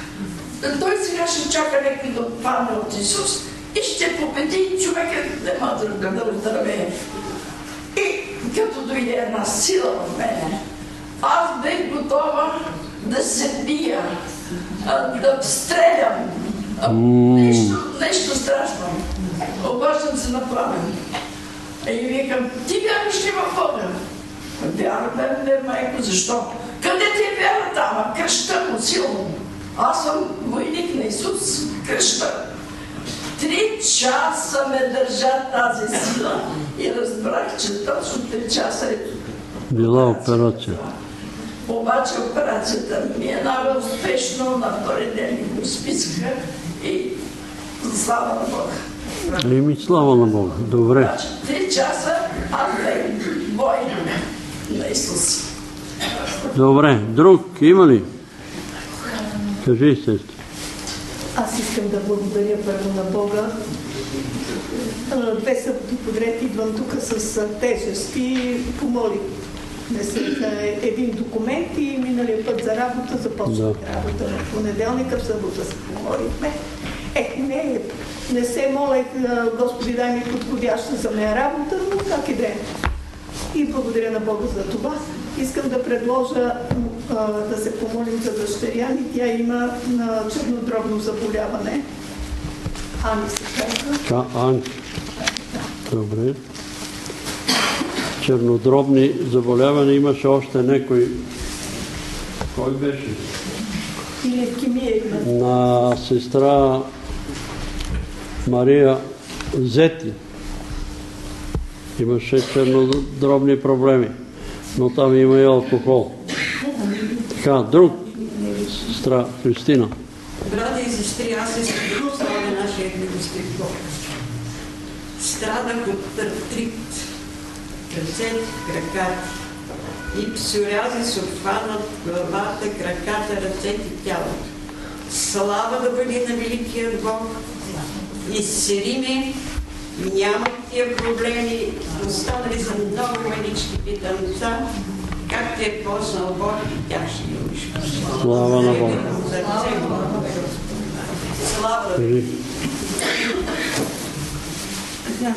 Той сега ще чака някой да отпадне от Исус и ще победи човекът не може да да оздравее. И като дойде една сила в мене, аз бех готова да се бия, да стрелям. Нещо, нещо страшно. Обаждам се на пламен. И викам, ти вярваш ли в Бога? Вярвам, не, майко, защо? Къде ти е вярата? Ама кръща му силно. Аз съм войник на Исус, кръща. Три часа ме държа тази сила и разбрах, че точно три часа е Била операция. обаче операцията минава успешно, на втори ден ми го списаха и слава на Бога. Еми, слава на Бога. Добре. Значи, три часа аз бях война на Исус. Добре. Друг има ли? Кажи, сестри. Аз искам да благодаря първо на Бога. Две съботи подред идвам тук с а, тежест и помолих не се един документ и миналия път за работа започнах работа. В понеделника, в събота се помолихме. Е, не, не се молех, Господи, дай ми подходяща за нея работа, но как и да е. И благодаря на Бога за това. Искам да предложа а, да се помолим за дъщеря ми. Тя има на чернодробно заболяване. Ани се казва. Ка, Анки. Добре. Чернодробни заболявания имаше още някой. Кой беше? И левкемия има. На сестра Мария Зети. Имаше чернодробни проблеми, но там има и алкохол. Така, друг. Сестра Христина. Брати и сестри, аз искам да прославя нашия милостив Бог. Страдах от артрит, ръцете, краката и псориази се обхванат главата, краката, ръцете, тялото. Слава да бъде на великия Бог. Изцери ме, няма тия проблеми, останали са много манички питамца, как те е познал Бог и тях ще ги обишва. Слава на Бога. Слава Кажи. Да.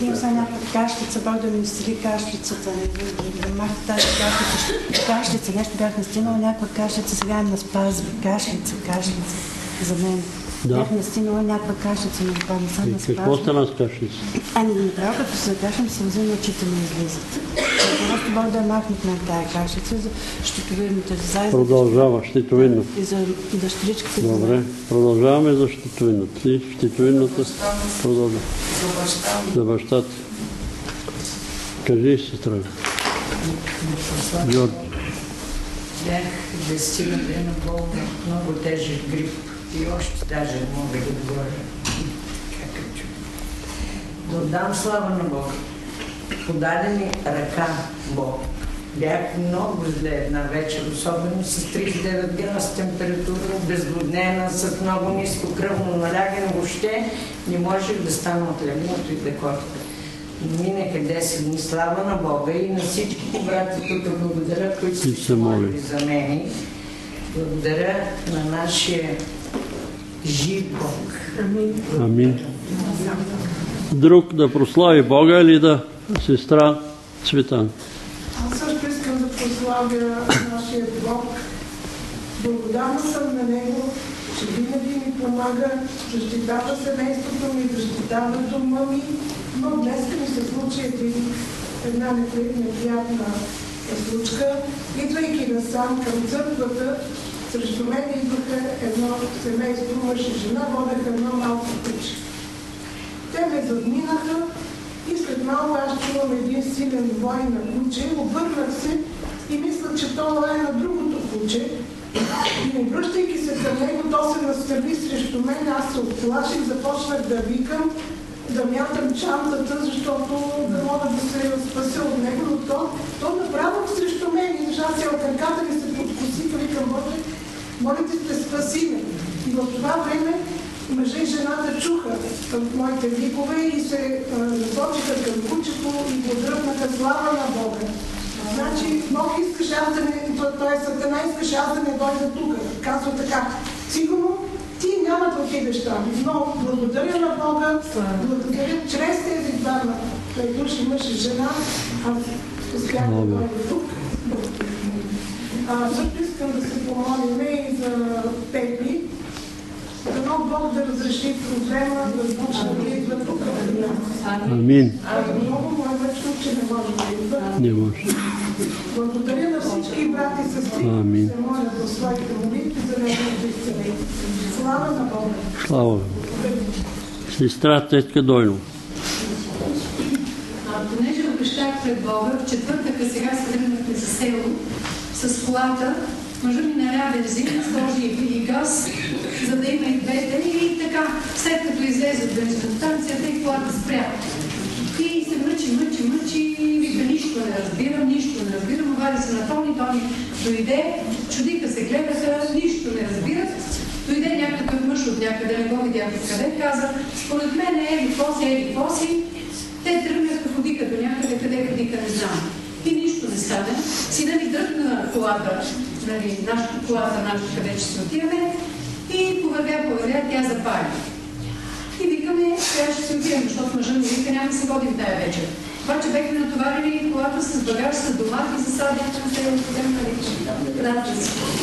Имам сега някаква кашлица, Бог да ми изцели кашлицата. Да- махна тази кашлица. Кашлица, нещо бях настигнала, някаква кашлица, сега ме спазва. Кашлица, кашлица за мен. Да. Бях настигнала някаква кашлица, но това не съм И на какво стана с кашница? Ами, направо като се кашам, сълзи на очите ми излизат. Просто Бог да е от мен тая кашлица, за щитовидните заедно. Продължава щитовидно. И за дъщеричката. за Добре, продължаваме за щитовидната. И щитовидната продължава. За бащата. Кажи, сестра. Георги. Бях 10 година болна, много тежък грип и още даже мога да говоря. Как е чу. Да отдам слава на Бога. Подаде ми ръка Бог. Бях много зле една вечер, особено с 39 градуса температура, обезглоднена, с много ниско кръвно налягане, въобще не можех да стана от легното и да ходя. Минаха 10 дни, слава на Бога и на всички брати тук благодаря, които са молили за мен. Благодаря на нашия жив Бог. Амин. Друг да прослави Бога или да сестра Цветан? Аз също искам да прославя нашия Бог. Благодарна съм на Него, че винаги ми помага, защитава семейството ми, защитава дома ми. Но днес ми се случи един, една непри- неприятна случка. Идвайки насам към църквата, срещу мен идваха едно семейство, мъж и жена, водеха едно малко куче. Те ме задминаха и след малко аз чувам един силен вой на куче, обърнах се и мисля, че то е на другото куче. И обръщайки се към него, то се настърви срещу мен, аз се оплаших, започнах да викам, да мятам чантата, защото да мога да се спася от него, но то, то направо срещу мен издържа се от ръката ми се подкосиха, викам, Боже, моля ти те спаси ме. И в това време мъжа и жената чуха моите викове и се насочиха към кучето и го дръпнаха слава на Бога. Значи, Бог искаше аз да не, т.е. Сатана искаше аз да не дойда тук. Казва така, сигурно ти няма да отидеш там, но благодаря на Бога, благодаря чрез тези двама души, мъж и жена, аз успях да дойда тук. А, също искам да се помолим и за Пепи, Дано Бог да разреши проблема, да започне да идва тук при нас. Амин. А много му е вечно, че не може да идва. Не може. Благодаря на всички брати и сестри, Амин. които се молят в своите молитви за неговото изцеление. Слава на Бога! Слава. Сестра Тетка Дойно. А, понеже обещах пред Бога, в четвъртъка сега се тръгнахме за село с колата. Мъжа ми наля бензин, сложи и газ, за да има и двете. И така, след като излезе от бензиностанцията и колата спря. И се мъчи, мъчи, мъчи, вика, нищо не разбирам, нищо не разбирам. Обади се на Тони, Тони дойде, чудика се гледаха, нищо не разбират. Дойде някакъв мъж от някъде, не го видях откъде, каза, според мен е еди какво си, еди какво си. Те тръгнаха, ходиха до някъде, къде ходиха, не знам. И нищо не стане. Сина ми дръпна колата, нали, нашата колата, нашата, къде се отиваме. И повървя, повървя, тя запали. И викаме, сега ще се отидем, защото мъжа ми вика, няма да се водим тая вечер. Обаче бехме натоварили колата с багаж, с домат и засадихме на село, ходем нали.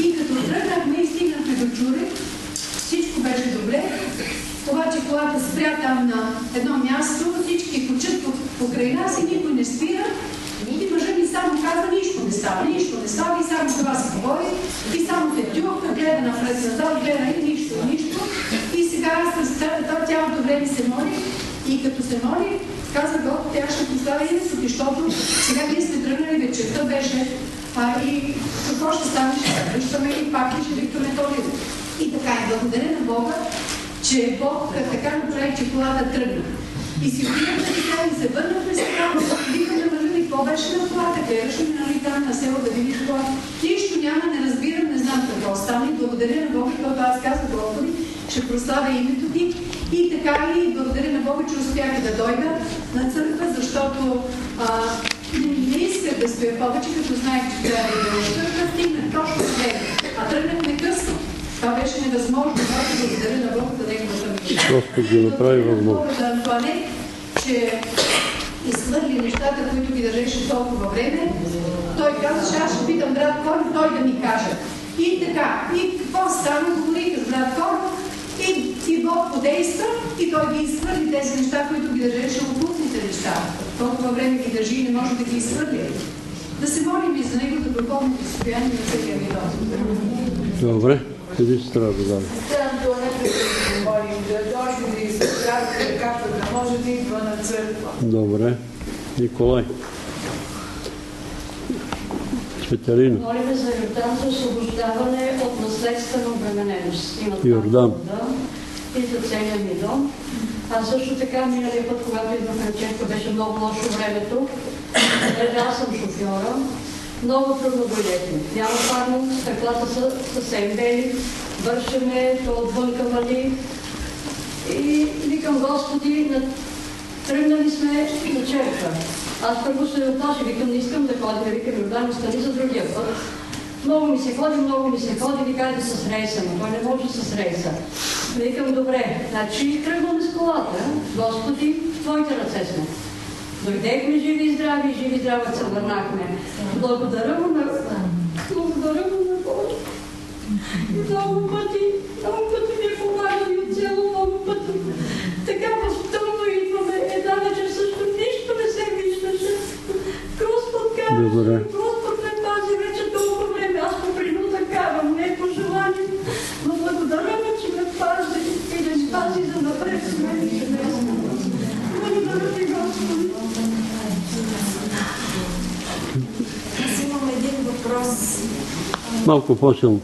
И като тръгнахме и стигнахме до Чуре, всичко беше добре, обаче колата спря там на едно място, всички по- покрай нас и никой не спира. Само каза, нищо не става, нищо не става и само това се говори. И само се тюхна, гледа напред назад, гледа и нищо, нищо. И сега през ця- цялото време се моли и като се моли, каза Бог, тя ще постави името, защото сега ние сме тръгнали вечерта, беше а, и какво ще стане, ще връщаме и пак и ще викаме Тони. И така, и благодаря на Бога, че Бог така направи, че колата тръгна. И си отидахме така и се върнахме сега, викаме какво беше на колата, гледаш ли нали там на село да видиш това. Нищо няма, не разбирам, не знам какво стане. Благодаря на Бога, защото аз казах, Господи, ще прославя името ти. И така и благодаря на Бога, че успях да дойда на църква, защото а, не исках да стоя повече, като знаех, че трябва да дойда на църква, стигнах точно време. А тръгнахме късно. Това беше невъзможно, обаче благодаря на Бога за неговата милост. Господ ги направи възможно. Че изхвърли нещата, които ги държеше толкова време. Той каза, че аз ще питам брат Кор, той да ми каже. И така, и какво стана, говориха с брат Кор, и, и Бог подейства, и той ги изхвърли тези неща, които ги държеше окултните неща. Толкова време ги държи и не може да ги изхвърли. Да се молим и за него за духовното състояние на всеки един Добре. Къде се трябва да даде? Трябва да се молим, да дойде да краката, да може да идва на църква. Добре. Николай. Светелина. Молиме за Йордан за освобождаване от наследствена обремененост. Имат Йордан. Да. И за целия ми дом. А също така, миналия път, когато идвах на Чехка, беше много лошо времето. Аз съм шофьора. Много трудно дойдете. Няма парно, стъклата са съвсем бели. Вършеме, то отвънка вали. И викам, Господи, на... тръгнали сме на черква. Аз първо се отнася, викам, не искам да ходя, викам, Йордан, остани за другия път. Много ми се ходи, много ми се ходи, вика да с рейса, но той не може с рейса. Викам, добре, значи тръгваме с колата. Господи, в Твоите ръце сме. Дойдехме живи и здрави, живи и здрави се върнахме. Благодаря му на... Благодаря му на Бога. И много пъти, много пъти ми е помагали от цяло, много пъти. Така възтълно идваме. Една вечер също нищо не се виждаше. Господ Добре. Господ ме пази вече толкова време. Аз по принуда карам, не по желание. Но благодаря му, че ме пази и да ни пази за напред с мен и. Благодаря ти, Господи. Аз имам един въпрос. Малко по-силно.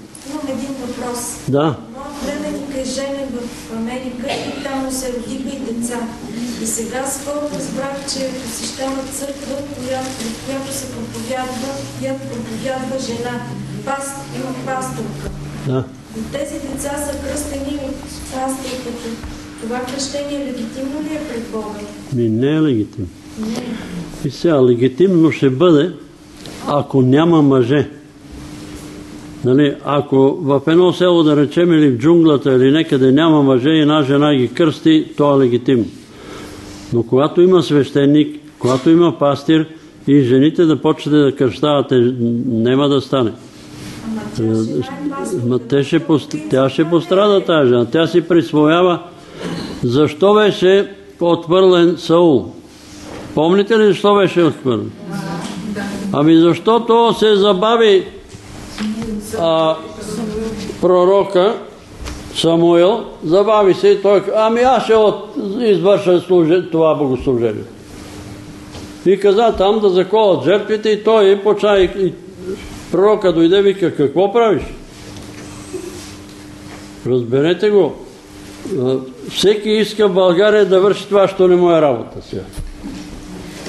Да. Моят племенник е женен в Америка и там му се родиха и деца. И сега скоро разбрах, че посещава църква, която, в която се проповядва, която проповядва жена. Паст, има пасторка. Да. И тези деца са кръстени от пасторката. Това кръщение легитимно ли е пред Бога? Ми не е легитимно. Не. И сега легитимно ще бъде, ако няма мъже. Нали, ако в едно село, да речем, или в джунглата, или некъде няма мъже и една жена ги кръсти, то е легитимно. Но когато има свещеник, когато има пастир и жените да почнете да кръщават, е, няма да стане. Ма те ще, тя ще пострада тази жена. Тя си присвоява. Защо беше отвърлен Саул? Помните ли защо беше отхвърлен? Ами защото се забави а, пророка Самуил, забави се и той ами аз ще от, извърша служи, това богослужение. И каза там да заколат жертвите и той и поча и, и пророка дойде вика какво правиш? Разберете го. Всеки иска България да върши това, що не му е работа сега.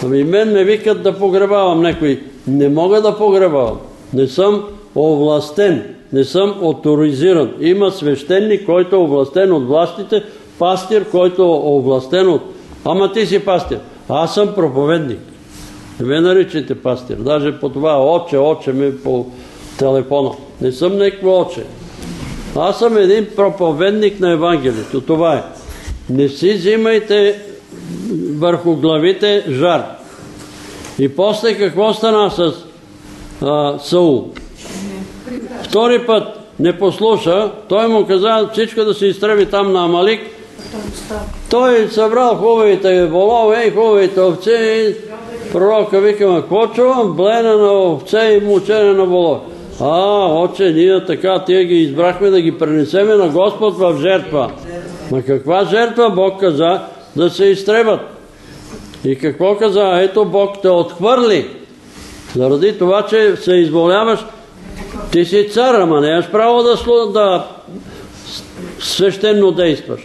Ами мен ме викат да погребавам някой. Не мога да погребавам. Не съм овластен. Не съм авторизиран. Има свещеник, който е овластен от властите, пастир, който е овластен от... Ама ти си пастир. Аз съм проповедник. Не ме наричайте пастир. Даже по това оче, оче ми по телефона. Не съм някакво оче. Аз съм един проповедник на Евангелието. Това е. Не си взимайте върху главите жар. И после какво стана с Саул? Втори път не послуша, той му каза всичко да се изтреби там на Амалик. Той събрал хубавите волове и хубавите овце и пророка вика, какво чувам? Блена на овце и мучене на волове. А, отче, ние така, тия ги избрахме да ги пренесеме на Господ в жертва. Ма каква жертва? Бог каза да се изтребат. И какво каза? Ето Бог те отхвърли. Заради това, че се изволяваш, ти си цар, ама не имаш право да, да свещенно действаш.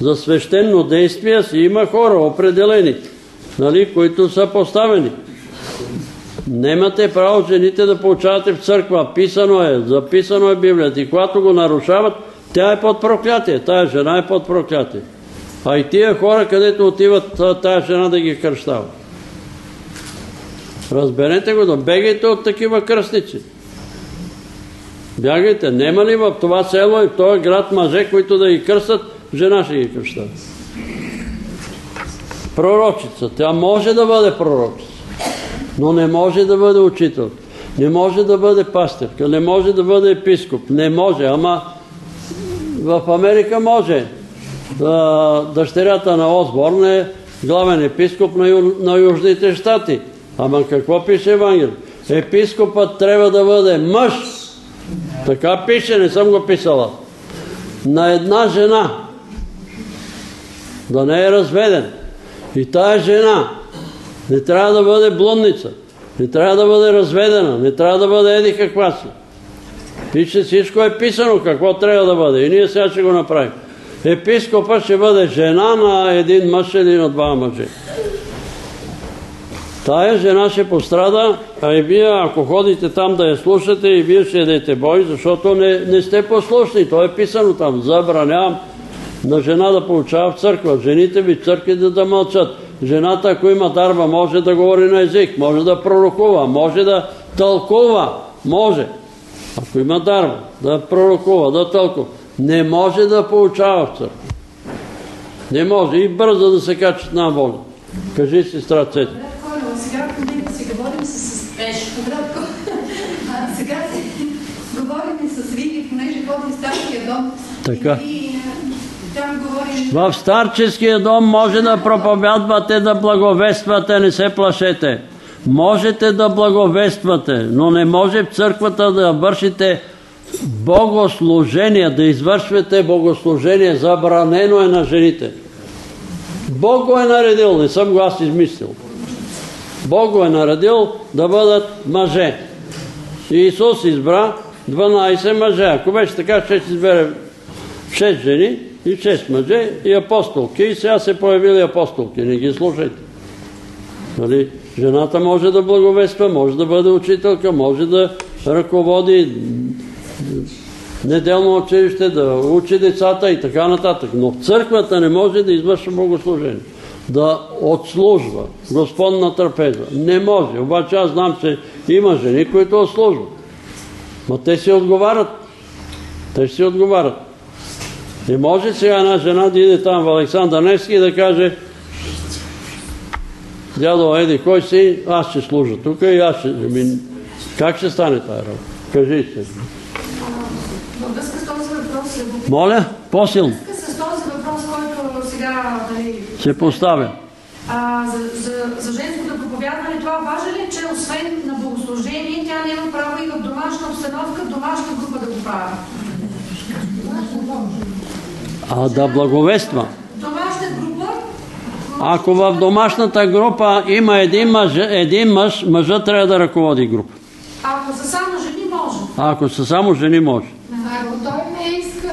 За свещенно действие си има хора определени, нали, които са поставени. Немате право жените да получавате в църква. Писано е, записано е Библията. И когато го нарушават, тя е под проклятие. Тая жена е под проклятие. А и тия хора, където отиват тая жена да ги кръщава. Разберете го, да бегайте от такива кръстници. Бягайте. Нема ли в това село и в този град мъже, които да ги кръстат, жена ще ги кръщава. Пророчица. Тя може да бъде пророчица, но не може да бъде учител. Не може да бъде пастирка, не може да бъде епископ. Не може, ама в Америка може. Дъщерята на Осборн е главен епископ на, Южните щати. Ама какво пише Евангел? Епископът трябва да бъде мъж. Така пише, не съм го писала. На една жена. Да не е разведен. И тая жена не трябва да бъде блудница. Не трябва да бъде разведена. Не трябва да бъде еди каква си. Пише, всичко е писано какво трябва да бъде. И ние сега ще го направим. Епископа ще бъде жена на един мъж или на два мъже. Тая жена ще пострада, а и вие, ако ходите там да я слушате, и вие ще дадете бой, защото не, сте послушни. То е писано там. Забранявам на жена да получава в църква. Жените ви църкви да, да мълчат. Жената, ако има дарба, може да говори на език, може да пророкува, може да тълкува. Може. Ако има дарба, да пророкува, да тълкува. Не може да получава в църква. Не може. И бързо да се качат на воля. Кажи сестра Цети. Сега си говорим с Сега си говорим с Вили, понеже ходи в стария дом. Така. В старческия дом може да проповядвате, да благовествате, не се плашете. Можете да благовествате, но не може в църквата да вършите богослужение, да извършвате богослужение. Забранено е на жените. Бог го е наредил, не съм го аз измислил. Бог го е наредил да бъдат мъже. И Исус избра 12 мъже. Ако беше така, ще избере 6 жени и 6 мъже и апостолки. И сега се появили апостолки. Не ги слушайте. Нали? Жената може да благовества, може да бъде учителка, може да ръководи неделно училище, да учи децата и така нататък. Но църквата не може да извършва богослужение. Да отслужва Господна трапеза. Не може. Обаче аз знам, че има жени, които отслужват. Ма те си отговарят. Те си отговарят. Не може сега една жена да иде там в Александър Невски и да каже дядо, еди, кой си, аз ще служа тук и аз ще... Ами, как ще стане тази работа? Кажи се. Във връзка с този въпрос, любопит- Моля, по-силно във връзка с този въпрос, който сега нали, се поставя. а, за, за, за женското проповядване, това важи ли, че освен на богослужение, тя няма право и в домашна обстановка, в домашна група да го прави? А да благовества. Ако в домашната група има един мъж, един мъж, мъжът трябва да ръководи група. Ако са само жени, може. Ако са само жени, може. Ако той не иска.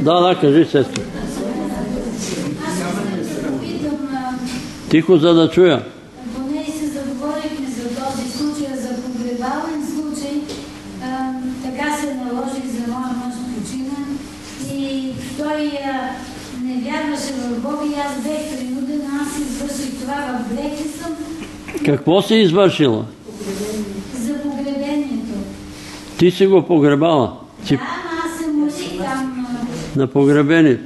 Да, да, кажи, сестра. Тихо, за да чуя. поне и се заговорихме за този случай, за погребален случай. А, така се наложи за моя мъж почина и той а, не вярваше в Бога и аз бех принуден, аз извърших това в грех и съм Какво си извършила? за погребението. Ти си го погребала. Ти Ама аз се молих там. на погребението.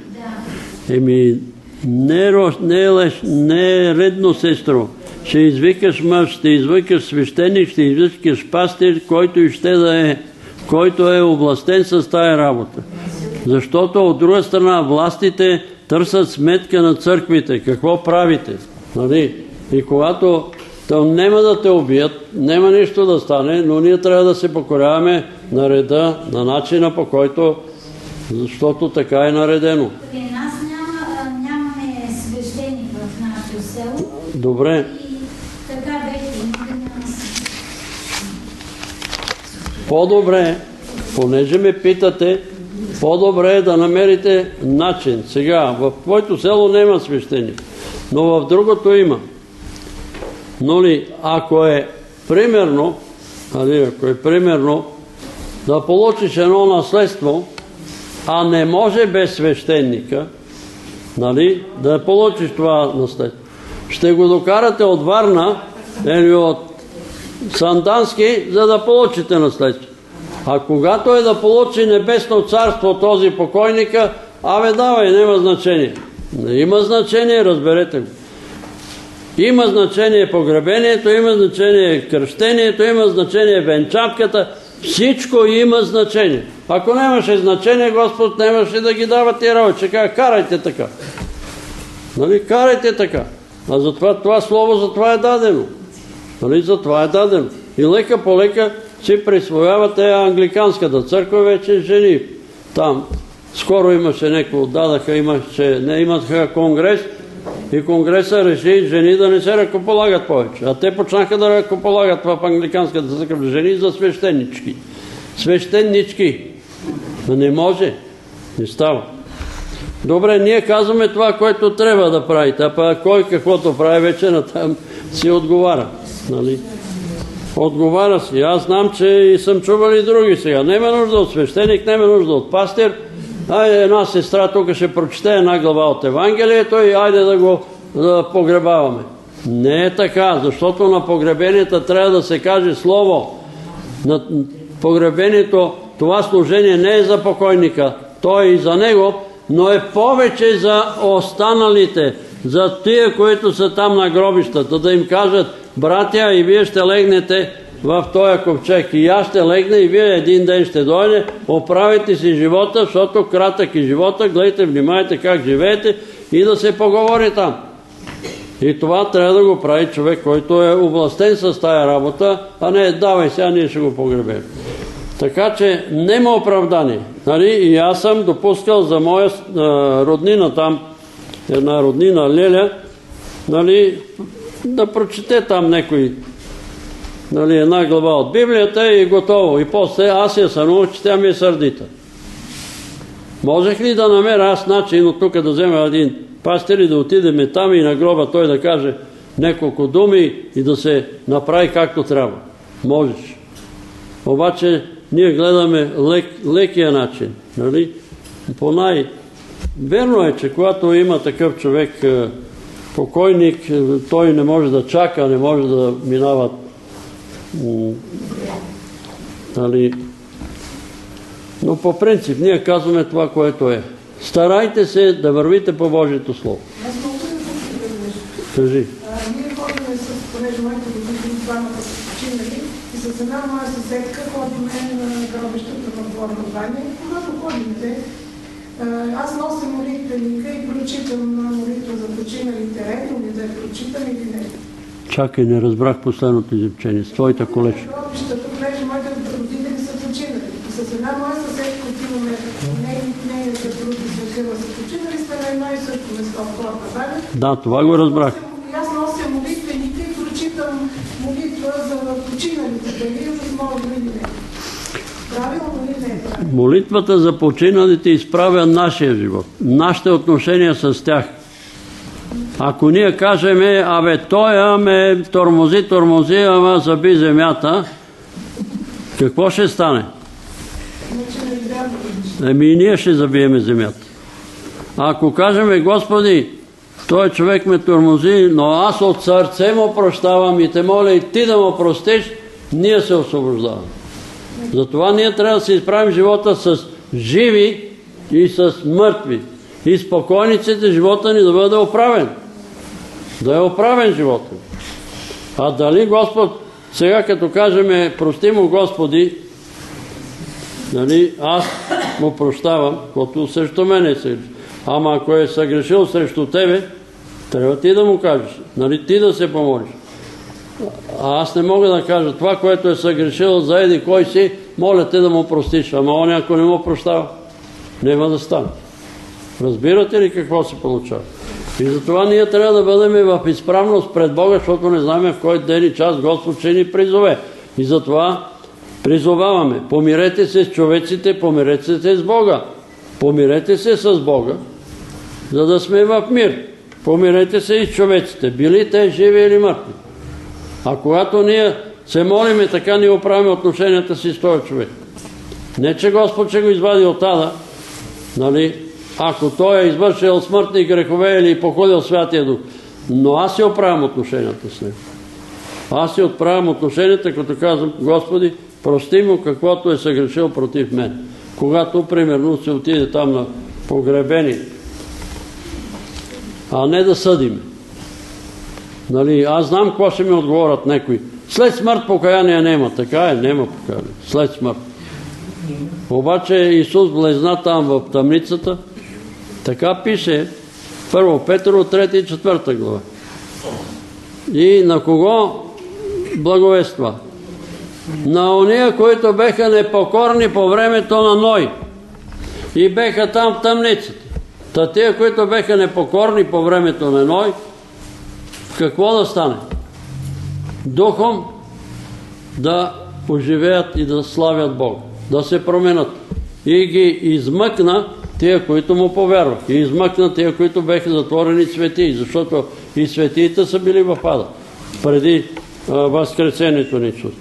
Да. Еми, не е, рош- не е, леш, не е редно, сестро. Ще извикаш мъж, ще извикаш свещеник, ще извикаш пастир, който и ще да е, който е областен с тая работа. Защото от друга страна властите търсят сметка на църквите. Какво правите? Нали? И когато то няма да те убият, няма нищо да стане, но ние трябва да се покоряваме на реда, на начина по който, защото така е наредено. При нас няма, нямаме свещеник в нашето село. Добре, по-добре, понеже ме питате, по-добре е да намерите начин. Сега, в твоето село няма свещеник, но в другото има. Но ли, ако е примерно, нали, ако е примерно да получиш едно наследство, а не може без свещеника, нали, да получиш това наследство. Ще го докарате от Варна или от Сандански, за да получите наследство. А когато е да получи небесно царство този покойника, абе давай, няма значение. Не има значение, разберете го. Има значение погребението, има значение кръщението, има значение венчапката. Всичко има значение. Ако нямаше значение, Господ нямаше да ги дава тия работи. Ще кажа, карайте така. Нали, карайте така. А затова това слово за това е дадено. Нали, за е дадено. И лека по лека си присвоявате англиканската църква вече жени. Там скоро имаше някакво, дадаха, имаше, не имаха конгрес и конгреса реши жени да не се ръкополагат повече. А те почнаха да ръкополагат в англиканската църква жени за свещенички. Свещенички. Но не може. Не става. Добре, ние казваме това, което трябва да правите, а па кой каквото прави вече на там си отговаря. Нали? Отговаря си. Аз знам, че и съм чувал и други сега. Нема нужда от свещеник, нема нужда от пастир. Айде една сестра тук ще прочете една глава от Евангелието и айде да го да погребаваме. Не е така, защото на погребенията трябва да се каже слово. На погребението това служение не е за покойника, то е и за него, но е повече за останалите, за тия, които са там на гробищата, да им кажат, братя, и вие ще легнете в този ковчег. И аз ще легна и вие един ден ще дойде, оправите си живота, защото кратък е живота, гледайте, внимайте как живеете и да се поговори там. И това трябва да го прави човек, който е областен с тая работа, а не давай сега, ние ще го погребем. Така че нема оправдание. Нали? И аз съм допускал за моя а, роднина там, една роднина Леля, нали, да прочете там някой нали, една глава от Библията и готово. И после аз я сънувах, че тя ми е сърдита. Можех ли да намеря аз начин от тук да взема един пастир и да отидем там и на гроба той да каже няколко думи и да се направи както трябва? Можеш. Обаче ние гледаме лек, лекия начин. Нали? По най... Верно е, че когато има такъв човек е, покойник, е, той не може да чака, не може да минава м, Нали? Но по принцип ние казваме това, което е. Старайте се да вървите по Божието Слово. Аз мога да. Кажи. Ние ходим с, понеже моите родители двамата са починали, и с една моя съседка ходиме на гробищата в Горна баня. Когато ходите, аз нося молитвеника и прочитам на молитва за починалите, редно ли да я прочитам или не. Чакай, не разбрах последното изречение. С твоята колежка. Гробищата, понеже моите родители са починали. И с една моя съседка отиваме, нейните съпруги закрива са починали, сме на едно и също место в Горна баня. Да, това го разбрах. Аз нося молитвеника и прочитам молитва за починалите, дали е възможно или не. Правилно ли не е правилно? Молитвата за починалите изправя нашия живот, нашите отношения с тях. Ако ние кажем, абе той ме тормози, тормози, ама заби земята, какво ще стане? Еми и ние ще забиеме земята. Ако кажем, Господи, той човек ме тормози, но аз от сърце му прощавам и те моля и ти да му простиш, ние се освобождаваме. Затова ние трябва да се изправим живота с живи и с мъртви. И спокойниците живота ни да бъде оправен. Да е оправен живота. А дали Господ, сега като кажем, прости му Господи, нали, аз му прощавам, който срещу мене е съгрешил. Ама ако е съгрешил срещу тебе, трябва ти да му кажеш, нали, ти да се помолиш. А аз не мога да кажа това, което е съгрешил за еди кой си, моля те да му простиш. Ама он ако не му прощава, няма да стане. Разбирате ли какво се получава? И затова ние трябва да бъдем в изправност пред Бога, защото не знаем в кой ден и час Господ ще ни призове. И затова призоваваме. Помирете се с човеците, помирете се с Бога. Помирете се с Бога, за да сме в мир. Помирете се и с човеците, били те живи или мъртви. А когато ние се молиме, така ние оправяме отношенията си с този човек. Не, че Господ ще го извади от ада, нали, ако той е извършил смъртни грехове или походил Святия Дух. Но аз си оправям отношенията с него. Аз си отправям отношенията, като казвам, Господи, прости му каквото е съгрешил против мен. Когато, примерно, се отиде там на погребени, а не да съдим. Нали, аз знам какво ще ми отговорят некои. След смърт покаяние няма. Така е, няма покаяние. След смърт. Обаче Исус влезна там в тъмницата. Така пише първо Петро 3 и 4 глава. И на кого благовества? На ония, които беха непокорни по времето на Ной. И беха там в тъмницата. Та тия, които беха непокорни по времето на Ной, какво да стане? Духом да оживеят и да славят Бог, да се променят. И ги измъкна тия, които му повярвах. И измъкна тия, които беха затворени светии, защото и светиите са били в ада преди а, възкресението на Исус.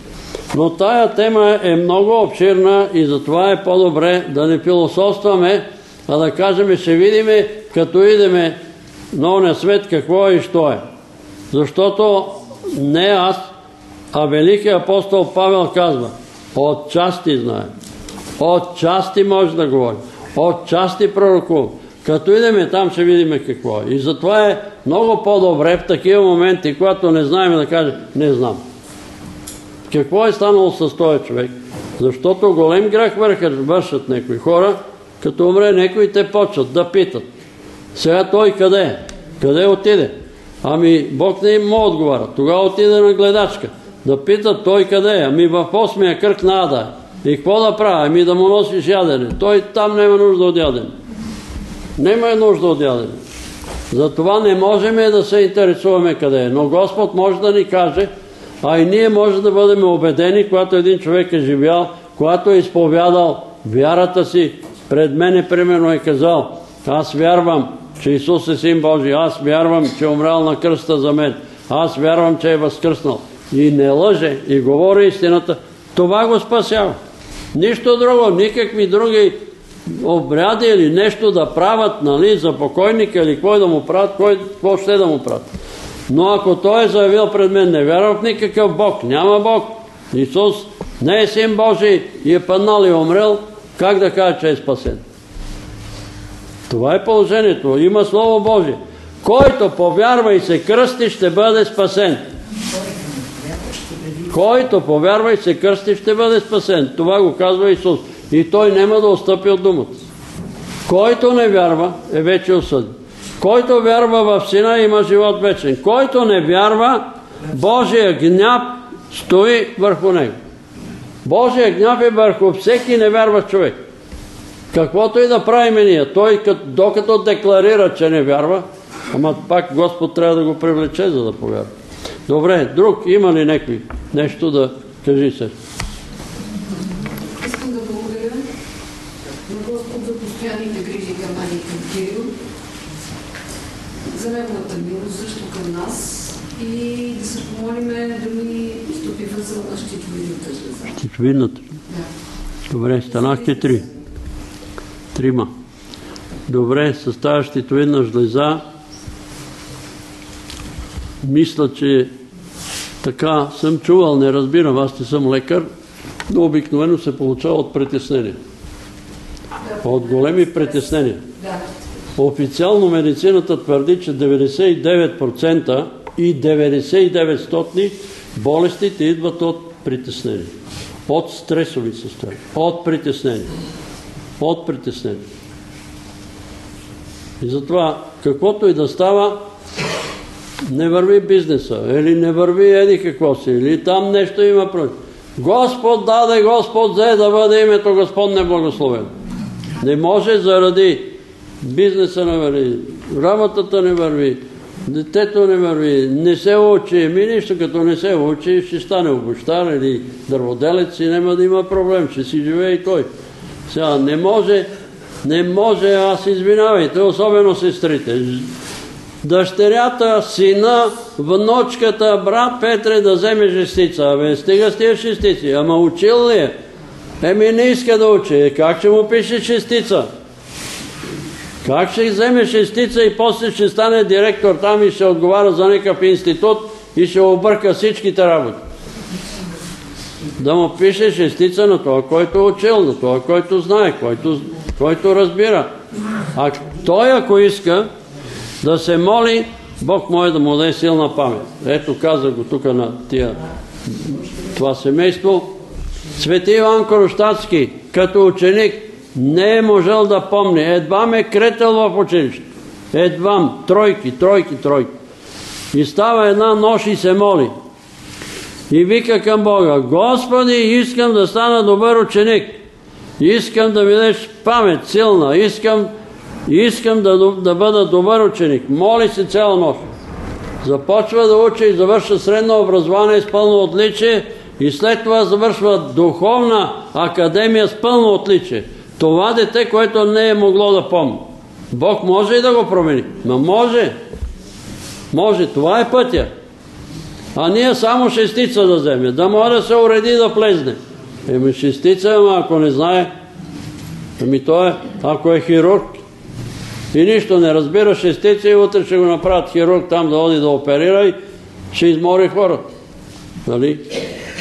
Но тая тема е много обширна и затова е по-добре да не философстваме, а да кажем, ще видиме, като идеме на оня свет, какво е и що е. Защото не аз, а великият апостол Павел казва, от части знае. От части може да говори. От части пророкува. Като идеме там, ще видиме какво е. И затова е много по-добре в такива моменти, когато не знаем да кажем, не знам. Какво е станало с този човек? Защото голем грях вършат някои хора, като умре някой, те почват да питат. Сега той къде е? Къде отиде? Ами Бог не им му отговаря. Тогава отиде на гледачка. Да питат той къде е. Ами в осмия кръг на Ада е. И какво да правя? Ами да му носиш ядене. Той там няма нужда от ядене. Нема нужда от ядене. Затова не можем да се интересуваме къде е. Но Господ може да ни каже, а и ние може да бъдем убедени, когато един човек е живял, когато е изповядал вярата си, пред мене примерно е казал, аз вярвам, че Исус е Син Божий, аз вярвам, че е умрял на кръста за мен, аз вярвам, че е възкръснал. И не лъже, и говори истината, това го спасява. Нищо друго, никакви други обряди или нещо да правят нали, за покойника или кой да му правят, кой, какво ще да му правят. Но ако той е заявил пред мен, не вярвам в никакъв Бог, няма Бог, Исус не е син Божий и е паднал и умрел, как да каже, че е спасен? Това е положението. Има Слово Божие. Който повярва и се кръсти, ще бъде спасен. Който повярва и се кръсти, ще бъде спасен. Това го казва Исус. И той няма да отстъпи от думата. Който не вярва, е вече осъден. Който вярва в Сина, има живот вечен. Който не вярва, Божия гняв стои върху него. Божия гняв е върху всеки невярващ човек. Каквото и да правим ние, той докато декларира, че не вярва, ама пак Господ трябва да го привлече, за да повярва. Добре, друг има ли някой нещо да кажи се? Искам да благодаря на Господ за постоянните грижи към Ани към Кирил, за неговата милост също към нас и да се помолиме да ни стопи възъл на щитовидната жлеза. Щитовидната? Да. Добре, станахте три. Трима. Добре, с тази щитовидна жлеза мисля, че така съм чувал, не разбирам, аз не съм лекар, но обикновено се получава от притеснение. От големи притеснения. Официално медицината твърди, че 99% и 99 болестите идват от притеснение. От стресови състояния. От притеснение. От притеснение. И затова, каквото и да става, не върви бизнеса, или не върви еди какво си, или там нещо има против. Господ даде, Господ взе да бъде името Господ неблагословен. Не може заради бизнеса не върви, работата не върви, детето не върви, не се учи, ми нищо като не се учи, ще стане обощар или дърводелец и няма да има проблем, ще си живее и той. Сега не може, не може, аз извинявайте, особено сестрите. Дъщерята, сина, внучката, брат Петре да вземе жестица. Абе, стига с тия шестици. Ама учил ли е? Еми не иска да учи. Как ще му пише шестица? Как ще вземе шестица и после ще стане директор там и ще отговаря за някакъв институт и ще обърка всичките работи? Да му пише шестица на това, който е учил, на това, който знае, който, разбира. А той, ако иска да се моли, Бог може да му даде силна памет. Ето каза го тук на тия, това семейство. Свети Иван Коростатски, като ученик, не е можел да помни. Едва ме кретел в училище. Едвам. Тройки, тройки, тройки. И става една нощ и се моли. И вика към Бога, Господи, искам да стана добър ученик. Искам да ми дадеш памет силна. Искам, искам да, да бъда добър ученик. Моли се цяла нощ. Започва да учи и завършва средно образование с пълно отличие и след това завършва духовна академия с пълно отличие. Това дете, което не е могло да помни. Бог може и да го промени. Но може. Може. Това е пътя. А ние само шестица да вземе. Да може да се уреди да плезне. Еми шестица, ама ако не знае, ами той е, ако е хирург и нищо не разбира шестица и утре ще го направят хирург там да оди да оперира и ще измори хората. Нали?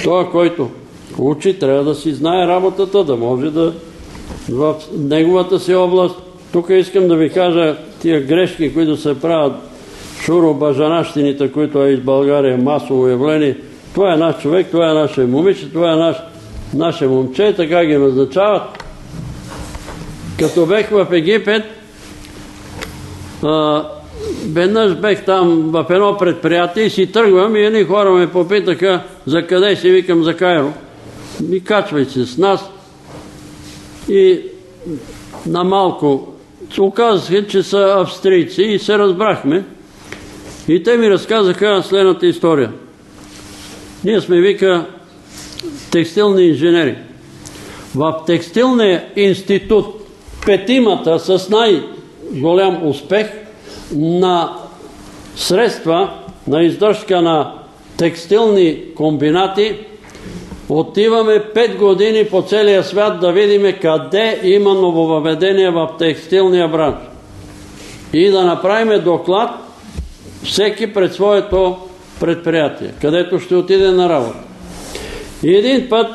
Той, който учи, трябва да си знае работата, да може да в неговата си област. Тук искам да ви кажа тия грешки, които се правят шуробажанащините, които е из България масово явление. Това е наш човек, това е наше момиче, това е наш, наше момче, така ги назначават. Като бех в Египет, веднъж бех там в едно предприятие и си тръгвам и едни хора ме попитаха за къде си, викам за Кайро. И качвай се с нас. И на малко оказаха, че са австрийци и се разбрахме. И те ми разказаха следната история. Ние сме, вика, текстилни инженери. В текстилния институт петимата с най-голям успех на средства на издръжка на текстилни комбинати отиваме 5 години по целия свят да видим къде има нововъведение в текстилния бранш и да направим доклад всеки пред своето предприятие, където ще отиде на работа. И един път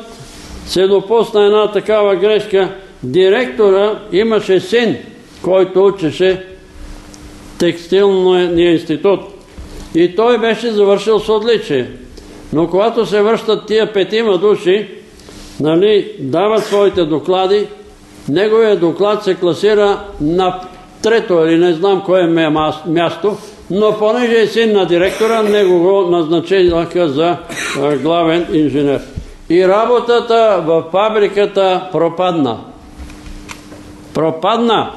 се допусна една такава грешка. Директора имаше син, който учеше текстилния институт. И той беше завършил с отличие. Но когато се връщат тия петима души, нали, дават своите доклади, неговия доклад се класира на трето или не знам кое е място, но понеже е син на директора, него го назначиха за главен инженер. И работата в фабриката пропадна. Пропадна,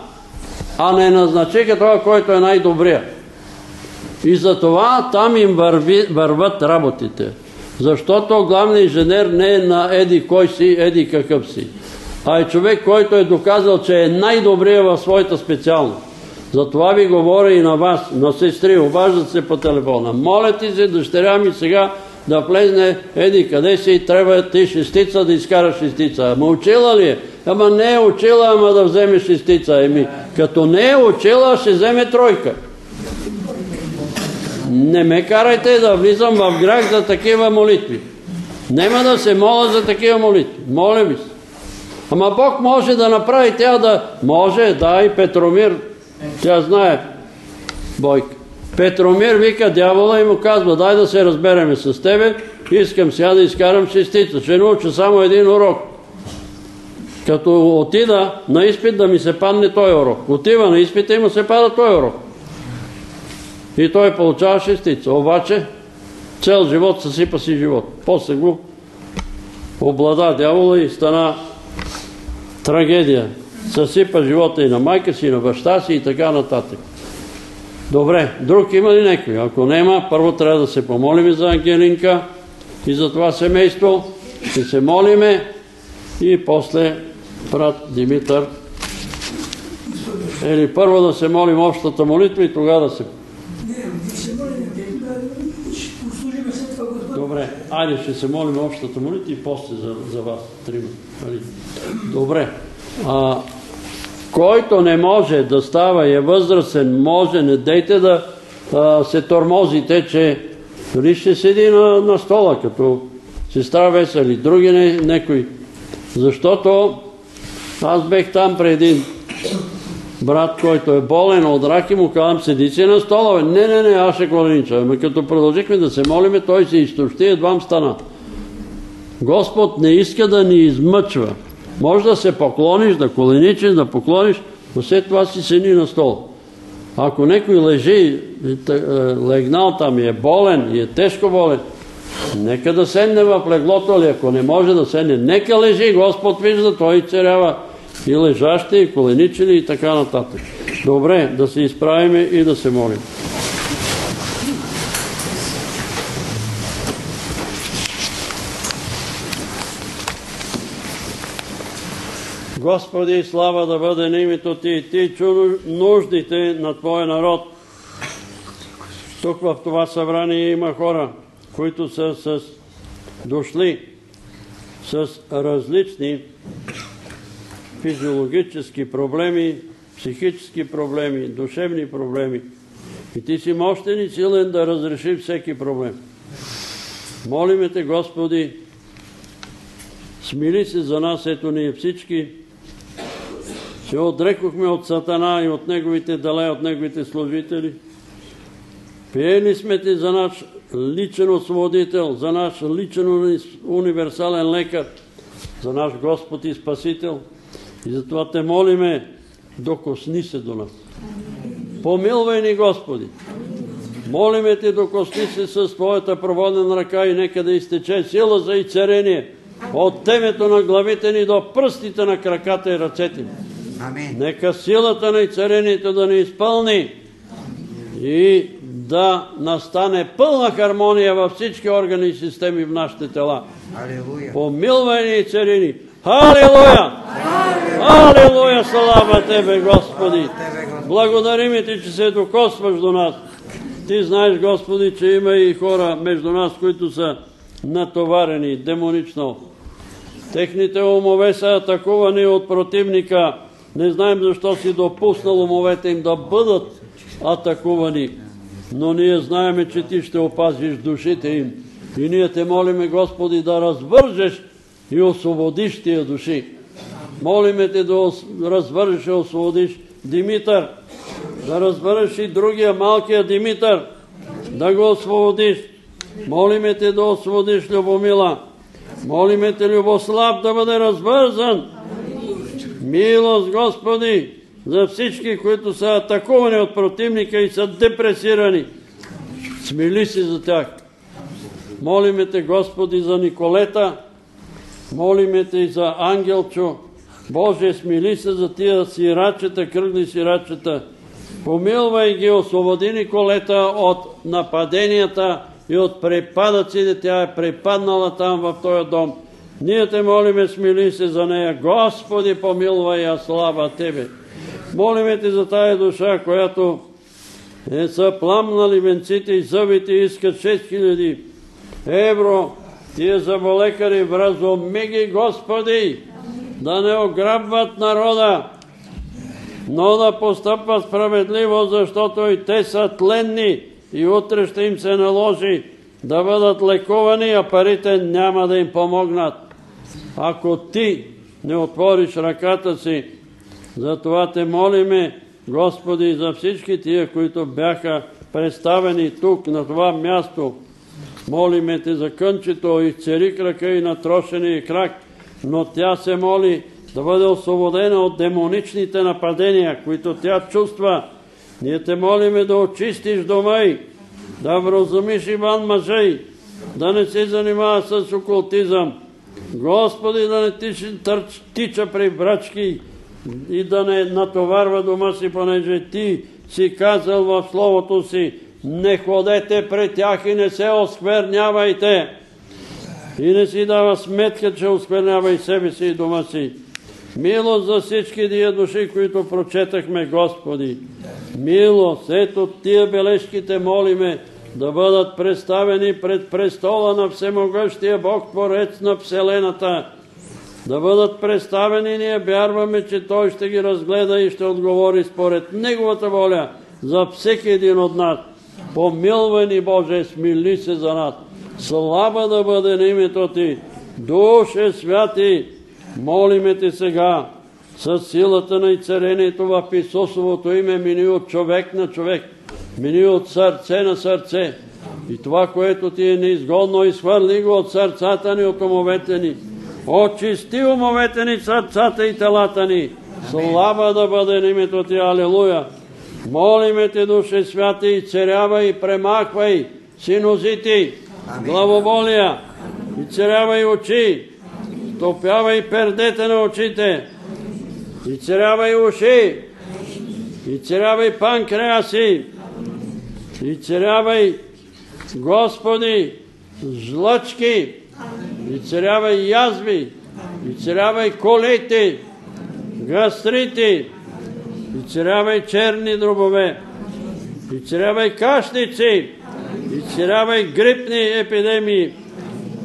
а не назначиха това, който е най-добрия. И затова там им върват работите. Защото главният инженер не е на еди кой си, еди какъв си, а е човек, който е доказал, че е най-добрия в своята специалност. Затова ви говоря и на вас, на сестри, обаждат се по телефона. Моля ти се, дъщеря ми сега да влезне, еди къде си, трябва ти шестица да изкараш шестица. Ама учила ли е? Ама не е учила, ама да вземе шестица. Еми, като не е учила, ще вземе тройка. Не ме карайте да влизам в грях за такива молитви. Нема да се моля за такива молитви. Моля ви се. Ама Бог може да направи тя да... Може, да, и Петромир, тя знае, Бойка. Петромир вика дявола и му казва, дай да се разбереме с тебе, искам сега да изкарам шестица, ще науча само един урок. Като отида на изпит да ми се падне той урок. Отива на изпита и му се пада той урок. И той получава шестица. Обаче цел живот съсипа си живот. После го облада дявола и стана трагедия. Съсипа живота и на майка си, и на баща си и така нататък. Добре, друг има ли някой? Ако нема, първо трябва да се помолим за Ангелинка и за това семейство. Ще се молиме и после брат Димитър. Или първо да се молим общата молитва и тогава да се... Добре, айде ще се молим общата молитва и после за, вас. Нали? Добре. Който не може да става и е възрастен, може, не дейте да а, се тормозите, че дори ще седи на, стола, като сестра Веса или други не, некои. Защото аз бех там преди един брат, който е болен от рак и му казвам, седи си на стола. Не, не, не, аз ще коленича. Ами като продължихме да се молиме, той се изтощи и едвам стана. Господ не иска да ни измъчва. Може да се поклониш, да коленичиш, да поклониш, но след това си сени на стол. Ако някой лежи, е, легнал там и е болен, и е тежко болен, нека да седне в леглото, или ако не може да седне, нека лежи, Господ вижда, той царява и лежащи, и коленичили и така нататък. Добре, да се изправиме и да се молим. Господи, слава да бъде на името Ти. Ти чу нуждите на Твоя народ. Тук в това събрание има хора, които са дошли с различни физиологически проблеми, психически проблеми, душевни проблеми. И Ти си мощен и силен да разреши всеки проблем. Молиме Те, Господи, смили се за нас, ето ние всички, се отрекохме от Сатана и от неговите дела, от неговите служители. Приели сме Ти за наш личен освободител, за наш личен универсален лекар, за наш Господ и Спасител. И затова Те молиме, докосни се до нас. Помилвай ни, Господи! Молиме Те, докосни се с Твоята проводена ръка и нека да изтече сила за изцерение от темето на главите ни до пръстите на краката и ръцете ни. Нека силата на изцерението да ни изпълни и да настане пълна хармония във всички органи и системи в нашите тела. Помилвай ни и царини. Халилуя! Халилуя! Слава Тебе, Господи! Благодарим Ти, че се докосваш до нас. Ти знаеш, Господи, че има и хора между нас, които са натоварени демонично. Техните умове са атакувани от противника не знаем защо си допуснал умовете им да бъдат атакувани, но ние знаеме, че ти ще опазиш душите им И ние те молиме, Господи, да развържеш и освободиш тия души. Молиме те да развържеш и освободиш Димитър, да развържеш и другия малкия Димитър, да го освободиш. Молиме те да освободиш Любомила. Молиме те Любослав да бъде развързан. Милост, Господи, за всички, които са атакувани от противника и са депресирани. Смили си за тях. Молиме те, Господи, за Николета. Молиме те и за Ангелчо. Боже, смили се за тия сирачета, кръгли сирачета. Помилвай ги, освободи Николета от нападенията и от препадъците. Тя е препаднала там в този дом. Ние те молиме, смили се за нея. Господи, помилвай я, слава Тебе. Молиме Те за тая душа, която е са пламнали венците и зъбите и искат 6000 евро. Тия заболекари вразуми ги, Господи, да не ограбват народа, но да постъпват справедливо, защото и те са тленни и утре ще им се наложи да бъдат лекувани, а парите няма да им помогнат. Ако ти не отвориш ръката си, затова те молиме, Господи, за всички тия, които бяха представени тук, на това място. Молиме Те за кънчето, изцери крака и натрошения крак, но тя се моли да бъде освободена от демоничните нападения, които тя чувства. Ние те молиме да очистиш дома й, да вразумиш Иван мъжей, да не се занимава с окултизъм. Господи, да не тича при брачки и да не натоварва дома си, понеже ти си казал в Словото си, не ходете пред тях и не се осквернявайте. И не си дава сметка, че осквернява и себе си и дома си. Милост за всички тия души, които прочетахме, Господи. Милост, ето тия бележките молиме да бъдат представени пред престола на Всемогъщия Бог, Творец на Вселената, да бъдат представени. Ние вярваме, че Той ще ги разгледа и ще отговори според Неговата воля за всеки един от нас. Помилвай ни, Боже, смили се за нас. Слава да бъде на името Ти. Душе святи, молиме Ти сега, с силата на изцерението в Исусовото име, мини от човек на човек, мини от сърце на сърце. И това, което Ти е неизгодно, изхвърли го от сърцата ни, от умовете ни Очисти умовете ни, сърцата и телата ни. Слава да бъде на името Ти, Алелуя. Молиме Те, Душе Святи, царявай, премахвай синозити, главоболия, и царявай очи, топявай пердете на очите, и царявай уши, и царявай панкреаси, и царявай, Господи, жлъчки, и царявай язви, и царявай колети, гастрити, и царявай черни дробове, и царявай кашници, и царявай грипни епидемии.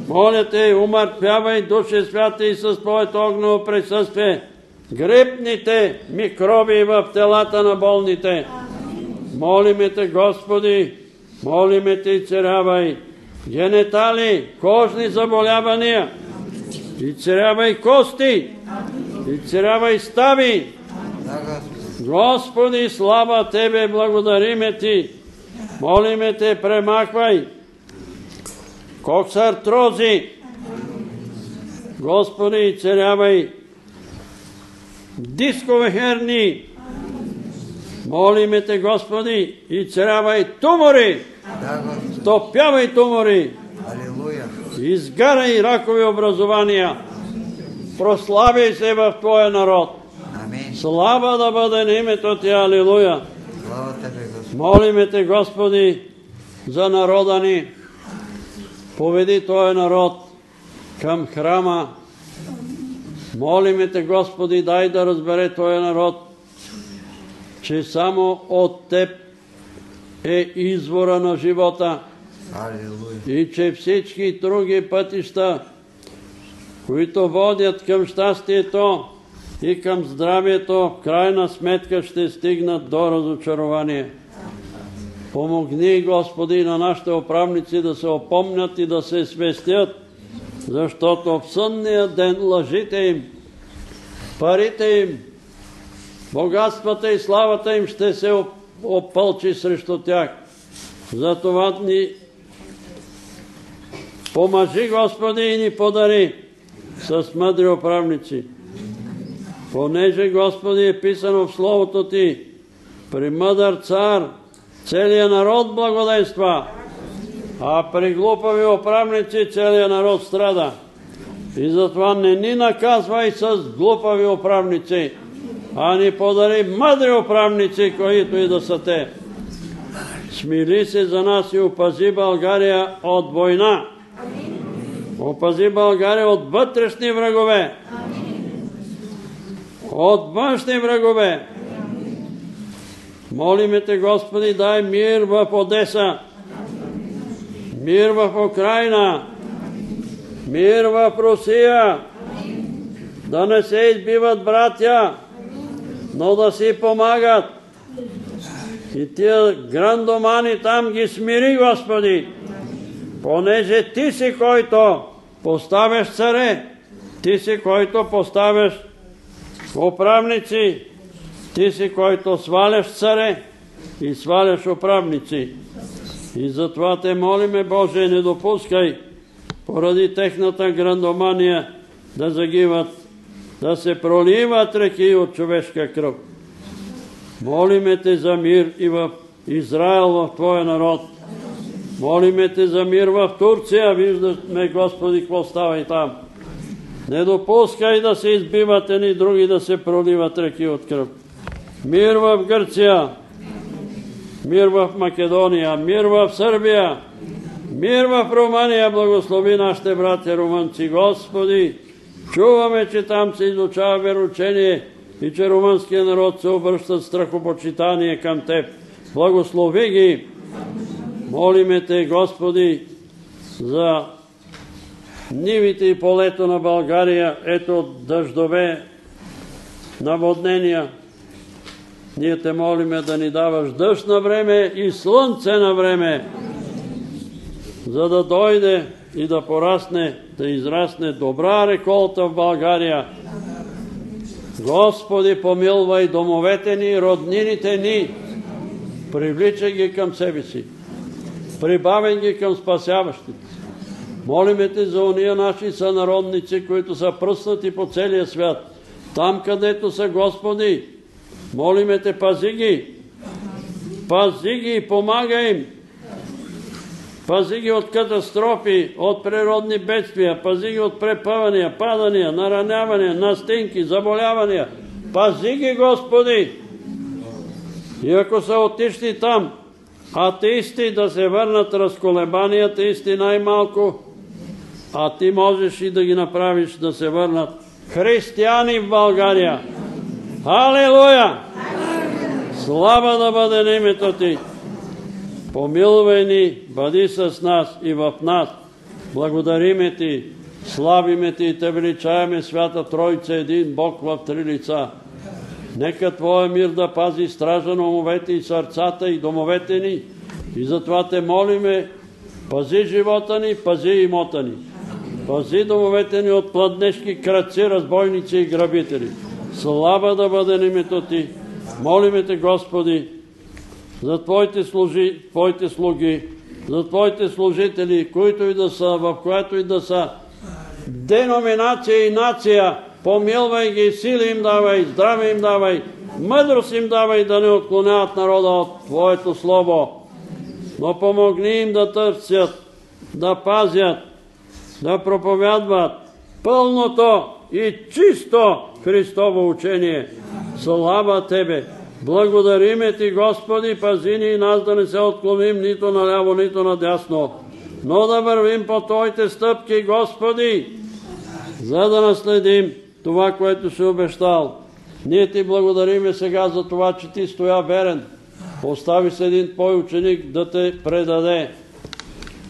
Моля те, умъртвявай Душе Святи и с Твоето огнево присъствие грипните микроби в телата на болните. Молиме те, Господи, молиме те и царявай генетали, кожни заболявания, и царявай кости, и царявай стави. Господи, слава Тебе, благодариме Ти. Молиме Те, премахвай коксартрози. Господи, царявай дискове херни. Молиме Те, Господи, и царявай тумори. Топявай тумори. Изгарай ракови образования. Прославяй се в Твоя народ. Слава да бъде на името Ти, Алилуя. Молиме Те, Господи, за народа ни. Поведи Твоя народ към храма. Молиме Те, Господи, дай да разбере Твоя народ, че само от Теб е извора на живота. И че всички други пътища, които водят към щастието и към здравието, в крайна сметка ще стигнат до разочарование. Помогни, Господи, на нашите управници да се опомнят и да се свестят, защото в сънния ден лъжите им, парите им, богатствата и славата им ще се опълчи срещу тях. Затова ни помажи, Господи, и ни подари с мъдри управници. Понеже, Господи, е писано в Словото Ти, при мъдър цар целият народ благодейства, а при глупави управници целият народ страда. И затова не ни наказвай с глупави управници, а ни подари мъдри управници, които и да са те. Смили се за нас и опази България от война. Опази България от вътрешни врагове. От външни врагове. Молиме те, Господи, дай мир в Одеса, мир в Украина, мир в Русия, да не се избиват братя, но да си помагат. И тия грандомани там ги смири, Господи, понеже Ти си, който поставяш царе, Ти си, който поставяш управници, Ти си, който сваляш царе и сваляш управници. И затова те молиме, Боже, не допускай поради техната грандомания да загиват, да се проливат реки от човешка кръв. Молиме Те за мир и в Израел, в Твоя народ. Молиме Те за мир в Турция. Виждаме, Господи, какво става и там. Не допускай да се избиват едни други, да се проливат реки от кръв. Мир в Гърция, мир в Македония, мир в Сърбия, мир в Румъния. Благослови нашите братя румънци. Господи, чуваме, че там се изучава вероучение и че румънския народ се обръща страхопочитание към Теб. Благослови ги. Молиме Те, Господи, за нивите и полето на България. Ето дъждове, наводнения. Ние те молиме да ни даваш дъжд на време и слънце на време, за да дойде и да порасне, да израсне добра реколта в България. Господи, помилвай домовете ни, роднините ни, привличай ги към себе си, прибавяй ги към спасяващите. Молиме Те за уния наши сънародници, които са пръснати по целия свят. Там, където са Господи, молиме Те, пази ги. Пази ги и помагай им. Пази ги от катастрофи, от природни бедствия, пази ги от препъвания, падания, наранявания, настинки, заболявания. Пази ги, Господи! И ако са отишли там, атеисти да се върнат разколебани, атеисти най-малко, а ти можеш и да ги направиш да се върнат християни в България. Халилуя! Слава да бъде името ти! Помилвай ни, бъди с нас и в нас. Благодариме ти, славиме ти и те величаваме, свята Тройца, един Бог в три лица. Нека Твоя мир да пази стража на умовете и сърцата и домовете ни. И затова те молиме, пази живота ни, пази имота ни. Пази домовете ни от пладнешки кръци, разбойници и грабители. Слава да бъде името Ти. Молиме Те, Господи, за Твоите, служи, Твоите слуги, за Твоите служители, които и да са, в която и да са, деноминация и нация, помилвай ги, сили им давай, здраве им давай, мъдрост им давай да не отклоняват народа от Твоето Слово. Но помогни им да търсят, да пазят, да проповядват пълното и чисто Христово учение. Слава Тебе! Благодариме Ти, Господи, пази ни и нас да не се отклоним нито наляво, нито надясно, но да вървим по Твоите стъпки, Господи, за да наследим това, което си обещал. Ние Ти благодариме сега за това, че Ти стоя верен. Остави се един Твой ученик да те предаде.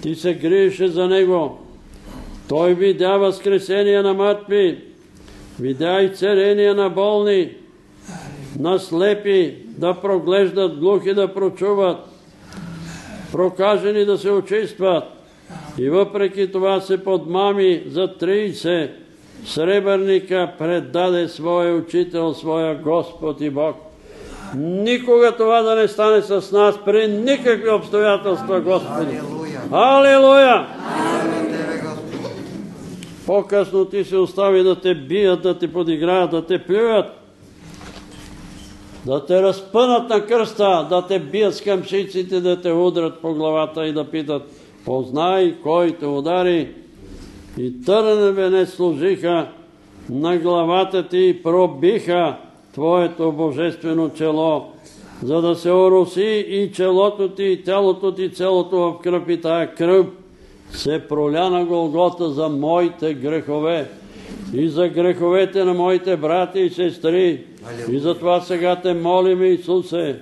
Ти се гриеше за него. Той видя възкресение на мъртви, видя и царение на болни, на слепи да проглеждат, глухи да прочуват, прокажени да се очистват. И въпреки това се подмами за 30 сребърника предаде своя учител, своя Господ и Бог. Никога това да не стане с нас при никакви обстоятелства, Господи. Алилуя! По-късно ти се остави да те бият, да те подиграят, да те плюят, да те разпънат на кръста, да те бият с къмшиците, да те удрят по главата и да питат, познай кой те удари. И търнен венец служиха на главата ти и пробиха Твоето божествено чело, за да се ороси и челото ти, и тялото ти, целото в кръв и тая кръв се проля на Голгота за моите грехове и за греховете на моите брати и сестри. И затова сега те молим, Исусе,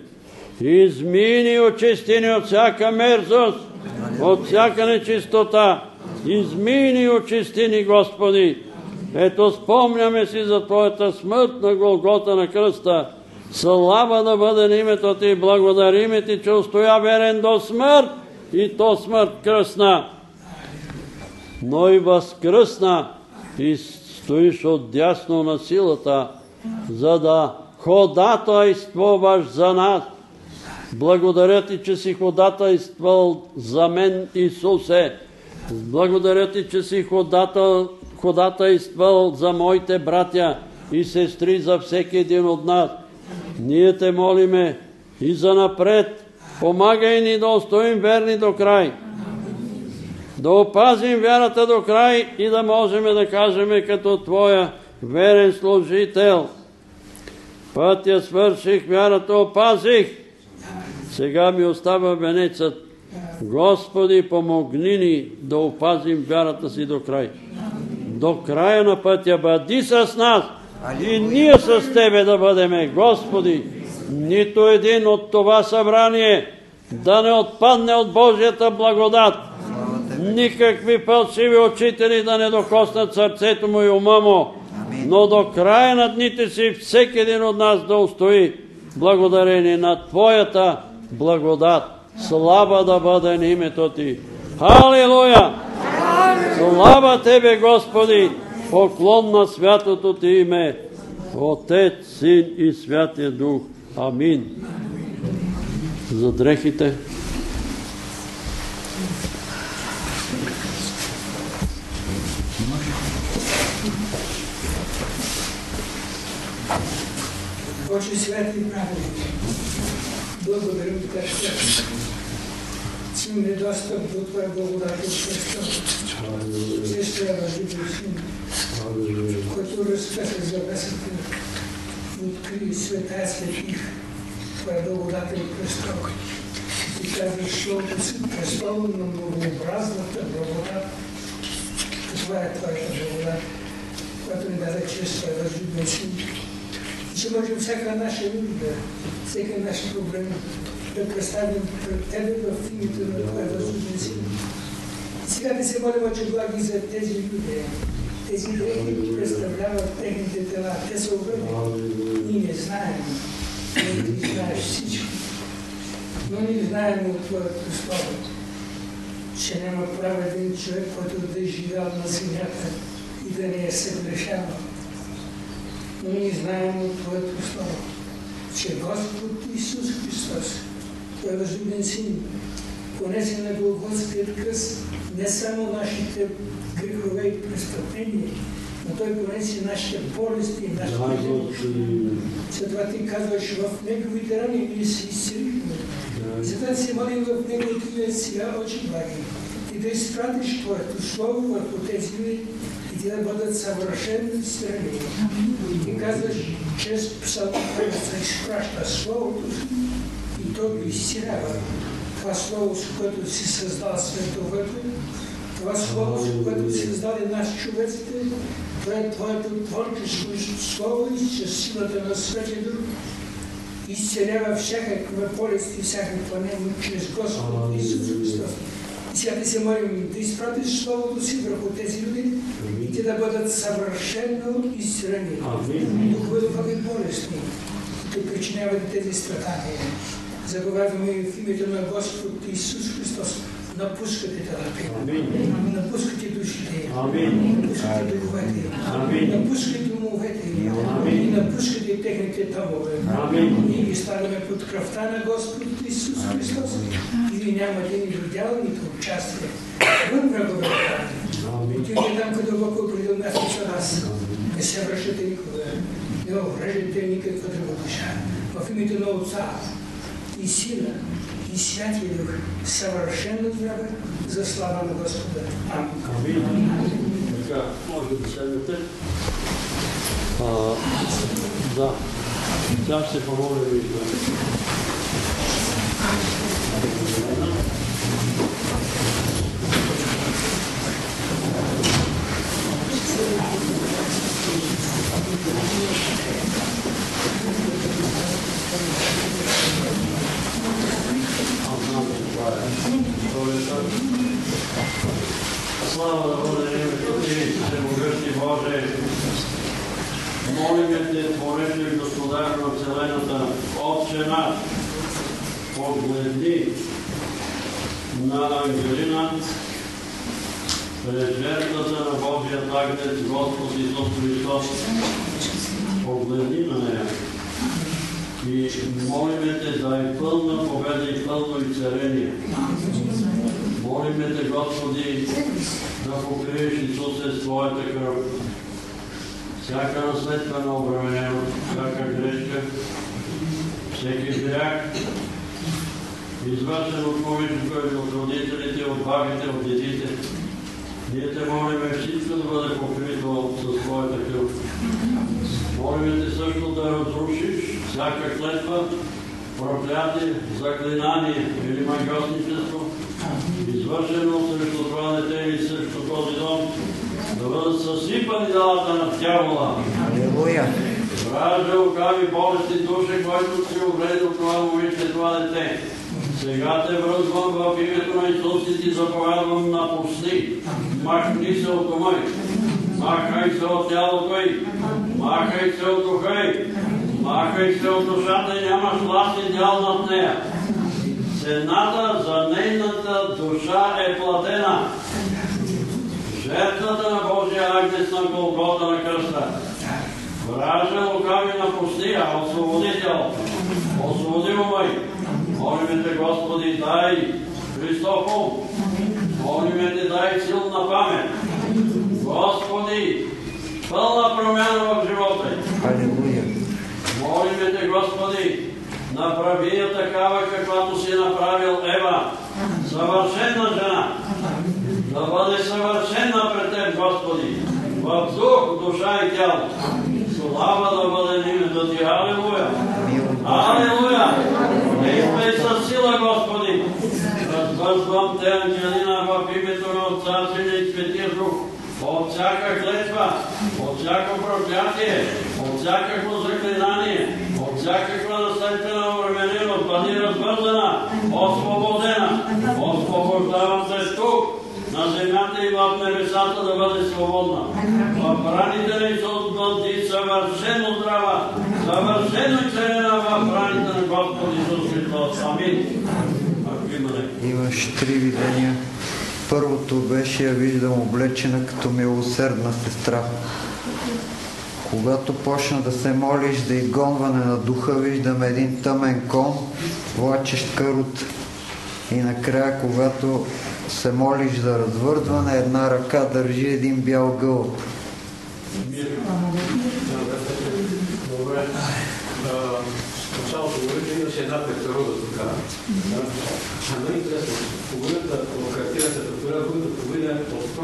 измини очистини от всяка мерзост, от всяка нечистота. Измини очистини, Господи. Ето спомняме си за Твоята смърт на Голгота на кръста. Слава да бъде на името Ти, благодариме Ти, че устоя верен до смърт и то смърт кръсна. Но и възкръсна и стоиш отдясно на силата, за да ходатайствуваш за нас. Благодаря Ти, че си ходатайствал за мен, Исусе. Благодаря Ти, че си ходатайствал за моите братя и сестри, за всеки един от нас. Ние те молиме и за напред. Помагай ни да устоим верни до край. Да опазим вярата до край и да можем да кажем като Твоя верен служител. Пътя свърших, вярата опазих. Сега ми остава венецът. Господи, помогни ни да опазим вярата си до край. До края на пътя бъди с нас и ние с Тебе да бъдеме. Господи, нито един от това събрание да не отпадне от Божията благодат. Никакви фалшиви учители да не докоснат сърцето му и ума му, но до края на дните си всеки един от нас да устои благодарение на Твоята благодат. Слава да бъде на името Ти. Халилуя! Слава Тебе, Господи! Поклон на святото Ти име, Отец, Син и Святия Дух. Амин. За дрехите. Боже святи и праведни, благодарим Ти, Таща, че имаме достъп до Твоя благодат и Христос. Чрез Твоя възлюбен Син, който разкъса завесата, откри света светих, Твоя благодатен престол. Ти казваш, защото си престол на многообразната благодат. Това е Твоята благодат, която ни даде чрез Твоя възлюбен Син че можем всяка наша нужда, всеки наши проблеми да представим пред Тебе в името на Твоя възлюбен Син. Сега да се молим, че благи за тези люди. Тези дрехи представляват техните тела. Те са обърнени. Ние не знаем, но Ти знаеш всичко. Но ние знаем от Твоето Слово, че няма праведен човек, който да е живял на земята и да не е съгрешавал ние знаем от Твоето Слово, че Господ Исус Христос, Твой възлюбен Син, понесе на Голготският кръст не само нашите грехове и престъпления, но Той понесе нашите болести и нашите немощи. Затова Ти казваш, в Неговите рани ние се изцелихме. Затова се молим в Неговите сега очи благи. И да изпратиш Твоето Слово върху тези и да бъдат съвършени страни. И казваш, чрез псалмопевеца изпраща Словото и то го изцелява. Това Слово, с което си създал световете, това Слово, с което си създаде нас човеците, това е Твоето творческо Слово и чрез силата на Светия Дух изцелява всякаква болест и всякаква нема чрез Господ Исус Христос. Сега ти се молим да изпратиш Словото си върху тези люди и те да бъдат съвършено изцелени. Духове духови болестни, които причиняват тези страдания. Заговаряме в името на Господ Исус Христос. Напускате телата. Напускате душите. Напускате духовете. Напускате умовете. И напускате техните тамове. И ги ставаме под кръвта на Господ Исус Христос. И ви нямате ни дял, нито участие. Вън врагове. Отивате там, къде дълбоко преди място за вас. Не се връщате никога. Не увреждате никаква друга душа. В името на Отца и Сина и Святия Дух, съвършено здраве за слава на Господа. Амин. Така, може да седнете. А, да, сега ще помолим и за Слава да бъде името Ти, Всемогъщи Боже. Молиме Те, Творец и Господар на Вселената, Отче наш, погледни на Ангелина, през жертвата на Божия агнец, Господ Исус Христос. Погледни на нея. И молиме Те да е пълна победа и пълно изцеление. Молиме Те, Господи, да покриеш Исусе с Твоята кръв. Всяка наследствена обремененост, всяка грешка, всеки грях, извършен от повечето от родителите, от бабите, от дедите. Ние те молиме всичко да бъде покрито с Твоята кръв. Молиме те също да разрушиш всяка клетва, проклятие, заклинание или магиосничество, извършено срещу това дете или срещу този дом, да бъдат съсипани далата на дявола. Алилуя. Вражда, лукави, болести, душа, който си увредил това момиче, това дете. Сега те връзвам в името на Исус и ти заповядвам напусти. Махни се от дома й. Махай се от тялото й. Махай се от духа й. Махай се от душата и нямаш власт и дял над нея. Цената за нейната душа е платена. Жертвата на Божия агнец на Голгота на кръста. Вражда лукави напусти, а освободител. Освободи ума й. Молиме те, Господи, дай ум. Молиме те, дай силна памет. Господи, пълна промяна в живота. Молиме те, Господи, направи я такава, каквато си направил Ева. Съвършена жена. Да бъде съвършена пред Теб, Господи. В дух, душа и тяло. Слава да бъде името Ти. Алилуя. Алилуя. Действай със сила, Господи. Развързвам Те, Ангелина, в името на Отца, Сина и Светия Дух. От всяка клетва, от всяко проклятие, от всякакво заклинание, от всякаква наследствена обремененост, бъди развързана, освободена. Освобождавам се тук, на земята и в небесата да бъде свободна. В раните на Исус бъди съвършено здрава, съвършено изцелена в раните на Господ Исус Христос. Амин. Имаш три видения. Първото беше я виждам облечена като милосердна сестра. Когато почна да се молиш за изгонване на духа, виждам един тъмен кон, влачещ карут. И накрая, когато се молиш за развързване, една ръка държи един бял гълъб. Добре. В началото говорите, имаше една петерода тук. А много интересно. Половината в картината, петерода, които половина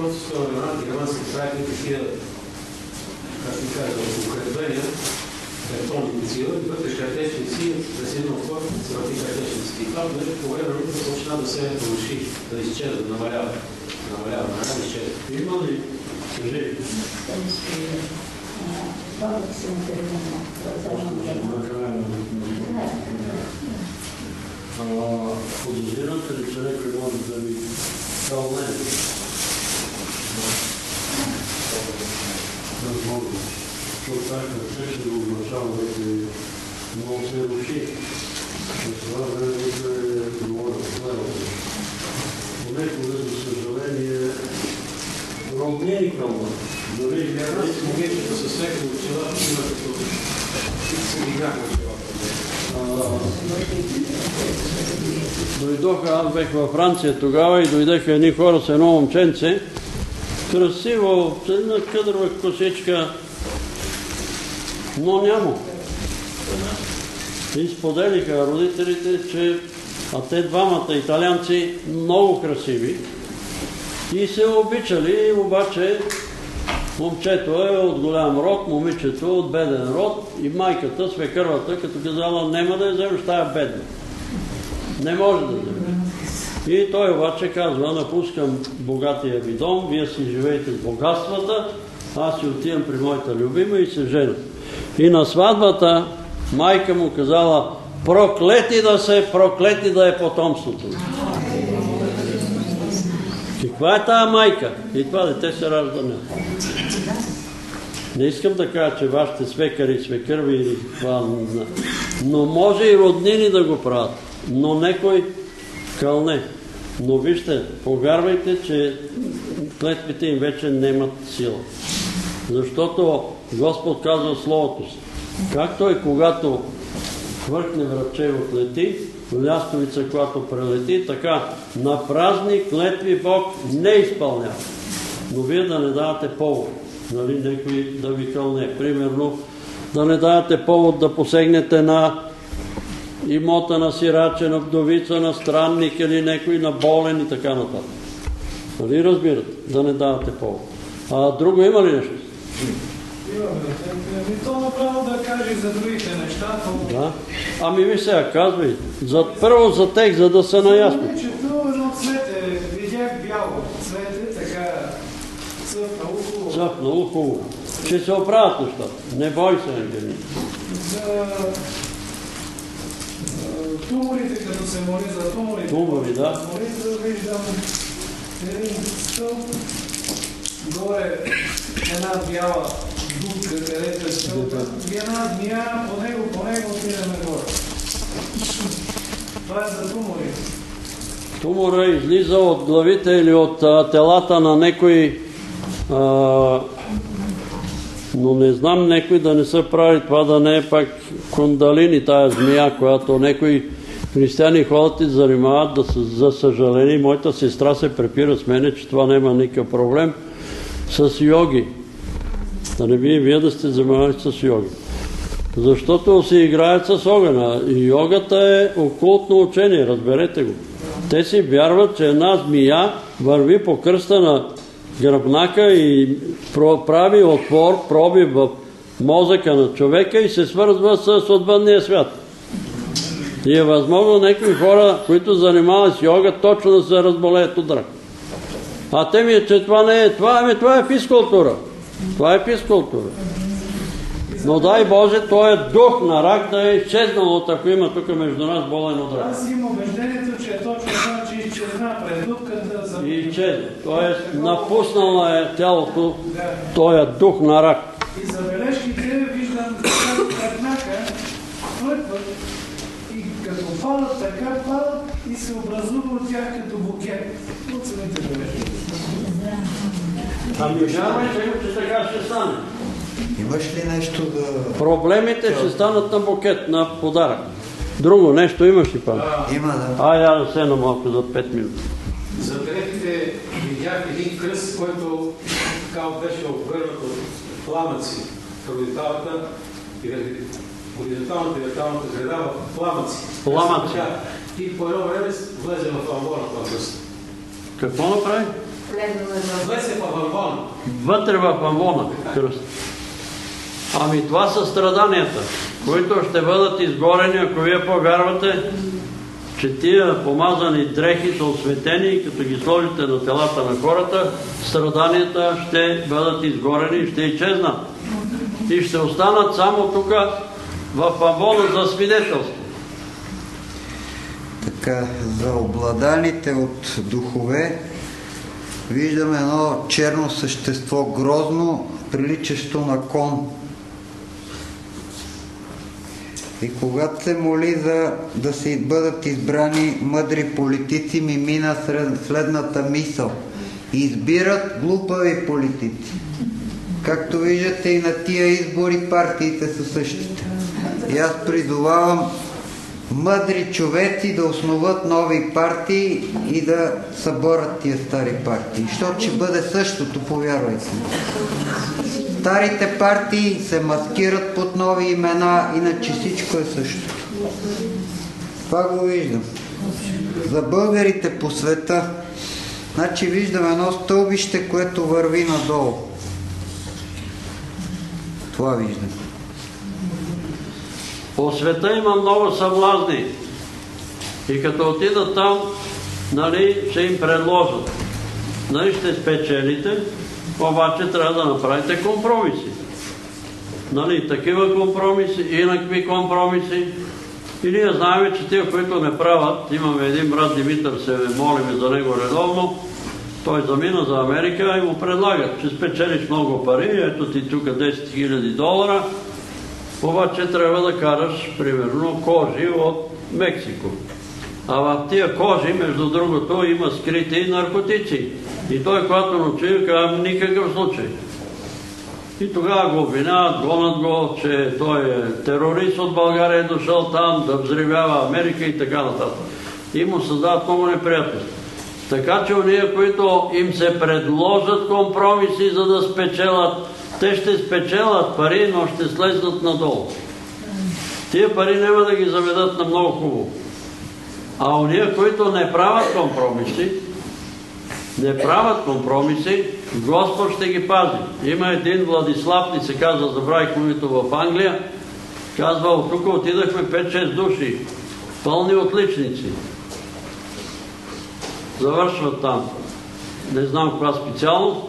от страна на германски правили такива, как ви кажа, укрепления, бетонни цила, и вътре картечни си, има отвор, се върти картечни си. И това по време на почна да се руши, да изчезва, да намалява. Намалява, намалява, изчезва. Има ли? Кажи. Подозирате ли, че някой може да ви дал не? Възможно. Защото така ще да го означава да много се руши. това време е говоря последно. Понекога, за съжаление, роднини към нас. Дори момичета с леко очила, има очилата. Дойдоха, аз бех във Франция тогава и дойдеха едни хора с едно момченце. Красиво, една къдрова косичка, но няма. И споделиха родителите, че а те двамата италианци много красиви и се обичали, обаче момчето е от голям род, момичето от беден род и майката, свекървата, като казала, няма да я вземеш тая бедна. Не може да вземе. И той обаче казва, напускам богатия ви дом, вие си живеете с богатствата, аз си отивам при моята любима и се жена. И на сватбата майка му казала, проклети да се, проклети да е потомството. Каква е тая майка? И това дете се ражда не. Не искам да кажа, че вашите свекари, свекърви или това, но може и роднини да го правят, но некой кълне. Но вижте, повярвайте, че клетвите им вече немат сила. Защото Господ казва Словото си. Както е когато хвъркне враче отлети, лястовица, когато прелети, така на празни клетви Бог не изпълнява. Но вие да не давате повод, нали, някой да ви кълне. Примерно, да не давате повод да посегнете на имота на сираче, на вдовица, на странник или някой на болен и така нататък. Нали разбирате? Да не давате повод. А друго има ли нещо? То направо да каже за другите неща. Да. Ами ви сега казвай. За, първо за тех, за да се наясно. Момичето едно цвете, видях бяло цвете, така цъфнало хубаво. Цъпнало хубаво. Ще се оправят нещата. Не бой се, Ангелина. За туморите, като се моли за туморите. Тумори, да. Молитва виждам един стълб, горе една бяла дупка, където е стълба, и една змия, по него, по него отидаме горе. Това е за туморите. Тумора излиза от главите или от а, телата на некои, а, но не знам некои да не са прави това да не е пак кундалини, тая змия, която некои християни ходят и занимават, да, са- за съжаление, моята сестра се препира с мене, че това няма никакъв проблем, с йоги. Да не би и вие да сте занимавали с йоги. Защото се играят с огъня. И йогата е окултно учение, разберете го. Те си вярват, че една змия върви по кръста на гръбнака и прави отвор, проби в мозъка на човека и се свързва с отвънния свят. И е възможно някои хора, които занимават с йога, точно да се разболеят от рак. А те ми е, че това не е това, ами това е физкултура. Това е физкултура. Но дай Боже, той е дух на рак да е изчезнал от ако има тук между нас болен от рак. Аз имам убеждението, че е точно това, че изчезна предупката за... И изчезна. Тоест напуснала е тялото, той е дух на рак. И забележките виждам кръгнака, хвъркват и като падат, така падат и се образува от тях като букет. От самите бележки. Ами вярвайте, че така ще стане. Имаш ли нещо да... Проблемите ще станат на букет, на подарък. Друго нещо имаш ли пак? Има, да. Ай, я да седна малко за 5 минути. За дрехите видях един кръст, който така беше обвърнат от пламъци. Хоризонталната и хоризонталната и вертикалната града в пламъци. Пламъци. И по едно време влезе в амбона това кръст. Какво направи? Влезе в амбона. Вътре в амвона. Ами това са страданията, които ще бъдат изгорени, ако вие повярвате, че тия помазани дрехи са осветени и като ги сложите на телата на хората, страданията ще бъдат изгорени и ще изчезнат. И ще останат само тук в амвона за свидетелство. Така, за обладаните от духове виждаме едно черно същество, грозно, приличащо на кон. И когато се моли за да се бъдат избрани мъдри политици, ми мина следната мисъл. Избират глупави политици. Както виждате и на тия избори партиите са същите. И аз призовавам мъдри човеци да основат нови партии и да съборят тия стари партии. Защото ще бъде същото, повярвайте ми. Старите партии се маскират под нови имена, иначе всичко е също. Това го виждам. За българите по света, значи виждам едно стълбище, което върви надолу. Това виждам. По света има много съблазни. И като отидат там, нали, ще им предложат. Нали, ще спечелите, обаче трябва да направите компромиси. Нали, такива компромиси, инакви компромиси. И ние знаем, че тия, които не правят, имаме един брат Димитър, се молиме за него редовно, той замина за Америка и му предлагат, че спечелиш много пари, ето ти тук 10 000 долара, обаче трябва да караш, примерно, кожи от Мексико. А в тия кожи, между другото, има скрити наркотици. И той, когато научи, казва, никакъв случай. И тогава го обвиняват, гонат го, че той е терорист от България, е дошъл там да взривява Америка и така нататък. И му създават много неприятности. Така че уния, които им се предложат компромиси, за да спечелят, те ще спечелят пари, но ще слезнат надолу. Тия пари няма да ги заведат на много хубаво. А уния, които не правят компромиси, не правят компромиси, Господ ще ги пази. Има един Владислав, ни се казва, забравих името в Англия, казва, от тук отидахме 5-6 души, пълни отличници. Завършват там. Не знам каква специално.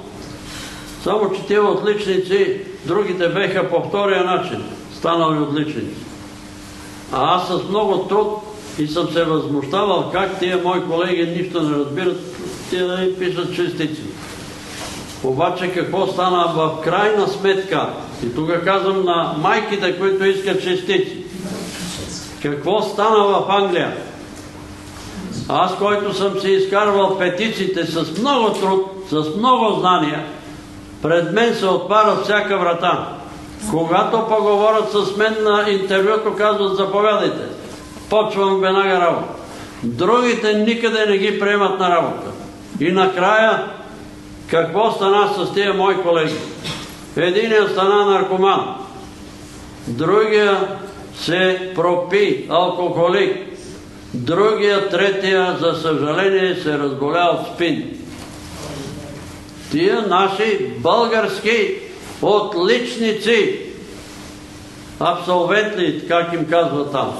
Само, че тия отличници, другите беха по втория начин, станали отличници. А аз с много труд и съм се възмущавал как тия мои колеги нищо не разбират, тия да ни пишат частици. Обаче какво стана в крайна сметка? И тук казвам на майките, които искат частици. Какво стана в Англия? Аз, който съм си изкарвал петиците с много труд, с много знания, пред мен се отваря всяка врата. Когато поговорят с мен на интервюто, казват заповядайте. Почвам веднага работа. Другите никъде не ги приемат на работа. И накрая, какво стана с тия мои колеги? Единият стана наркоман, другия се пропи, алкохолик, другия, третия, за съжаление, се разболя от спин. Тия наши български отличници, абсолвенти, как им казва там.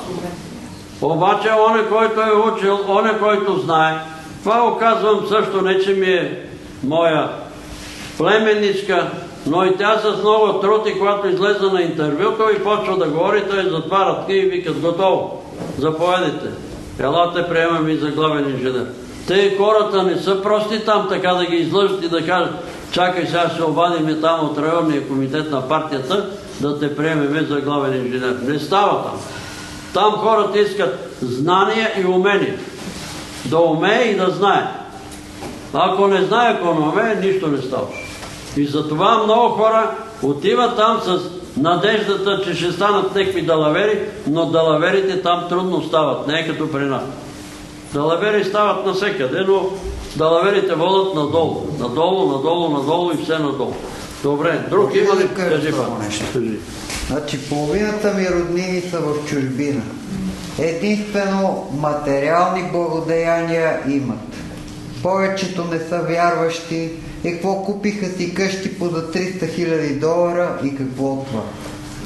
Обаче, оне, който е учил, оне, който знае, това оказвам също, не че ми е моя племенничка, но и тя с много труд и когато излезе на интервюто и почва да говори, той затварят и викат готово, заповедите. Елате, приемам и за главен инженер. Те хората не са прости там така да ги излъжат и да кажат чакай сега ще обадиме там от районния комитет на партията да те приемеме за главен инженер. Не става там. Там хората искат знания и умения. Да умее и да знае. Ако не знае, ако не умее, нищо не става. И затова много хора отиват там с надеждата, че ще станат някакви далавери, но далаверите там трудно стават, не е като при нас. Далавери стават навсекъде, но далаверите водят надолу. Надолу, надолу, надолу и все надолу. Добре, друг има ли? Кажи. Значи половината ми роднини са в чужбина. Единствено материални благодеяния имат. Повечето не са вярващи. И какво купиха си къщи по за 300 хиляди долара и какво това?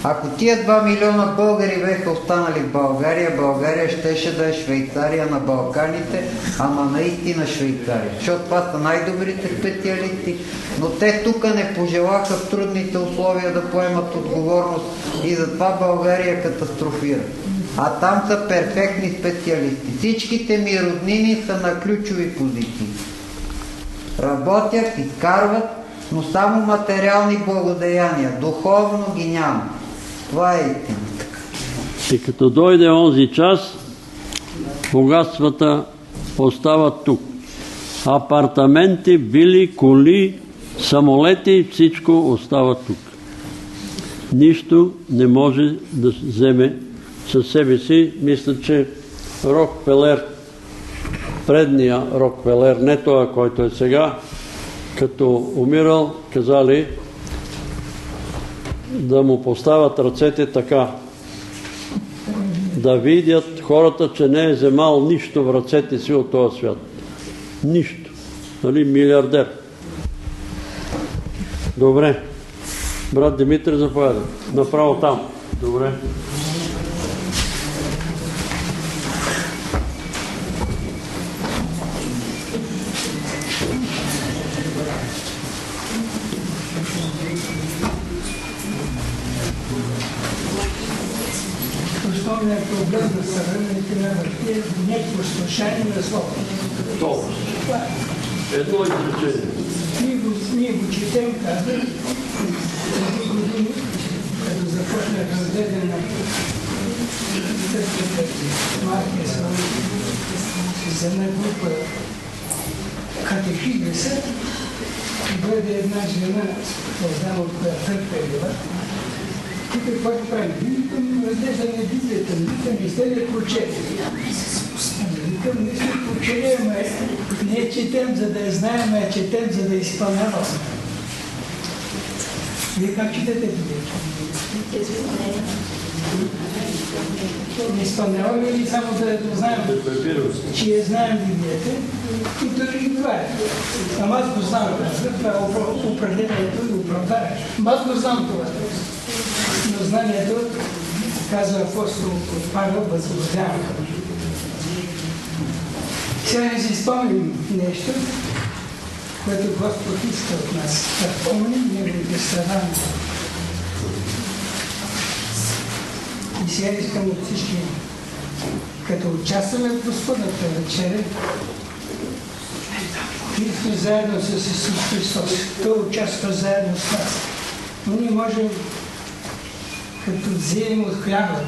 Ако тия 2 милиона българи беха останали в България, България щеше да е Швейцария на Балканите, ама наистина Швейцария. Защото това са най-добрите специалисти, но те тук не пожелаха в трудните условия да поемат отговорност и затова България катастрофира. А там са перфектни специалисти. Всичките ми роднини са на ключови позиции. Работят, изкарват, но само материални благодеяния. Духовно ги няма. Това е истината. И като дойде онзи час, богатствата остават тук. Апартаменти, вили, коли, самолети, всичко остава тук. Нищо не може да вземе със себе си. Мисля, че Рокфелер, предния Рокфелер, не това, който е сега, като умирал, казали да му поставят ръцете така, да видят хората, че не е вземал нищо в ръцете си от този свят. Нищо. Нали, милиардер. Добре. Брат Димитър, заповяда. Направо там. Добре. Основният проблем на съвременните народи е непослушание на Словото. Толкова. Това е. Едно изречение. Ние го, ние го четем, каза, преди години, като започнах разгледа на църквата Маркия с една група катехидреса, дойде една жена, не знам от коя църква е била, и какво ще правим? Викам, разглеждаме Библията, викам, и сте ли прочете? Викам, не сме прочели, ама не четем, за да я знаем, а четем, за да изпълняваме. Вие как четете Библията? Не изпълняваме ли само да знаем, че я знаем Библията? И дори това е. Ама аз го знам, това е определението и оправдание. Аз го знам това. Но знанието, казва апостол Павел, възобновява. Сега не си спомним нещо, което Господ иска от нас. Да помним Неговите страдания. И сега искам от всички, като участваме в Господната вечеря, ние сме заедно с Исус Христос. Той участва заедно с нас. Но ние можем, като вземем от хляба,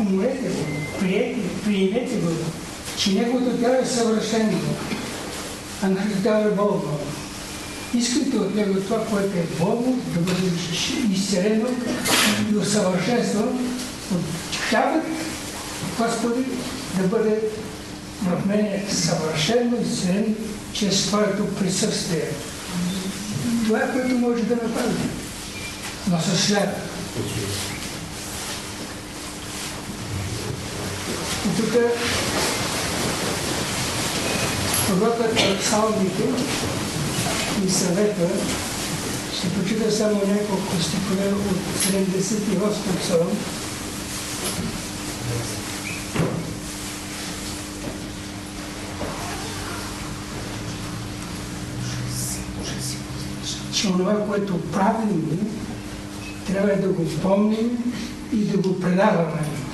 умрете го, приете, приемете го, че Неговото тяло е съвършено, а нашето тяло е болно. Искайте от Него това, което е болно, да бъде изцелено и усъвършенствано от хлябът, Господи, да бъде в мене съвършено изцелен чрез Твоето присъствие. Това е което може да направим. Но с хляб. И тук урокът от псалмите и съвета ще почита само няколко стихове от 78 псалм. че това, което правим, трябва да го помним и да го предаваме.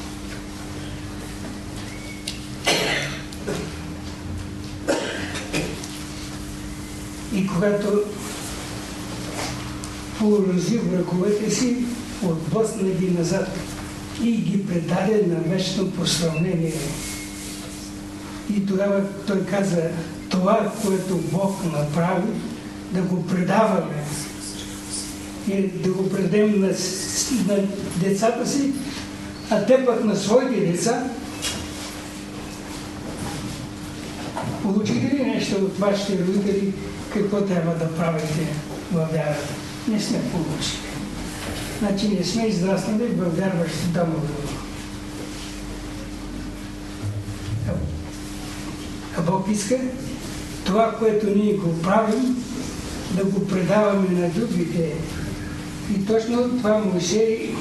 Когато порази враговете си, отблъсна ги назад и ги предаде на вечно посравнение. И тогава той каза, това, което Бог направи, да го предаваме и да го предадем на, на децата си, а те пък на своите деца. Получите ли нещо от вашите родители, какво трябва да правите във вярата? Не сме получили. Значи не сме израснали във вярващи домове. А Бог иска това, което ние го правим, да го предаваме на другите. И точно това Моисей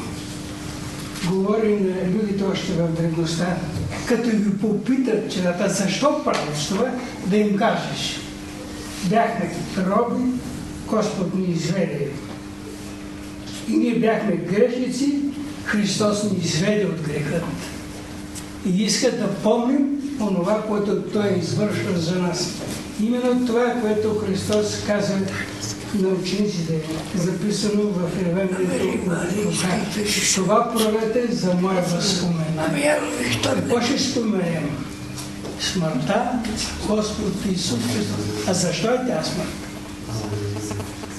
говори на людите още в древността. Като ви попитат, черата, защо правиш това, да им кажеш. Бяхме роби, Господ ни изведе. И ние бяхме грешници, Христос ни изведе от грехът. И иска да помним онова, което Той извършва за нас. Именно това, което Христос каза на учениците е записано в Евангелието от. Това правете за мое възпоменание. Какво ще споменем? Смъртта Господ Исус Христос. А защо е тя смърт?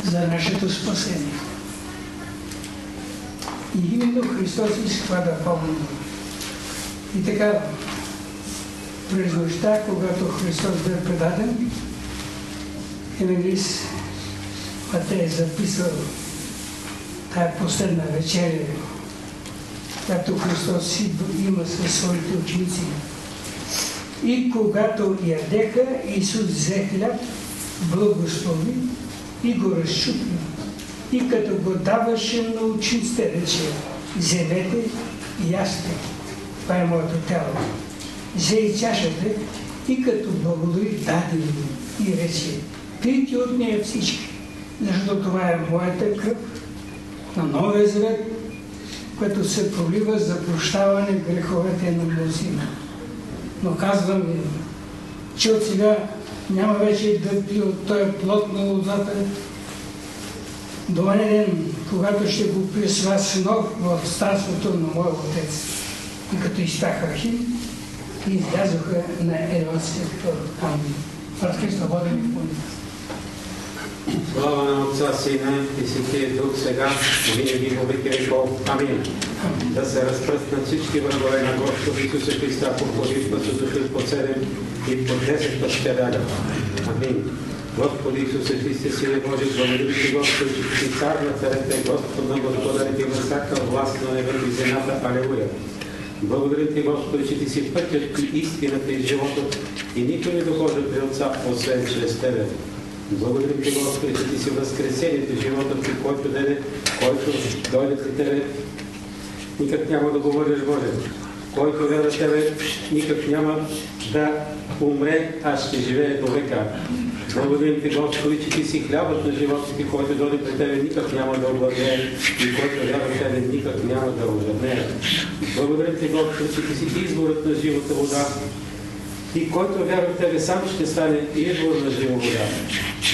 За нашето спасение. И именно Христос иска да помним. И така, през нощта, когато Христос бе предаден, евангелист Матей е записал тая последна вечеря, която Христос има със своите ученици. И когато ядеха, Исус взе хляб, благослови и го разчупна. И като го даваше на учениците, рече, вземете и ясте. Това е моето тяло. Взе и чашата и като благодари, даде им и рече, пийте от нея всички, защото това е моята кръв на Новия Завет, което се пролива за прощаване греховете на мнозина. Но казвам ви, че от сега няма вече да пи от този плод на лозата, до ден, когато ще го пия с вас нов в царството на моя отец. И като изпяха хим, излязоха на втор. Амин. Брат Христо, водени в. Слава на Отца, Сина и Светия Дух сега, винаги во веки веков. Амин. Да се разпръснат всички врагове на Господ Исуса Христа по път са дошли по 7 и по 10 път ще. Амин. Господи Исусе Христе, Силе Божи, благодарим Ти, Господи, че Ти цар на царете, Господ на господарите, на всяка власт на небето и земята. Алелуя. Благодарим Ти, Господи, че Ти си пътят и истината и животът и никой не дохожда при Отца, освен чрез Тебе. Благодарим Ти, Господи, че Ти си възкресението, животът Ти, който даде, който дойде при Тебе. Никак няма да говориш, Боже. Който вярва в Тебе, никак няма да умре, а ще живее до века. Благодарим Ти, Господи, че Ти си хлябът на живота Ти, който дойде при Тебе, никак няма да обладнее и който вярва Тебе, никак няма да обладнее. Благодарим Ти, Господи, че Ти си изворът на живота вода, и който вярва в Тебе сам ще стане извор на жива вода.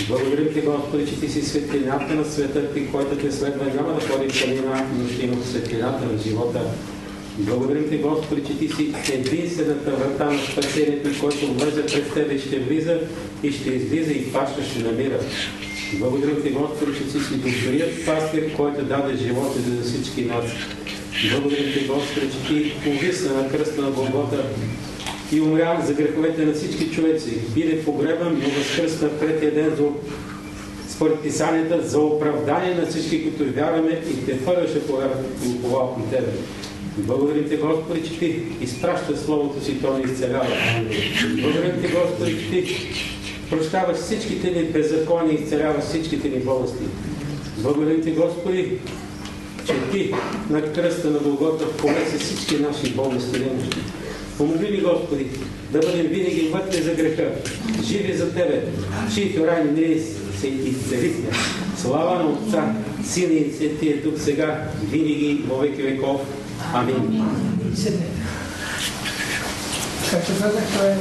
Благодарим Ти, Господи, че Ти си светлината на света, Ти, който те следва, няма да ходи в тъмнина, но ще има светлината на живота. Благодарим Ти, Господи, че Ти си единствената врата на спасението, който влезе през Тебе и ще влиза и ще излиза и паща ще намира. Благодарим Ти, Господи, че Ти си добрият пастир, който даде живота за всички нас. Благодарим Ти, Господи, че Ти повисна на кръста на Голгота и умря за греховете на всички човеци. Биде погребан, но възкръсна в третия ден за, според писанията за оправдание на всички, които вярваме и те първо ще уповал към Тебе. Благодарим Ти, Господи, че Ти изпраща Словото си, то ни изцелява. Благодарим Ти, Господи, че Ти прощаваш всичките ни беззакония и изцеляваш всичките ни болести. Благодарим Ти, Господи, че Ти на кръста на Голгота понесе всички наши болести и немощи. Помогли ни, Господи, да бъдем винаги вътре за греха, живи за Тебе, чието рани ние се изцелихме. Слава на Отца, Сина и Светия Дух сега, винаги, во веки веков. Амин. Както казах, това е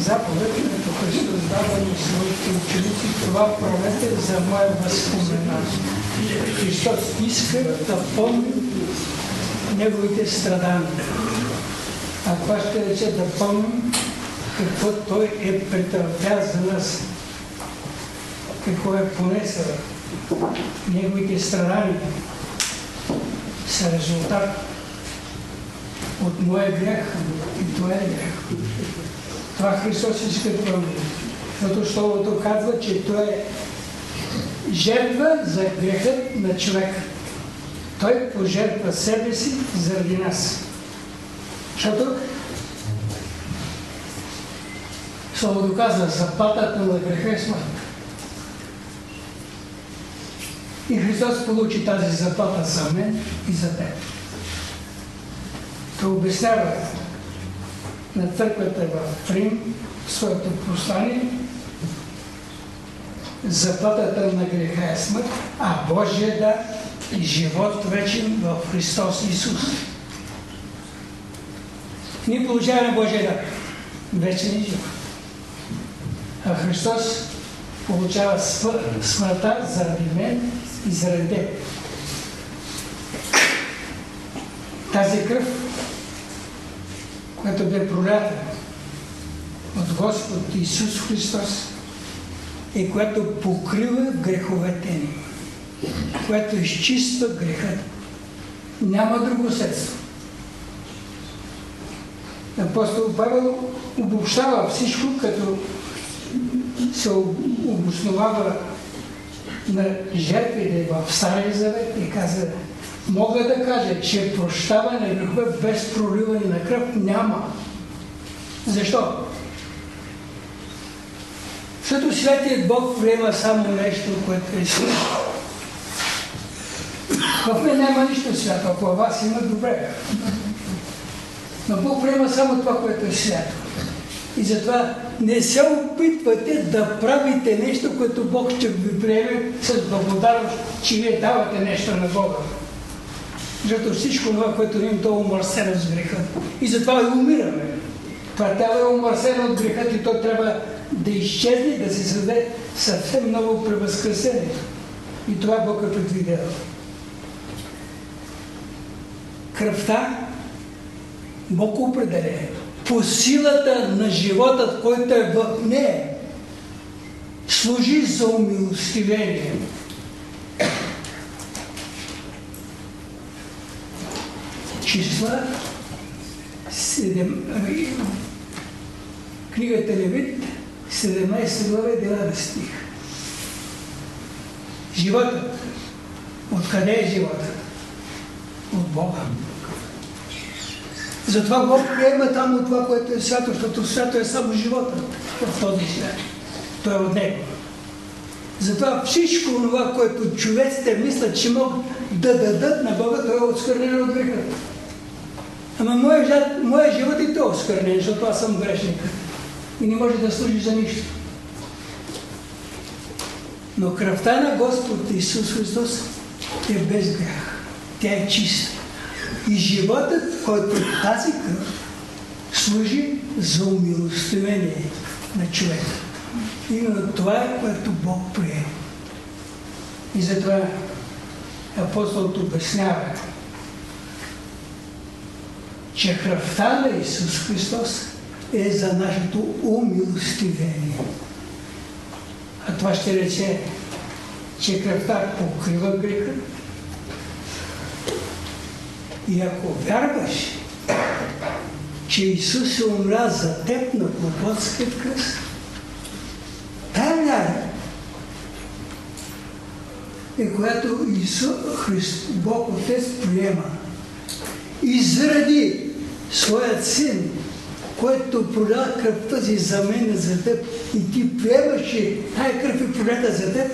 заповед, като Христос дава на своите ученици, това правете за мое възпоменание. Христос иска да помни неговите страдания. А това ще рече да помним какво Той е претърпял за нас, какво е понесъл. Неговите страдания са резултат от моя грех и това е грех. Това Христос иска да помни. Защото Словото казва, че Той е жертва за грехът на човека. Той пожертва себе си заради нас. Защото Словото казва, заплатата на греха е смърт. И Христос получи тази заплата за мен и за теб. Той обяснява на църквата в Рим своето послание, заплатата на греха е смърт, а Божия да и живот вечен в Христос Исус. Ние получаваме Божия дар. Вечен живот. А Христос получава смъртта заради мен и заради теб. Тази кръв, която бе пролята от Господ Исус Христос, и която покрива греховете ни, която изчиства греха. Няма друго средство. Апостол Павел обобщава всичко, като се обосновава на жертвите в Стария Завет и каза, мога да кажа, че прощаване на греха без проливане на кръв няма. Защо? Защото Святият Бог приема само нещо, което е свято. В мен няма нищо свято, ако вас има добре. Но Бог приема само това, което е свято. И затова не се опитвате да правите нещо, което Бог ще ви приеме с благодарност, че вие давате нещо на Бога. Защото всичко това, което ни е умърсено с греха. И затова и умираме. Това тяло е умърсено от греха и то трябва да изчезне, да се създаде съвсем ново превъзкресение. И това Бог е предвидел. Кръвта Бог определя по силата на живота, който е в нея, служи за умилостивение. Числа 7, книгата Левит 17 глава 9 стих. Животът. Откъде е животът? От Бога. Затова Бог приема там от това, което е свято, защото свято е само живота в този свят. Той е от Него. Затова всичко това, което човеците мислят, че могат да дадат на Бога, той е отскърнен от греха. Ама моя, моя живот и то е оскърнен, защото аз съм грешник. И не може да служи за нищо. Но кръвта на Господ Исус Христос е без грях. Тя е чиста. И животът, който тази кръв служи за умилостивение на човека. Именно това е, което Бог прие. И затова апостолът обяснява, че кръвта на Исус Христос е за нашето умилостивение. А това ще рече, че кръвта покрива греха, и ако вярваш, че Исус е умря за теб на Голготския кръст, тая вяра е която Исус Христ, Бог Отец приема. И заради своят син, който проля кръвта си за мен и за теб, и ти приемаш, че тая кръв е пролята за теб,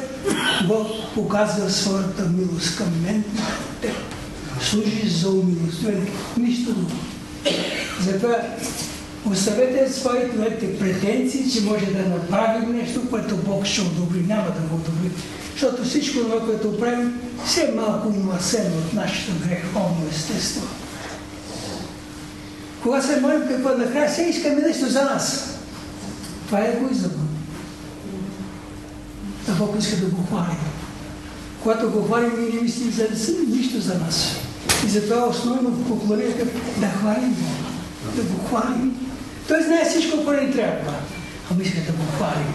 Бог показва своята милост към мен и теб служи за умилостивение. Нищо друго. Затова оставете своите претенции, че може да направим нещо, което Бог ще одобри. Няма да го одобри. Защото всичко това, което правим, все малко умасено от нашето греховно естество. Кога се молим какво накрая, се искаме нещо за нас. Това е егоизъм. А Бог иска да го хвалим. Когато го хвалим, ние не мислим за нищо за нас. И затова основно в поклонението да хвалим Бога, да го хвалим. Той знае всичко, което ни трябва. Ама иска да го хвалим.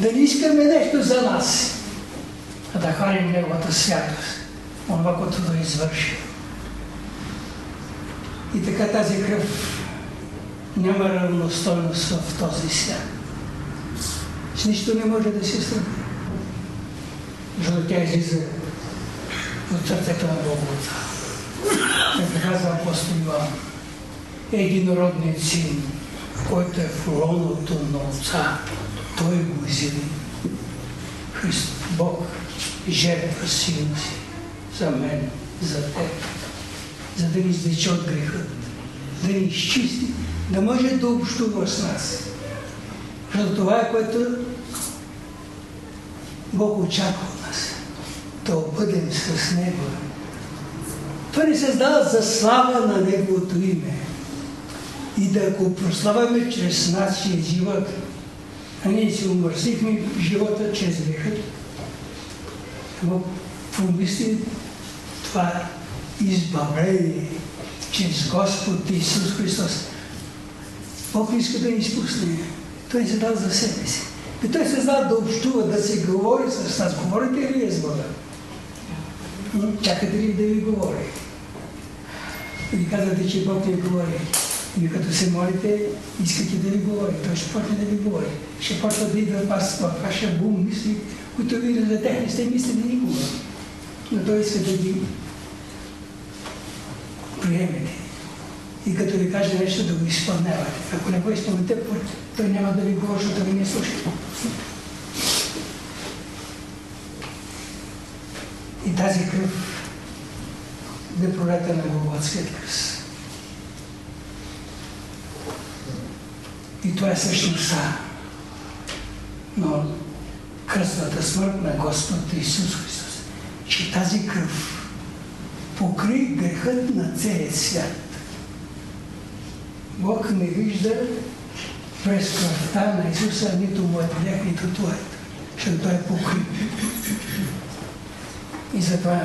Да не искаме нещо за нас, а да хвалим Неговата святост, онова, което да извърши. И така тази кръв няма равностойност в този свят. С нищо не може да се сравни. Защото тя излиза от сърцето на Бога. Така казва апостол Иван. Единородният син, който е в лоното на Отца, той го изяви. Христ, Бог, жертва сина си за мен, за теб, за да ни извлече от греха, да ни изчисти, да може да общува с нас. Защото това е което Бог очаква да бъдем с Него. Той ни създава за слава на Неговото име и да го прославяме чрез нашия живот. А ние си умърсихме живота чрез грехът. Но помисли това избавление чрез Господ Исус Христос. Бог иска да ни изпусне. Той се дал за себе си. И той се знае да общува, да се говори с нас. Говорите ли с Бога? Чакате ли да ви говори? И казвате, че Бог ви говори. И като се молите, искате да ви говори. Той ще почне да ви говори. Ще почва да идва вас в вашия бум мисли, които вие за тях не сте мислили никога. Но той иска да ги приемете. И като ви каже нещо, да го изпълнявате. Ако не го изпълните, той няма да ви говори, защото ви не слуша. И тази кръв бе пролета на Голготския кръст. И това е същността. Но кръстната смърт на Господ Исус Христос, че тази кръв покри грехът на целия свят. Бог не вижда през кръвта на Исуса нито моят грех, нито твоят, защото той е покри. И затова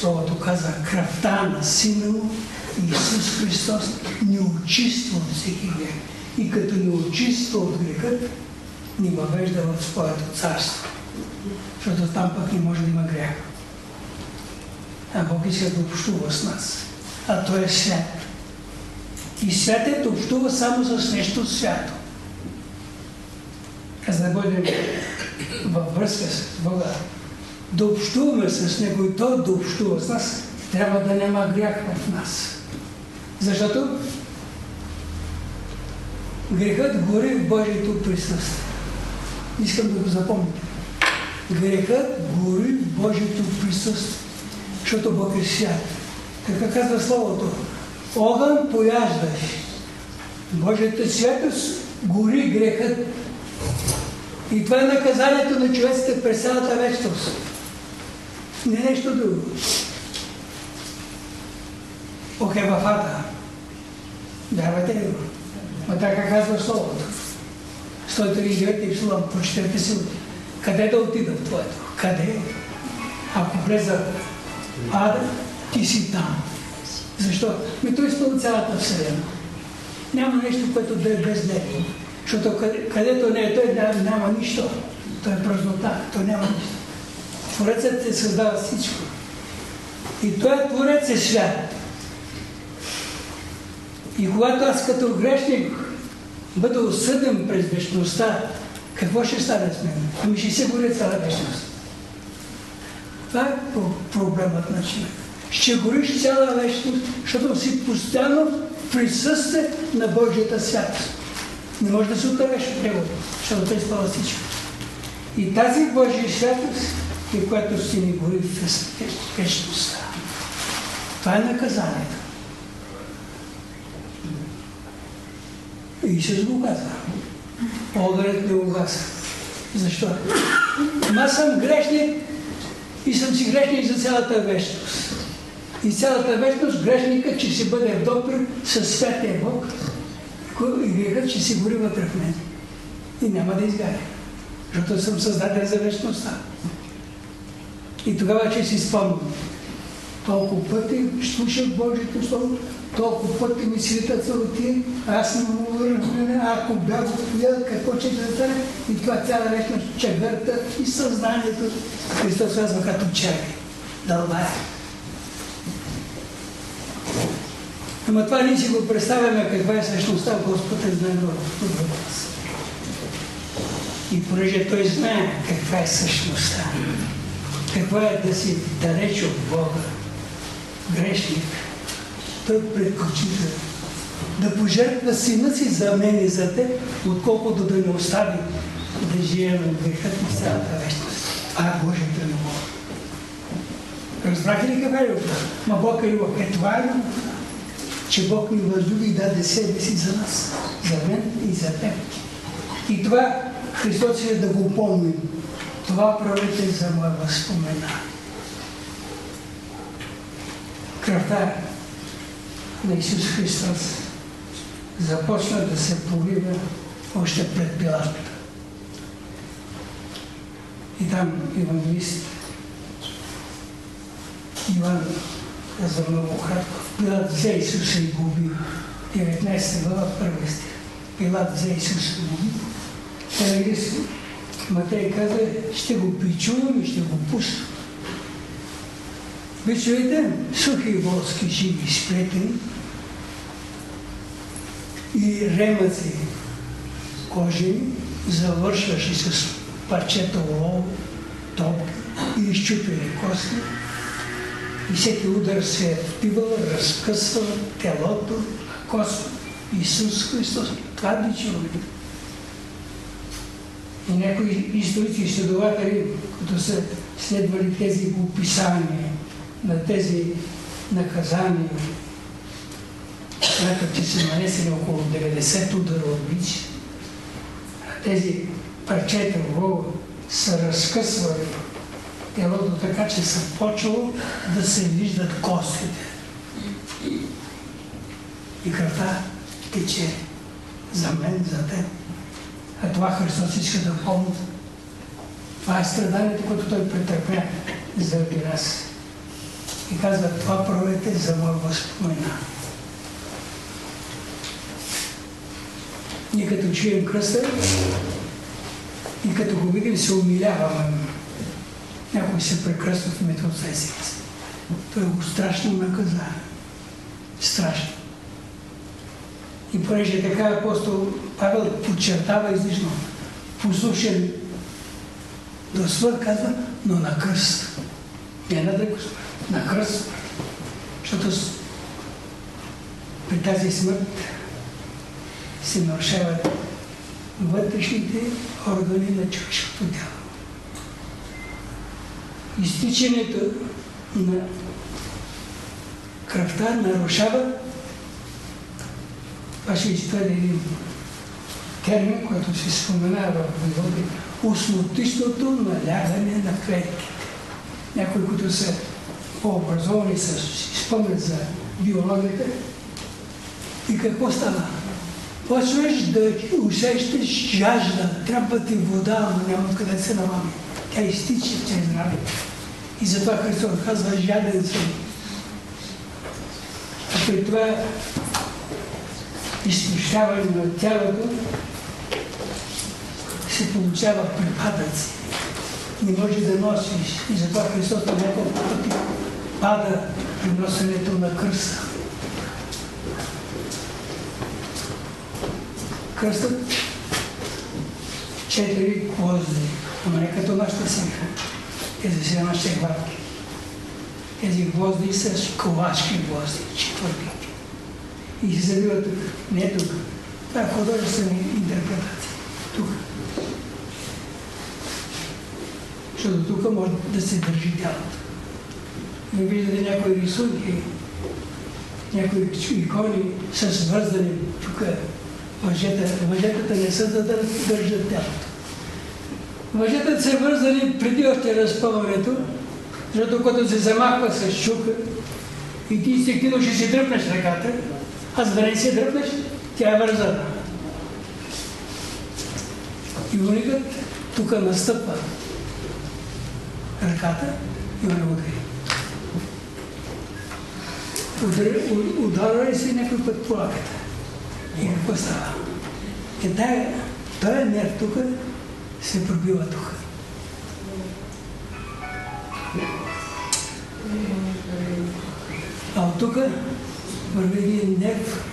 Словото казва, кръвта на Сина Исус Христос ни очиства от всеки грех. И като ни очиства от грехът, ни въвежда в своето царство. Защото там пък не може да има грех. А Бог иска да общува с нас. А Той е свят. И святът общува само с нещо свято. За да бъдем във връзка с Бога, да общуваме с Него и Той да общува с нас, трябва да няма грях в нас. Защото грехът гори в Божието присъствие. Искам да го запомните. Грехът гори в Божието присъствие, защото Бог е свят. Така казва Словото. Огън пояждаш. Божията святост гори грехът. И това е наказанието на човеците през цялата вечност. Не нещо друго. Охебафата. Вярвате ли го? Но така казва Словото. 139 псалом, прочетете си Къде да отида в твоето? Къде? Ако влеза ада, ти си там. Защо? Ми той изпълни цялата Вселена. Няма нещо, което да е без него. Защото където не е той, няма нищо. Той е празнота, той няма нищо. Творецът е създава всичко. И той Творец е свят. И когато аз като грешник бъда осъден през вечността, какво ще стане с мен? Ами ще се гори цяла вечност. Това е проблемът на човек. Ще гориш цяла вечност, защото си постоянно присъствие на Божията святост. Не може да се отървеш от него, защото той спава всичко. И тази Божия святост е която си ни гори в вечността. Това е наказанието. И Исус го казва. Огърът не угаса. Защо? Аз съм грешник и съм си грешник за цялата вечност. И цялата вечност грешника, че си бъде в доктор със святия Бог и грехът ще си гори вътре в мен. И няма да изгаря. Защото съм създаден за вечността. И тогава че си спомням. Толкова пъти слушах Божието Слово, толкова пъти ми свитат сълти, аз не му разбирам, ако бях отвиял, какво ще да стане, и това цяла вечност чегърта и съзнанието. Христос казва като чай, дълбая. Ама това ние си го представяме каква е същността, Господ е знае много И понеже Той знае каква е същността, каква е да си далеч от Бога, грешник, той предпочита да пожертва сина си за мен и за теб, отколкото да не остави да живеем в грехът и цялата вечност. Това е Божията любов. Разбрахте ли каква е любов? Ма Бог е любов. Е, това е. Че Бог ни възлюби и даде себе си за нас, за мен и за теб. И това Христос е да го помним. Това правите за мое възпомена. Кръвта на Исус Христос започна да се полива още пред Пилат. И там евангелист Иван каза много кратко. Пилат взе Исуса и го уби. 19 глава, първи стих. Пилат взе Исуса и го уби. Евангелист Матей каза, ще го причувам и ще го пусна. Вие чуете сухи волски живи сплетени и ремъци кожени, завършващи с парчета олово, топки и изчупени кости. И всеки удар се е впивал, разкъсвал телото, кост Исус Христос. Това би човек. И някои историци и следователи, които са следвали тези описания на тези наказания, смятат, че са нанесени около 90 удара от бич. Тези парчета в са разкъсвали телото така, че са почвало да се виждат костите. И кръвта тече за мен, за теб. А това Христос иска да помни. Това е страданието, което Той претърпя заради нас. И казва, това правете за моя възпомена. Ние като чуем кръста и като го видим се умиляваме. Някой се прекръства в Сесица. Това е го страшно наказание. Страшно. И понеже е така апостол Павел подчертава излишно, послушен до свърх казва, но на кръст. Не на дъко на кръст. Защото при тази смърт се нарушават вътрешните органи на човешкото тяло. Изтичането на кръвта нарушава ще изпълни един термин, който се споменава в Библията, осмотистото налягане на клетките. Някои, които са по-образовани, са спомнят за биологията. И какво става? Почваш да усещаш жажда, трябва ти вода, но няма откъде се навами. Тя изтича, тя е здраве. И затова Христос казва, жаден съм. При това изтощаване на тялото се получава припадъци. Не може да носиш. И затова Христос няколко пъти пада при носенето на кръста. Кръстът четири гвозди, но не като нашата синха. Тези са нашите гладки. Тези гвозди са ковачки гвозди, четвърти и се завива тук. Не тук. Това е художествена интерпретация. Тук. Защото тук може да се държи тялото. Вие виждате някои рисунки, някои икони са свързани тук. Въжета, въжетата не са да държат тялото. Въжетата са вързани преди още разпъването, защото като се замахва с чука и ти инстинктивно ще си дръпнеш ръката, а за да не се дръпнеш, тя е вързана. И тук настъпва ръката и он удари. Удара ли си някой път по лаката? И какво става? И тая, тая нерв тук се пробива тук. А от тук върви един нерв,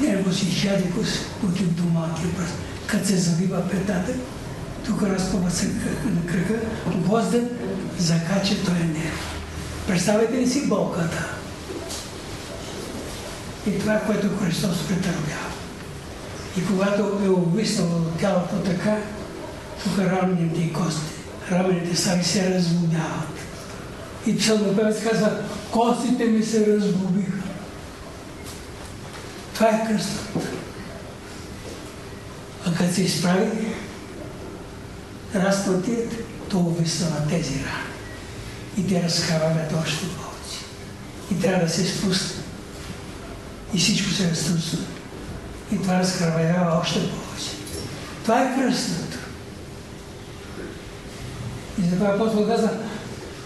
нервус изжадикус от домалкия пръст. Като се завива петата, тук разпъва се на кръка, гвоздът закача този нерв. Представете ли си болката? И това, което Христос претърпява. И когато е обвиснало тялото така, тук рамените и кости, рамените сами се разводяват. И псалмопевец казва, костите ми се разбубиха. Това е кръстът. А като се изправи, разплатият, то увиса на тези рани. И те разкарват още повече. И трябва да се спусне. И всичко се разтрусва. И това разкървява още повече. Това е кръстното. И затова апостол каза,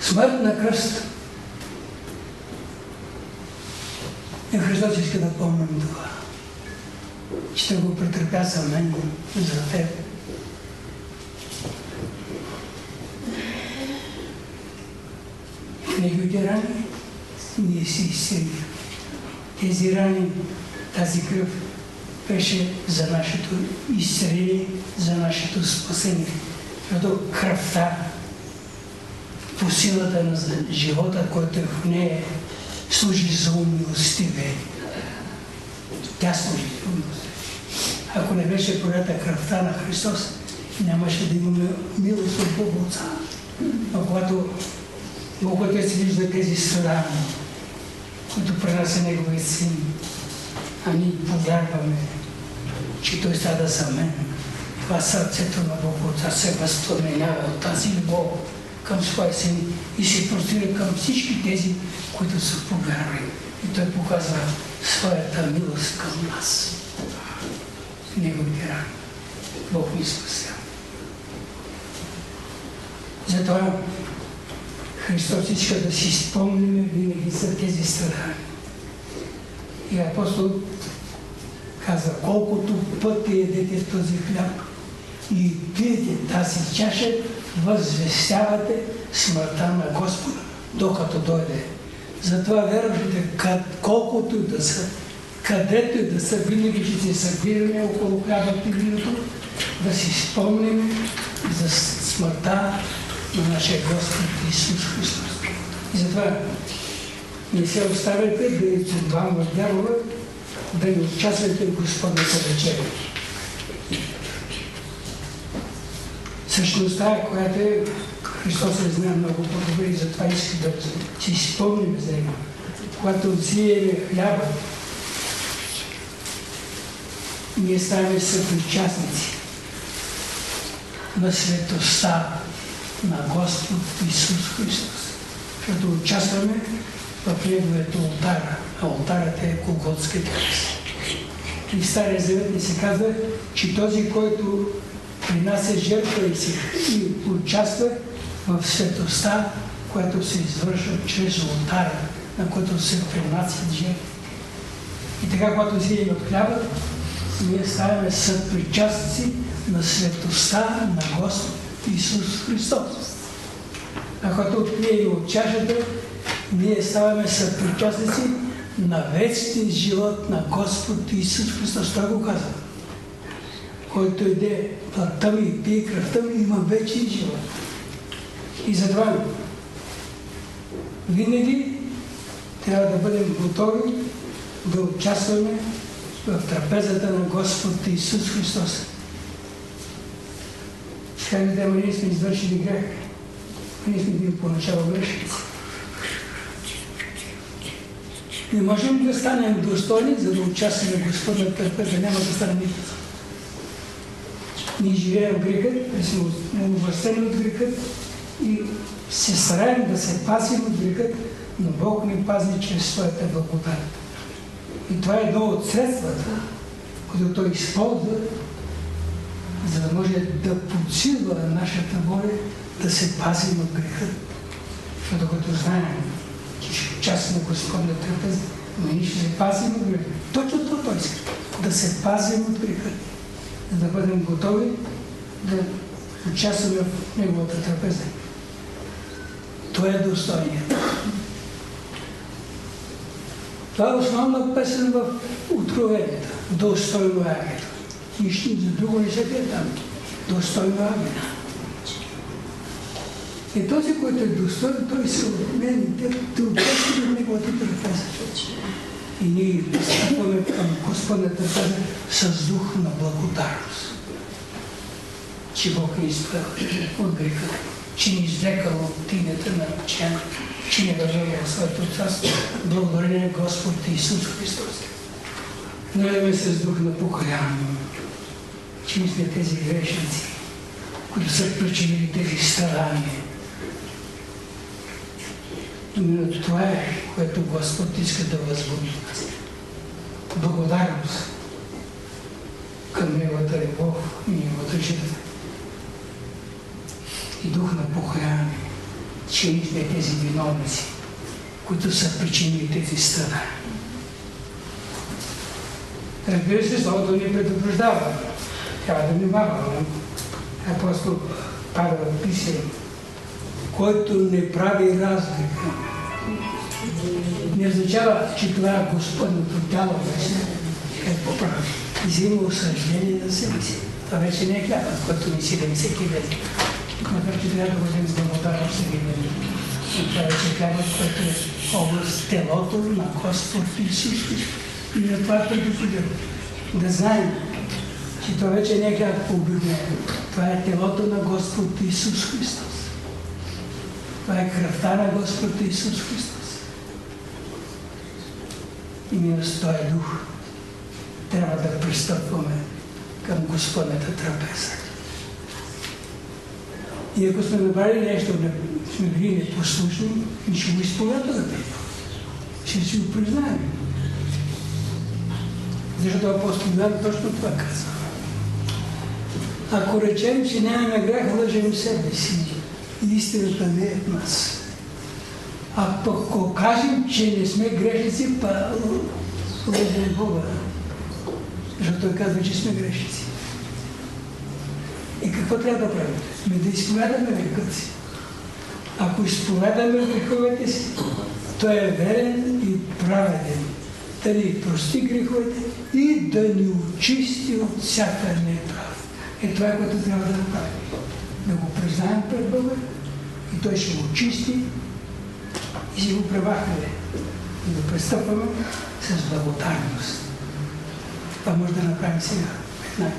смърт на кръст. И Христос иска да помним това. Ще го претърпя за мен, за теб. Неговите рани ние си изцелим. Тези рани, тази кръв беше за нашето изцеление, за нашето спасение. Защото кръвта по силата на живота, който е в нея, служи за умилостиве. Тя служи за умилостиве. Ако не беше пролета кръвта на Христос, нямаше да имаме милост от Бога Отца. Но когато Бог Отец вижда тези страдания, които пренася Неговият Син, а ние повярваме, че Той страда за мен. Това сърцето на Бог Отца се възпламенява от тази любов към син и се простира към всички тези, които са повярвали. И Той показва своята милост към нас. Неговите рани. Бог ни спася. Затова Христос иска да си спомним винаги за тези страдания. И апостол каза, колкото пъти едете този хляб и пиете тази чаша, възвестявате смъртта на Господа, докато дойде. Затова вярвате, колкото да са, където и да са, винаги ще се събираме около хляба и да си спомним за смъртта на нашия Господ Исус Христос. И затова не се оставяйте да изцедвам в дявола, да не участвате в Господната вечеря. Същността, която е Христос я знае много по-добре и затова иска да си спомним за него. Когато взиеме хляба, ние ставаме съпричастници на светостта на Господ Исус Христос. Като участваме в Неговето алтара. А алтарът е кръст. И в Стария Завет ни се казва, че този, който принася жертва и, се, и участва в светостта, която се извършва чрез алтара, на който се принасят жертви. И така, когато взимаме от хляба, ние ставаме съпричастници на светостта на Господ Исус Христос. А когато отпием от чашата, ние ставаме съпричастници на вечния живот на Господ Исус Христос. Той го казва. Който иде ми и пие кръвта ми, има вечен живот. И затова винаги трябва да бъдем готови да участваме в трапезата на Господ Исус Христос. Кажете, да, ние сме извършили грех. Ние сме били поначало грешници. Не можем да станем достойни, за да участваме в Господна търпета. Няма да станем никога. Ние живеем греха, да сме увърстени от греха и се стараем да се пасим от греха, но Бог ни пази чрез своята благодат. И това е едно от средствата, които Той използва, за да може да подсилва нашата воля да се пазим от греха. Защото като знаем, че ще участваме в Господна трапеза, ние ще се пазим от греха. Точно това Той иска. Да се пазим от греха. За да бъдем готови да участваме в Неговата трапеза. Това е достойнието. Това е основна песен в Откровението. Достойно е агето. Нищо за друго не се пие там. Достойно е агето. И този, който е достоен, той се отмени, те отпочва на неговата трапеза. И ние пристъпваме към Господната трапеза с дух на благодарност. Че Бог ни изправя от греха, че ни извлекал от тинята на ръчена, че ни въведе в своето царство. Благодарение Господ Исус Христос. Налеме се с дух на покаяние, че ние сме тези грешници, които са причинили тези страдания. Именно това е, което Господ иска да възбуди нас. Благодарност към Неговата любов и Неговата жертва. И дух на покаяние, че сме тези виновници, които са причинили тези страдания. Разбира се, Словото ни предупреждава. Трябва да внимаваме. Апостол Павел пише, който не прави разлика. Не означава, че това е Господното тяло вече какво прави. Взима осъждение на себе си. Това вече не е хляба, който ни сидим всеки ден. Макар че трябва да бъдем с благодарност ден. Но това вече хляба, който е област телото на Господ Исус. И на това предупредено. Да знаем, че това вече не е хляб по Това е телото на Господ Исус Христос. Това е кръвта на Господ Исус Христос. И ние с този дух трябва да пристъпваме към Господната трапеза. И ако сме направили нещо, не сме били непослушни, ще го изповядаме. Ще си го признаем. Защото апостол Йоан точно това казва. Ако речем, че нямаме грях, лъжем себе си. Истината не е в нас. А ако кажем, че не сме грешници, па лъжем Бога. Защото той казва, че сме грешници. И какво трябва да правим? Ме да изповядаме грехът си. Ако изповядаме греховете си, той е верен и праведен да ни прости греховете и да ни очисти от всяка неправда. Е това е което трябва да направим. Да го признаем пред Бога и Той ще го очисти и си го превахне. И да пристъпваме с благодарност. Това може да направим сега.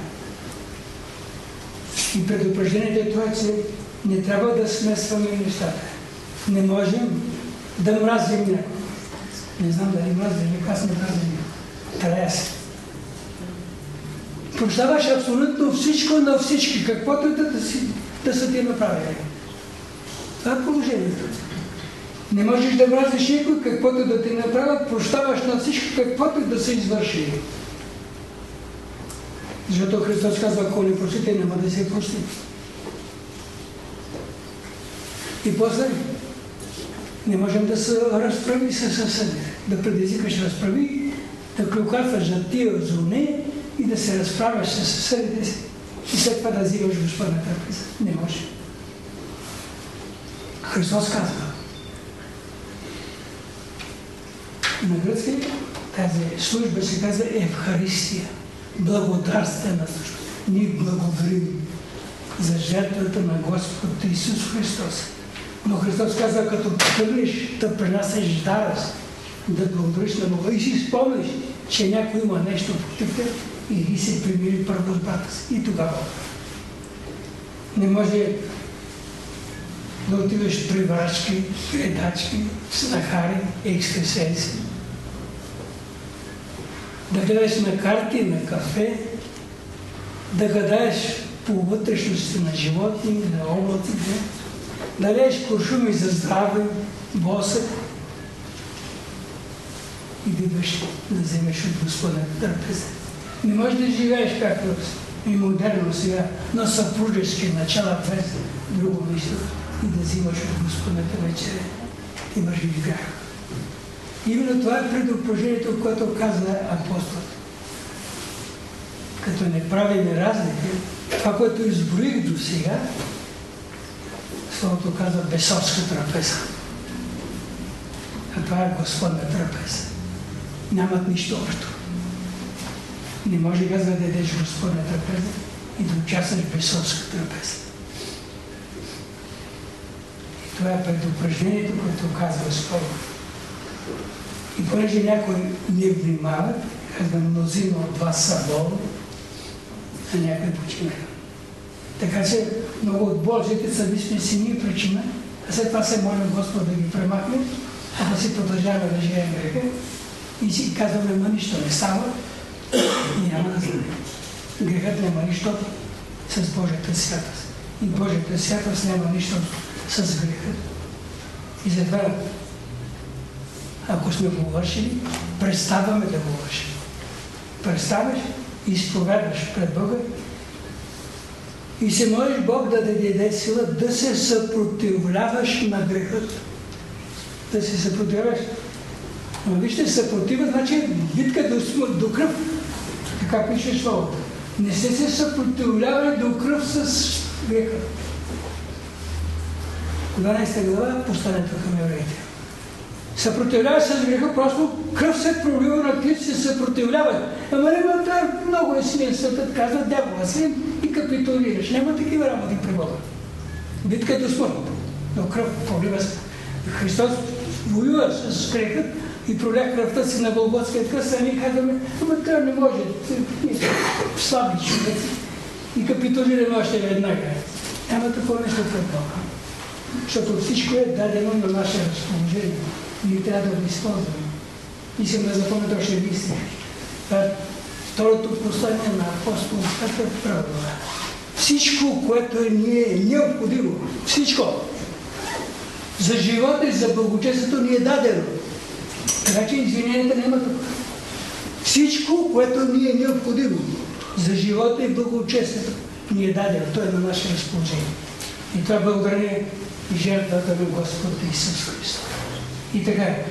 И предупреждението е това, че не трябва да смесваме нещата. Не можем да мразим някой. Не знам дали мразя или аз не мразя Трябва се. Прощаваш абсолютно всичко на всички, каквото и да, си, да са ти направили. Това е положението. Не можеш да мразиш никой, каквото да ти направят, прощаваш на всички, каквото да са извършили. Защото Христос казва, ако не простите, няма да се прости. И после не можем да се разправи с съседите. Да предизвикаш разправи, да клюкатваш за тия зоне и да се разправяш с съседите си. И след това да взимаш Господната трапеза. Не може. Христос казва. На гръцки тази служба се казва Евхаристия. Благодарствена служба. Ние благодарим за жертвата на Господ Исус Христос но Христос каза, като тръгнеш да принасяш дарост, да благодариш на Бога и си спомниш, че някой има нещо против теб и се примири първо с брата си. И тогава не може да отиваш при врачки, предачки, снахари, екстрасенси. Да гледаш на карти, на кафе, да гадаеш по вътрешности на животни, на облаците, да лееш куршуми за здраве, босък и да идваш да вземеш от Господа трапеза. Не можеш да живееш както и модерно сега, на съпружески начала без друго нищо и да взимаш от Господната вечеря. Имаш ли грях. Именно това е предупреждението, което казва апостол. Като не правим разлика, това, което изброих до сега, Словото казва бесовска трапеза. А това е Господна трапеза. Нямат нищо общо. Не може да дадеш Господна трапеза и да участваш в бесовска трапеза. И това е предупреждението, което казва Слово. И понеже някой не внимава, казва мнозина от вас са болни, а някой починаха. Така че много от Божите съвестни си ние причина, а след това се молим Господ да ги премахне, а да си продължаваме да живеем греха и си казваме, ма нищо не става няма да знаме. Грехът няма нищо с Божията святост. И Божията святост няма нищо с греха. И затова, ако сме го вършили, преставаме да го вършим. Представяш изповядаш пред Бога и се молиш Бог да ти даде сила да се съпротивляваш на грехът. Да се съпротивляваш. Но вижте, съпротива значи битка до, до кръв. Така пише словото. Не се се съпротивлявай до кръв с греха. 12 глава, посланието към евреите. Съпротивлява се с греха, просто кръв се пролива на ти, се съпротивлява. Ама няма това много е силен съдът, казва дявола си и капитулираш. Няма такива работи при Бога. Битка до смърт. Но кръв пролива се. Христос воюва с греха и проля кръвта си на Голготския кръст, а ние казваме, ама това не може, сме слаби човеци. И капитулираме още веднага. Няма такова нещо пред Бога. Защото всичко е дадено на наше разположение. Ние трябва да го използваме. Искам да запомня още е второто послание на апостол Петър право. Всичко, което е ни е необходимо, всичко за живота и за благочестието ни е дадено. Така че извиненията няма тук. Всичко, което ни е необходимо за живота и благочестието ни е дадено. То е на наше разположение. И това благодарение и жертвата на Господ Исус Христос. И така е.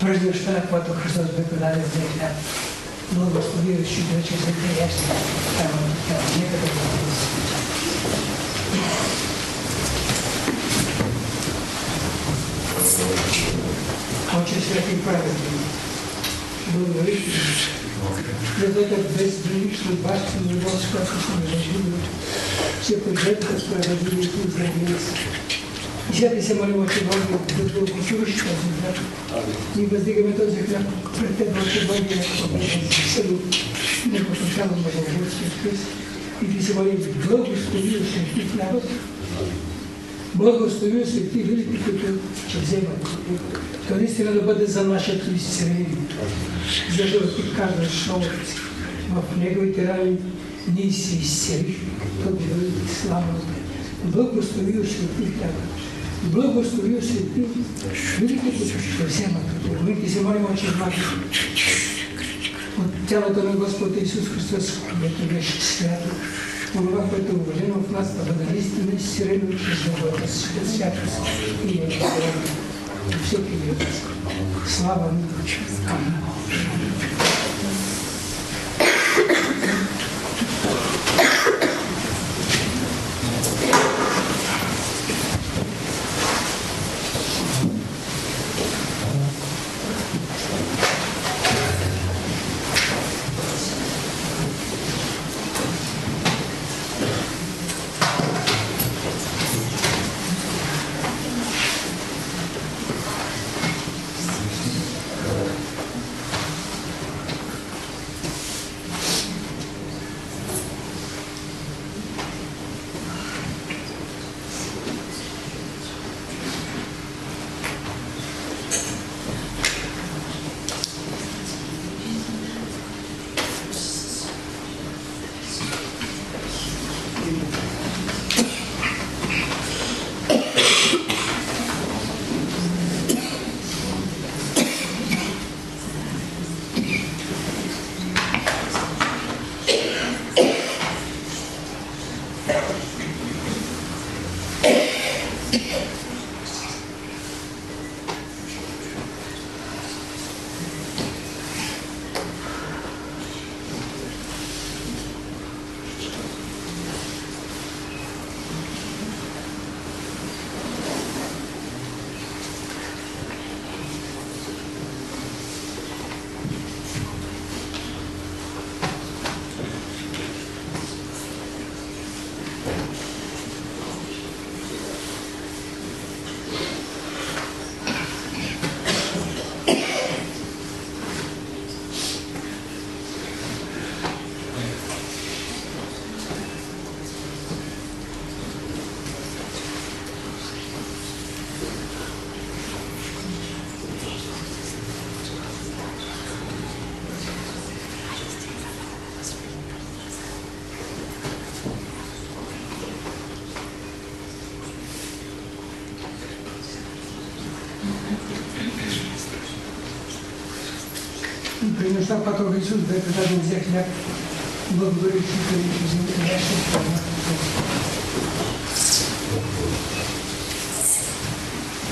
През неща, когато Христос бе предаден за хляб, благослови реши да рече за те ясни. Нека да го Отче святи праведни, благодаря ти за тази безгранична баща на любов, която сме зажили, се пожертва справедливото за нас. И сега ти се молим, че Бог да благочуваш този хляб. Ние въздигаме този хляб пред Тебе, Отче Бог, и съдо непослушано Богородския кръст. И ти се молим, благослови освети хлябът, благослови свети велики, които ще вземат. То наистина да бъде за нашето изцеление. Защото ти казваш словото си. В неговите рани ние се изцелих. Благодаря ти слава. Благослови освети хляба. Благослови освети великите, които ще вземат. Ние се молим, че от тялото на Господа Исус Христос, което беше свято, онова, което е уважено в нас, да бъде наистина изсирено чрез Неговата святост и Неговата всеки вид. Слава ми. Амин. И при неща, когато Исус бе предаден взе хляб, благодари ти, където вземете вашия хляб.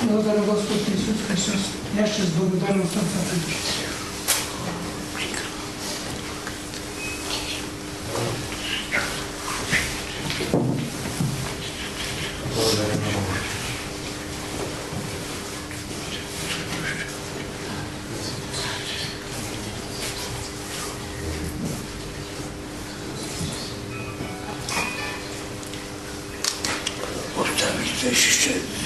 Благодаря Господ Исус Христос. И аз ще с благодарност на това Оставите ще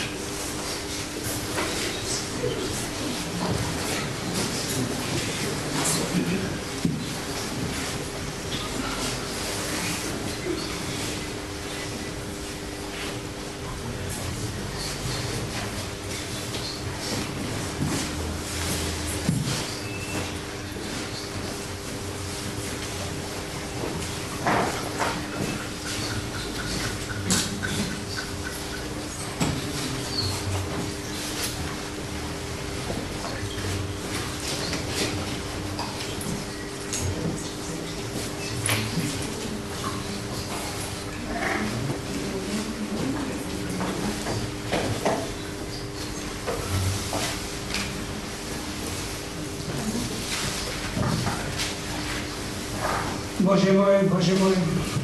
Боже мой, Боже мой,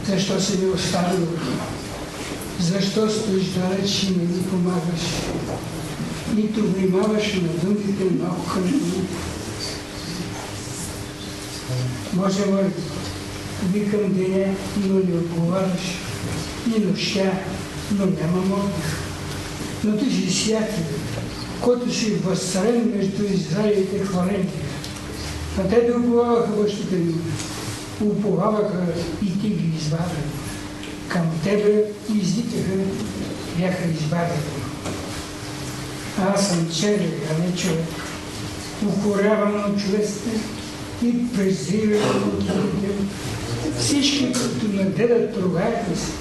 защо си ми оставил? Защо стоиш далеч и не ми помагаш? Нито внимаваш на думите на охрани. Боже мой, викам деня, но не отговаряш. И нощя, но нямам отдих. Но ти си святия, който си възцарен между Израилите хвалени. На тебе уповаваха бащите ми уповаваха и ти ги извадаха. Към тебе извикаха, бяха избавени. Аз съм черен, а не човек, укоряван от човеците и презиран от другите. Всички, които нагледат прогаята си,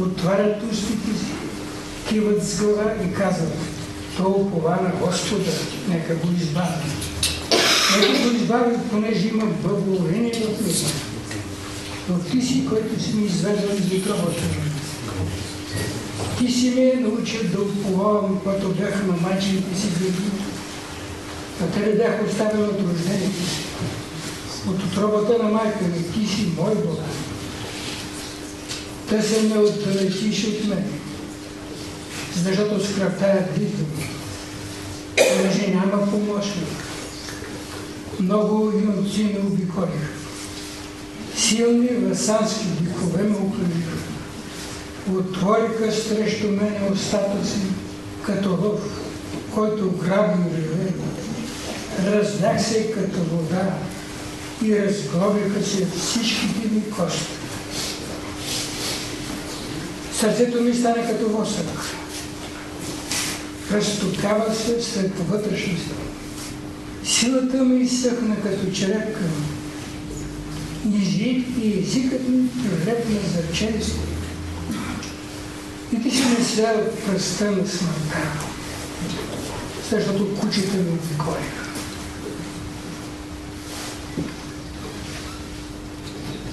отварят устите си, киват с глава и казват, то упова на Господа, нека го избави. Нека го избави, понеже има благоволение в него. Но ти си, който си ми изведал из отробата. Ти си ме научил да уповавам, когато бях на майчините си гърди. А те не бях оставен от рождението си. От отробата на майка ми, ти си мой Бог. Те се не отдалечиш от мен, защото с кръвта е близо. Понеже няма помощник много юнци ме обиколиха. Силни васански дихове ме укрилиха. Отвориха срещу мене устата си, като лъв, който граби реве. Разнах се като вода и разглобиха се всичките ми кости. Сърцето ми стана като восък. Разтокава се след вътрешността. Силата ми изсъхна като черепка. И езикът ми прилепна за чест. И ти си ме свял пръста на смъртта, защото кучета ми обиколиха.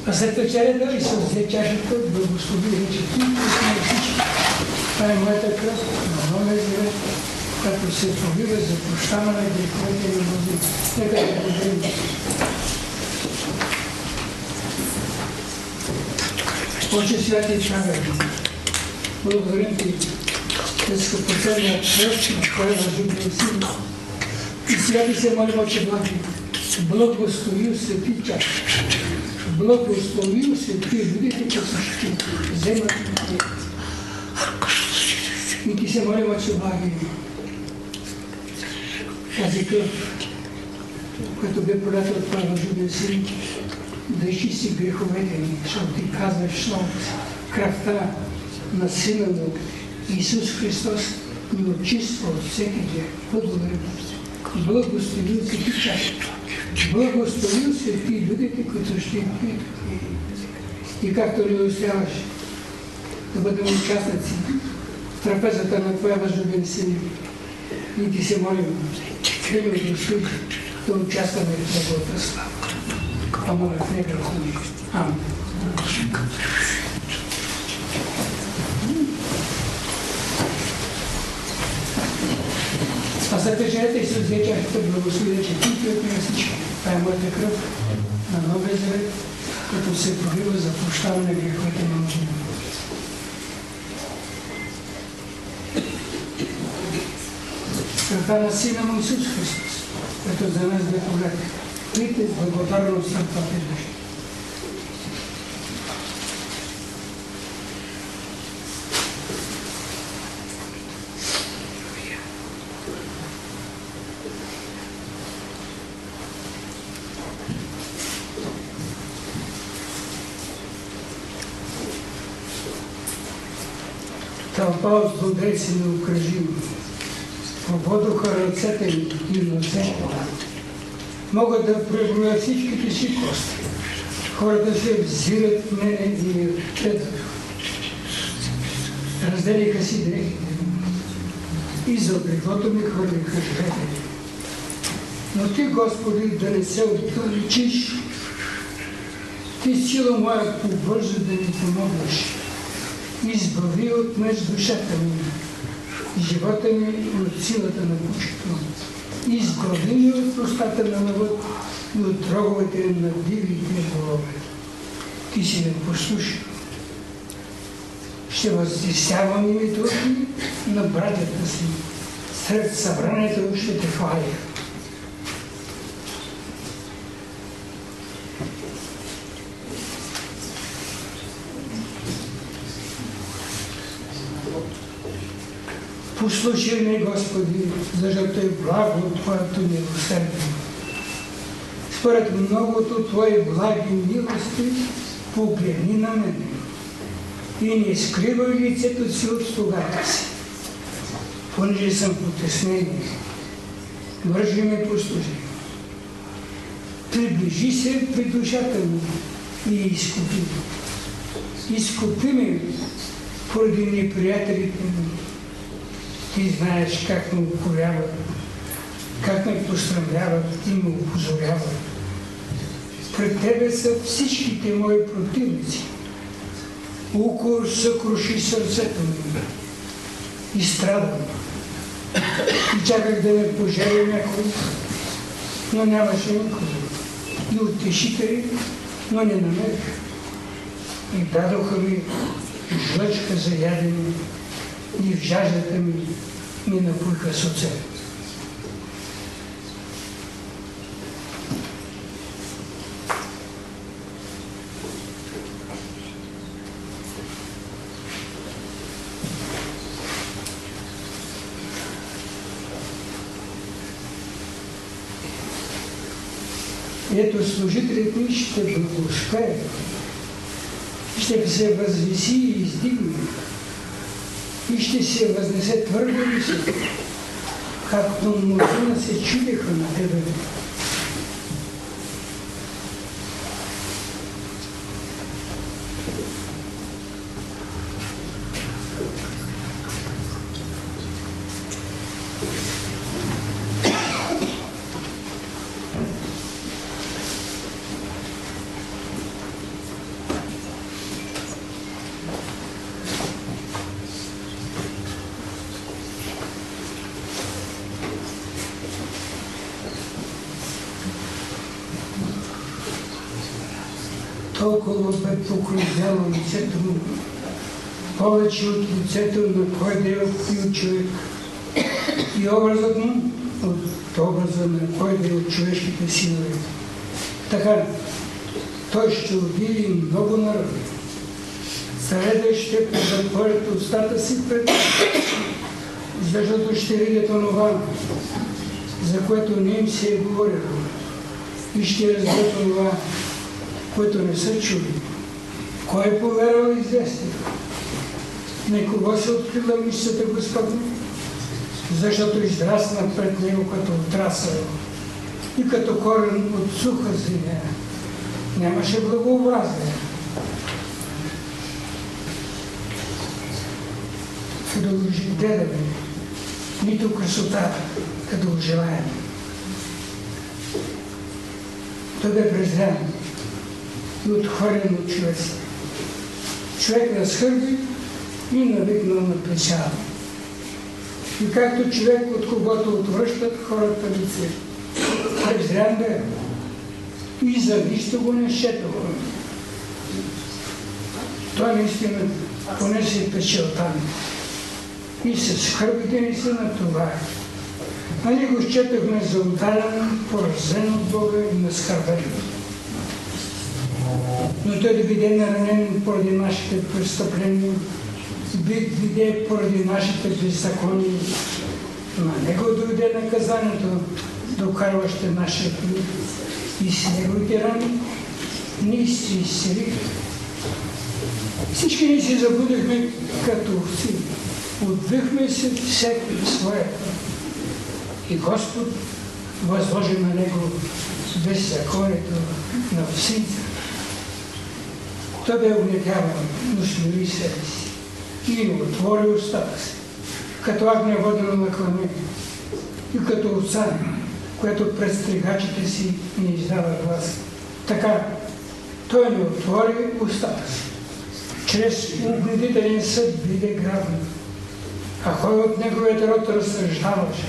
А след вечерята и се взе чашата, благослови рече ти. Това е моята кръв, на новия живет, като се пролива за прощаване на греховете и води. Нека да благодарим. Отче святи праведни, благодарим ти за скъпоценния кръст на Твоя възлюблен син. И сега се молим, Отче благи, благослови свети чаш. Благослови свети людите, които ще вземат и и ти се молим, Отче благи, кръв, като бе пролята от възлюбен син, да изчисти греховете ни, защото ти казваш, но кръвта на Сина на Исус Христос ни очиства от всеки грех. Благодаря. Благословил си ти чаш. Благословил си ти людите, които ще пият. И както ни успяваш да бъдем участници в трапезата на Твоя възлюбен син, и ти се молим, да ни удостои да участваме в Неговата слава. Ама в Неговата ми. Амин. Спасете жената и се взечахте благословие, че ти от нея всички. Това е моята кръв на Новия Завет, като се пролива за прощаване на греховете на мъжа. Кръвта на Сина му Исус Христос, който за нас бе полет. Видите, благодарност на това души. Тълпа от злодейци неукръжими. Поводоха ръцете ми и носете. Могат да преброя всичките си кости. Хората се взират в мене и гледат. Разделиха си дрехите и за облеклото ми хвърлиха жребе. Но ти, Господи, да не се отдалечиш. Ти сила моя побърза да ми помогнеш избави от меч душата ми, живота ми от силата на кучето. Избави ми от простата на лъвът и от роговете на дивите голове. Ти си ме послушай. Ще въздесявам името на братята си. Сред събранието ще те хваля. Послушай ме, Господи, защото е благо Твоето милосърдие. Според многото Твои благи милости, погледни на мене и не скривай лицето си от слугата си, понеже съм потеснен. Вържи ме послужи. Приближи се при душата ми и изкупи. Изкупи ме поради неприятелите ми ти знаеш как ме укоряват, как ме посрамяват и ме опозоряват. Пред тебе са всичките мои противници. Укор съкруши сърцето ми. И страдам. И чаках да ме пожели някой, но нямаше никой. И утешители, но не намерих. И дадоха ми жлъчка за ядене и в жаждата ми ми напуха с оцет. Ето служителят ми ще благоуспее, ще се възвиси и издигне и ще се възнесе твърдо високо, както мнозина се чудеха на тебе. Покръвняло лицето му, повече от лицето на кой да е от човек. И образът му от образа на кой да е от човешките силове. Така, той ще убие много народи. Съреда ще затворят устата си пред защото ще видят онова, за което не им се е говорило. И ще разберат онова, което не са чули. Кой е повярвал известен? На кого се открила мисията Господна? Защото израсна пред него като отрасъл и като корен от суха земя. Нямаше благообразие. Като го гледаме, нито красота, като желаем. Той бе презрян и отхвърлен от човеците. Човек разхърби и навикнал на печала. И както човек, от когото отвръщат хората лице. Презрян бе и за нищо го не щетало. Той наистина понесе печелта ми. И с хърбите ни се натовари. Нали го счетахме за ударен, поразен от Бога и наскърбен. Но той да биде наранен поради нашите престъпления, биде поради нашите беззакония. На него дойде наказанието, докарваще нашия труд. И с неговите рани ние се изселихме. Всички ние се забудихме като овци. Отвихме се всеки своя. И Господ възложи на него беззаконието на овците. Той бе угнетяван, но смири себе си и отвори устата си, като агне водено на клане и като овца, което пред стригачите си не издава глас. Така, той не отвори устата си. Чрез убедителен съд биде грабен. А кой от неговият род разсъждаваше?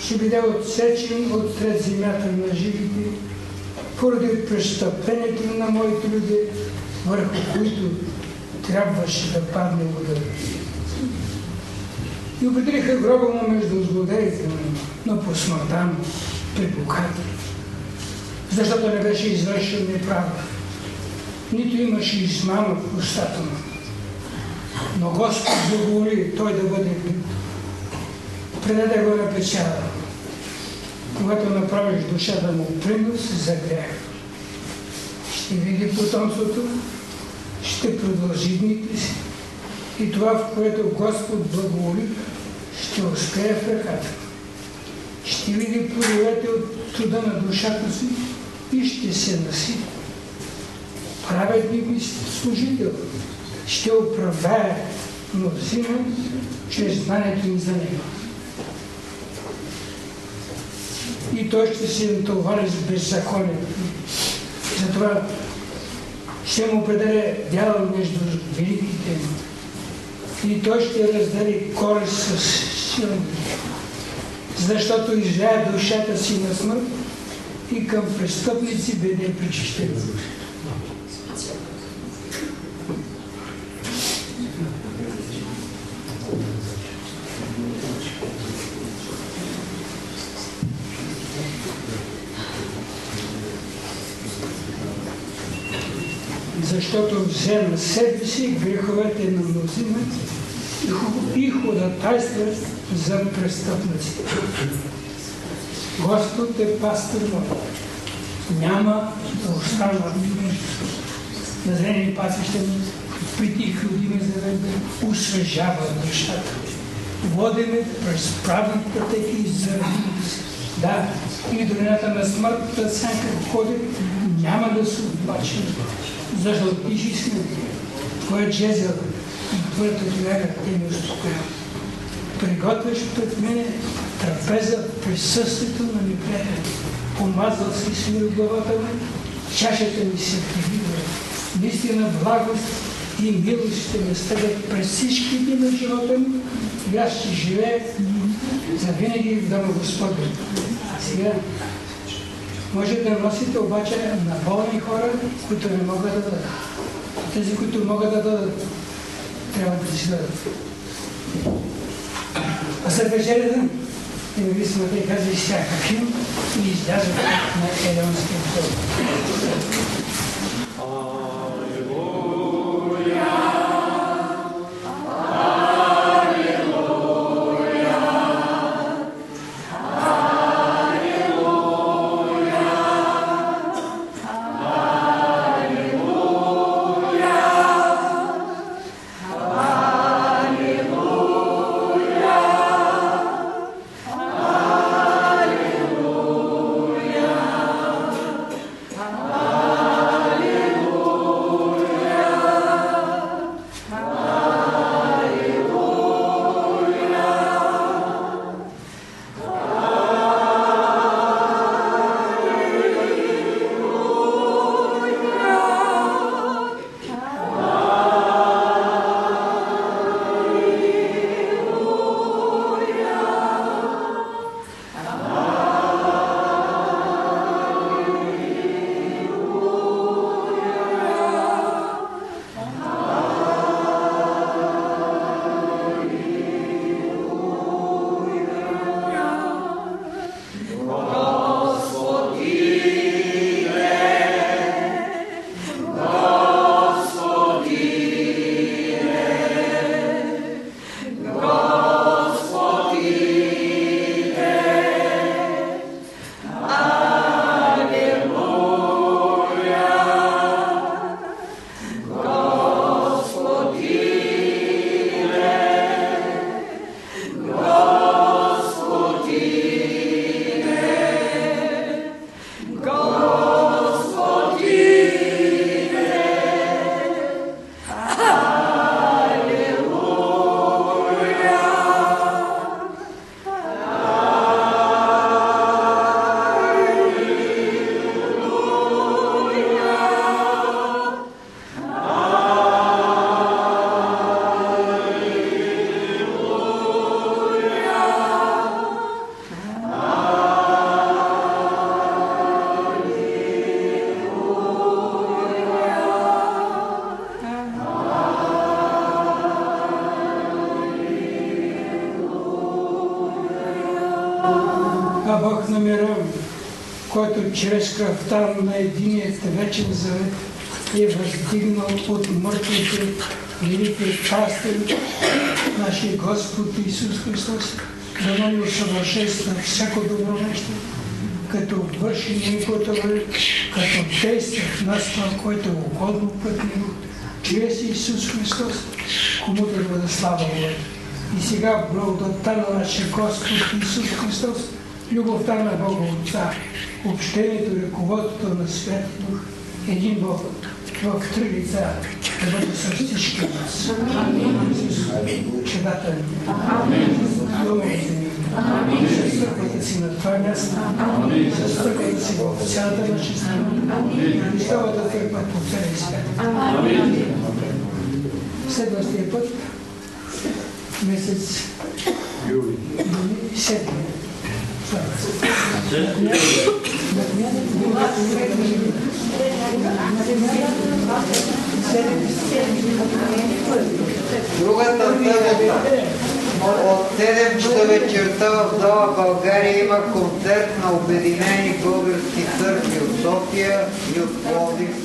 Ще биде отсечен от сред земята на живите, поради престъплението на моите люди, върху които трябваше да падне удар. И определиха гроба му между злодеите му, но по смъртта му при богати. Защото не беше извършил неправда. Нито имаше измама в устата му. Но Господ договори той да бъде бит. Предаде го на печала, когато направиш душата му принос за грех. Ще види потомството, ще продължи дните си. И това, в което Господ благоволи, ще успее в ръката. Ще види плодовете от труда на душата си и ще се насити. Праведник ми служител ще оправдае мнозина чрез знанието им за него. И той ще се натовари с беззаконието. Затова ще му определя дял между великите и той ще раздели корист с силни. Защото изляя душата си на смърт и към престъпници бъде причащен. Защото взе на себе си греховете на мнозина и ходатайства за престъпниците. Господ е пастор. Няма да остана на зелени пасища при тихи години, за да освежава душата. Водиме през правни пътеки заради да, и долината на смъртта сянка ходи, няма да се оплаче защото ти си сме, твоят жезъл и твоята тояга те ми успокоява. Приготвяш пред мене трапеза в присъствието на неприятел. Помазал си от главата ми, чашата ми се активира. Наистина благост и милост ще ме стъгат през всички дни на живота ми и аз ще живея за винаги в дома Господа. Сега може да носите обаче на болни хора, които не могат да дадат. Тези, които могат да дадат, трябва да си дадат. А за вечерята, независимо те каза, изсяха хим и излязат на Елеонския втор. Alleluia. Чрез кръвта на единият вечен завет е въздигнал от мъртвите великият пастир, нашия Господ Исус Христос, да ни усъвършенства всяко добро нещо, като върши Неговата воля, като действа в нас това, което е угодно пред Него, чрез Исус Христос, комуто да бъде слава Бога. И сега благодатта на нашия Господ Исус Христос, любовта на Бога Отца, общението и ръководството на Святия Дух, един Бог, в три лица, да бъде с всички нас. С чедата ни. Ни. С църквата си на това място. С църквата си в цялата наша страна. И цялата църква по целия свят. Следващия път, месец юли, седми. Другата събота от 7 часа вечерта в зала България има концерт на Обединени български църкви от София и от Пловдив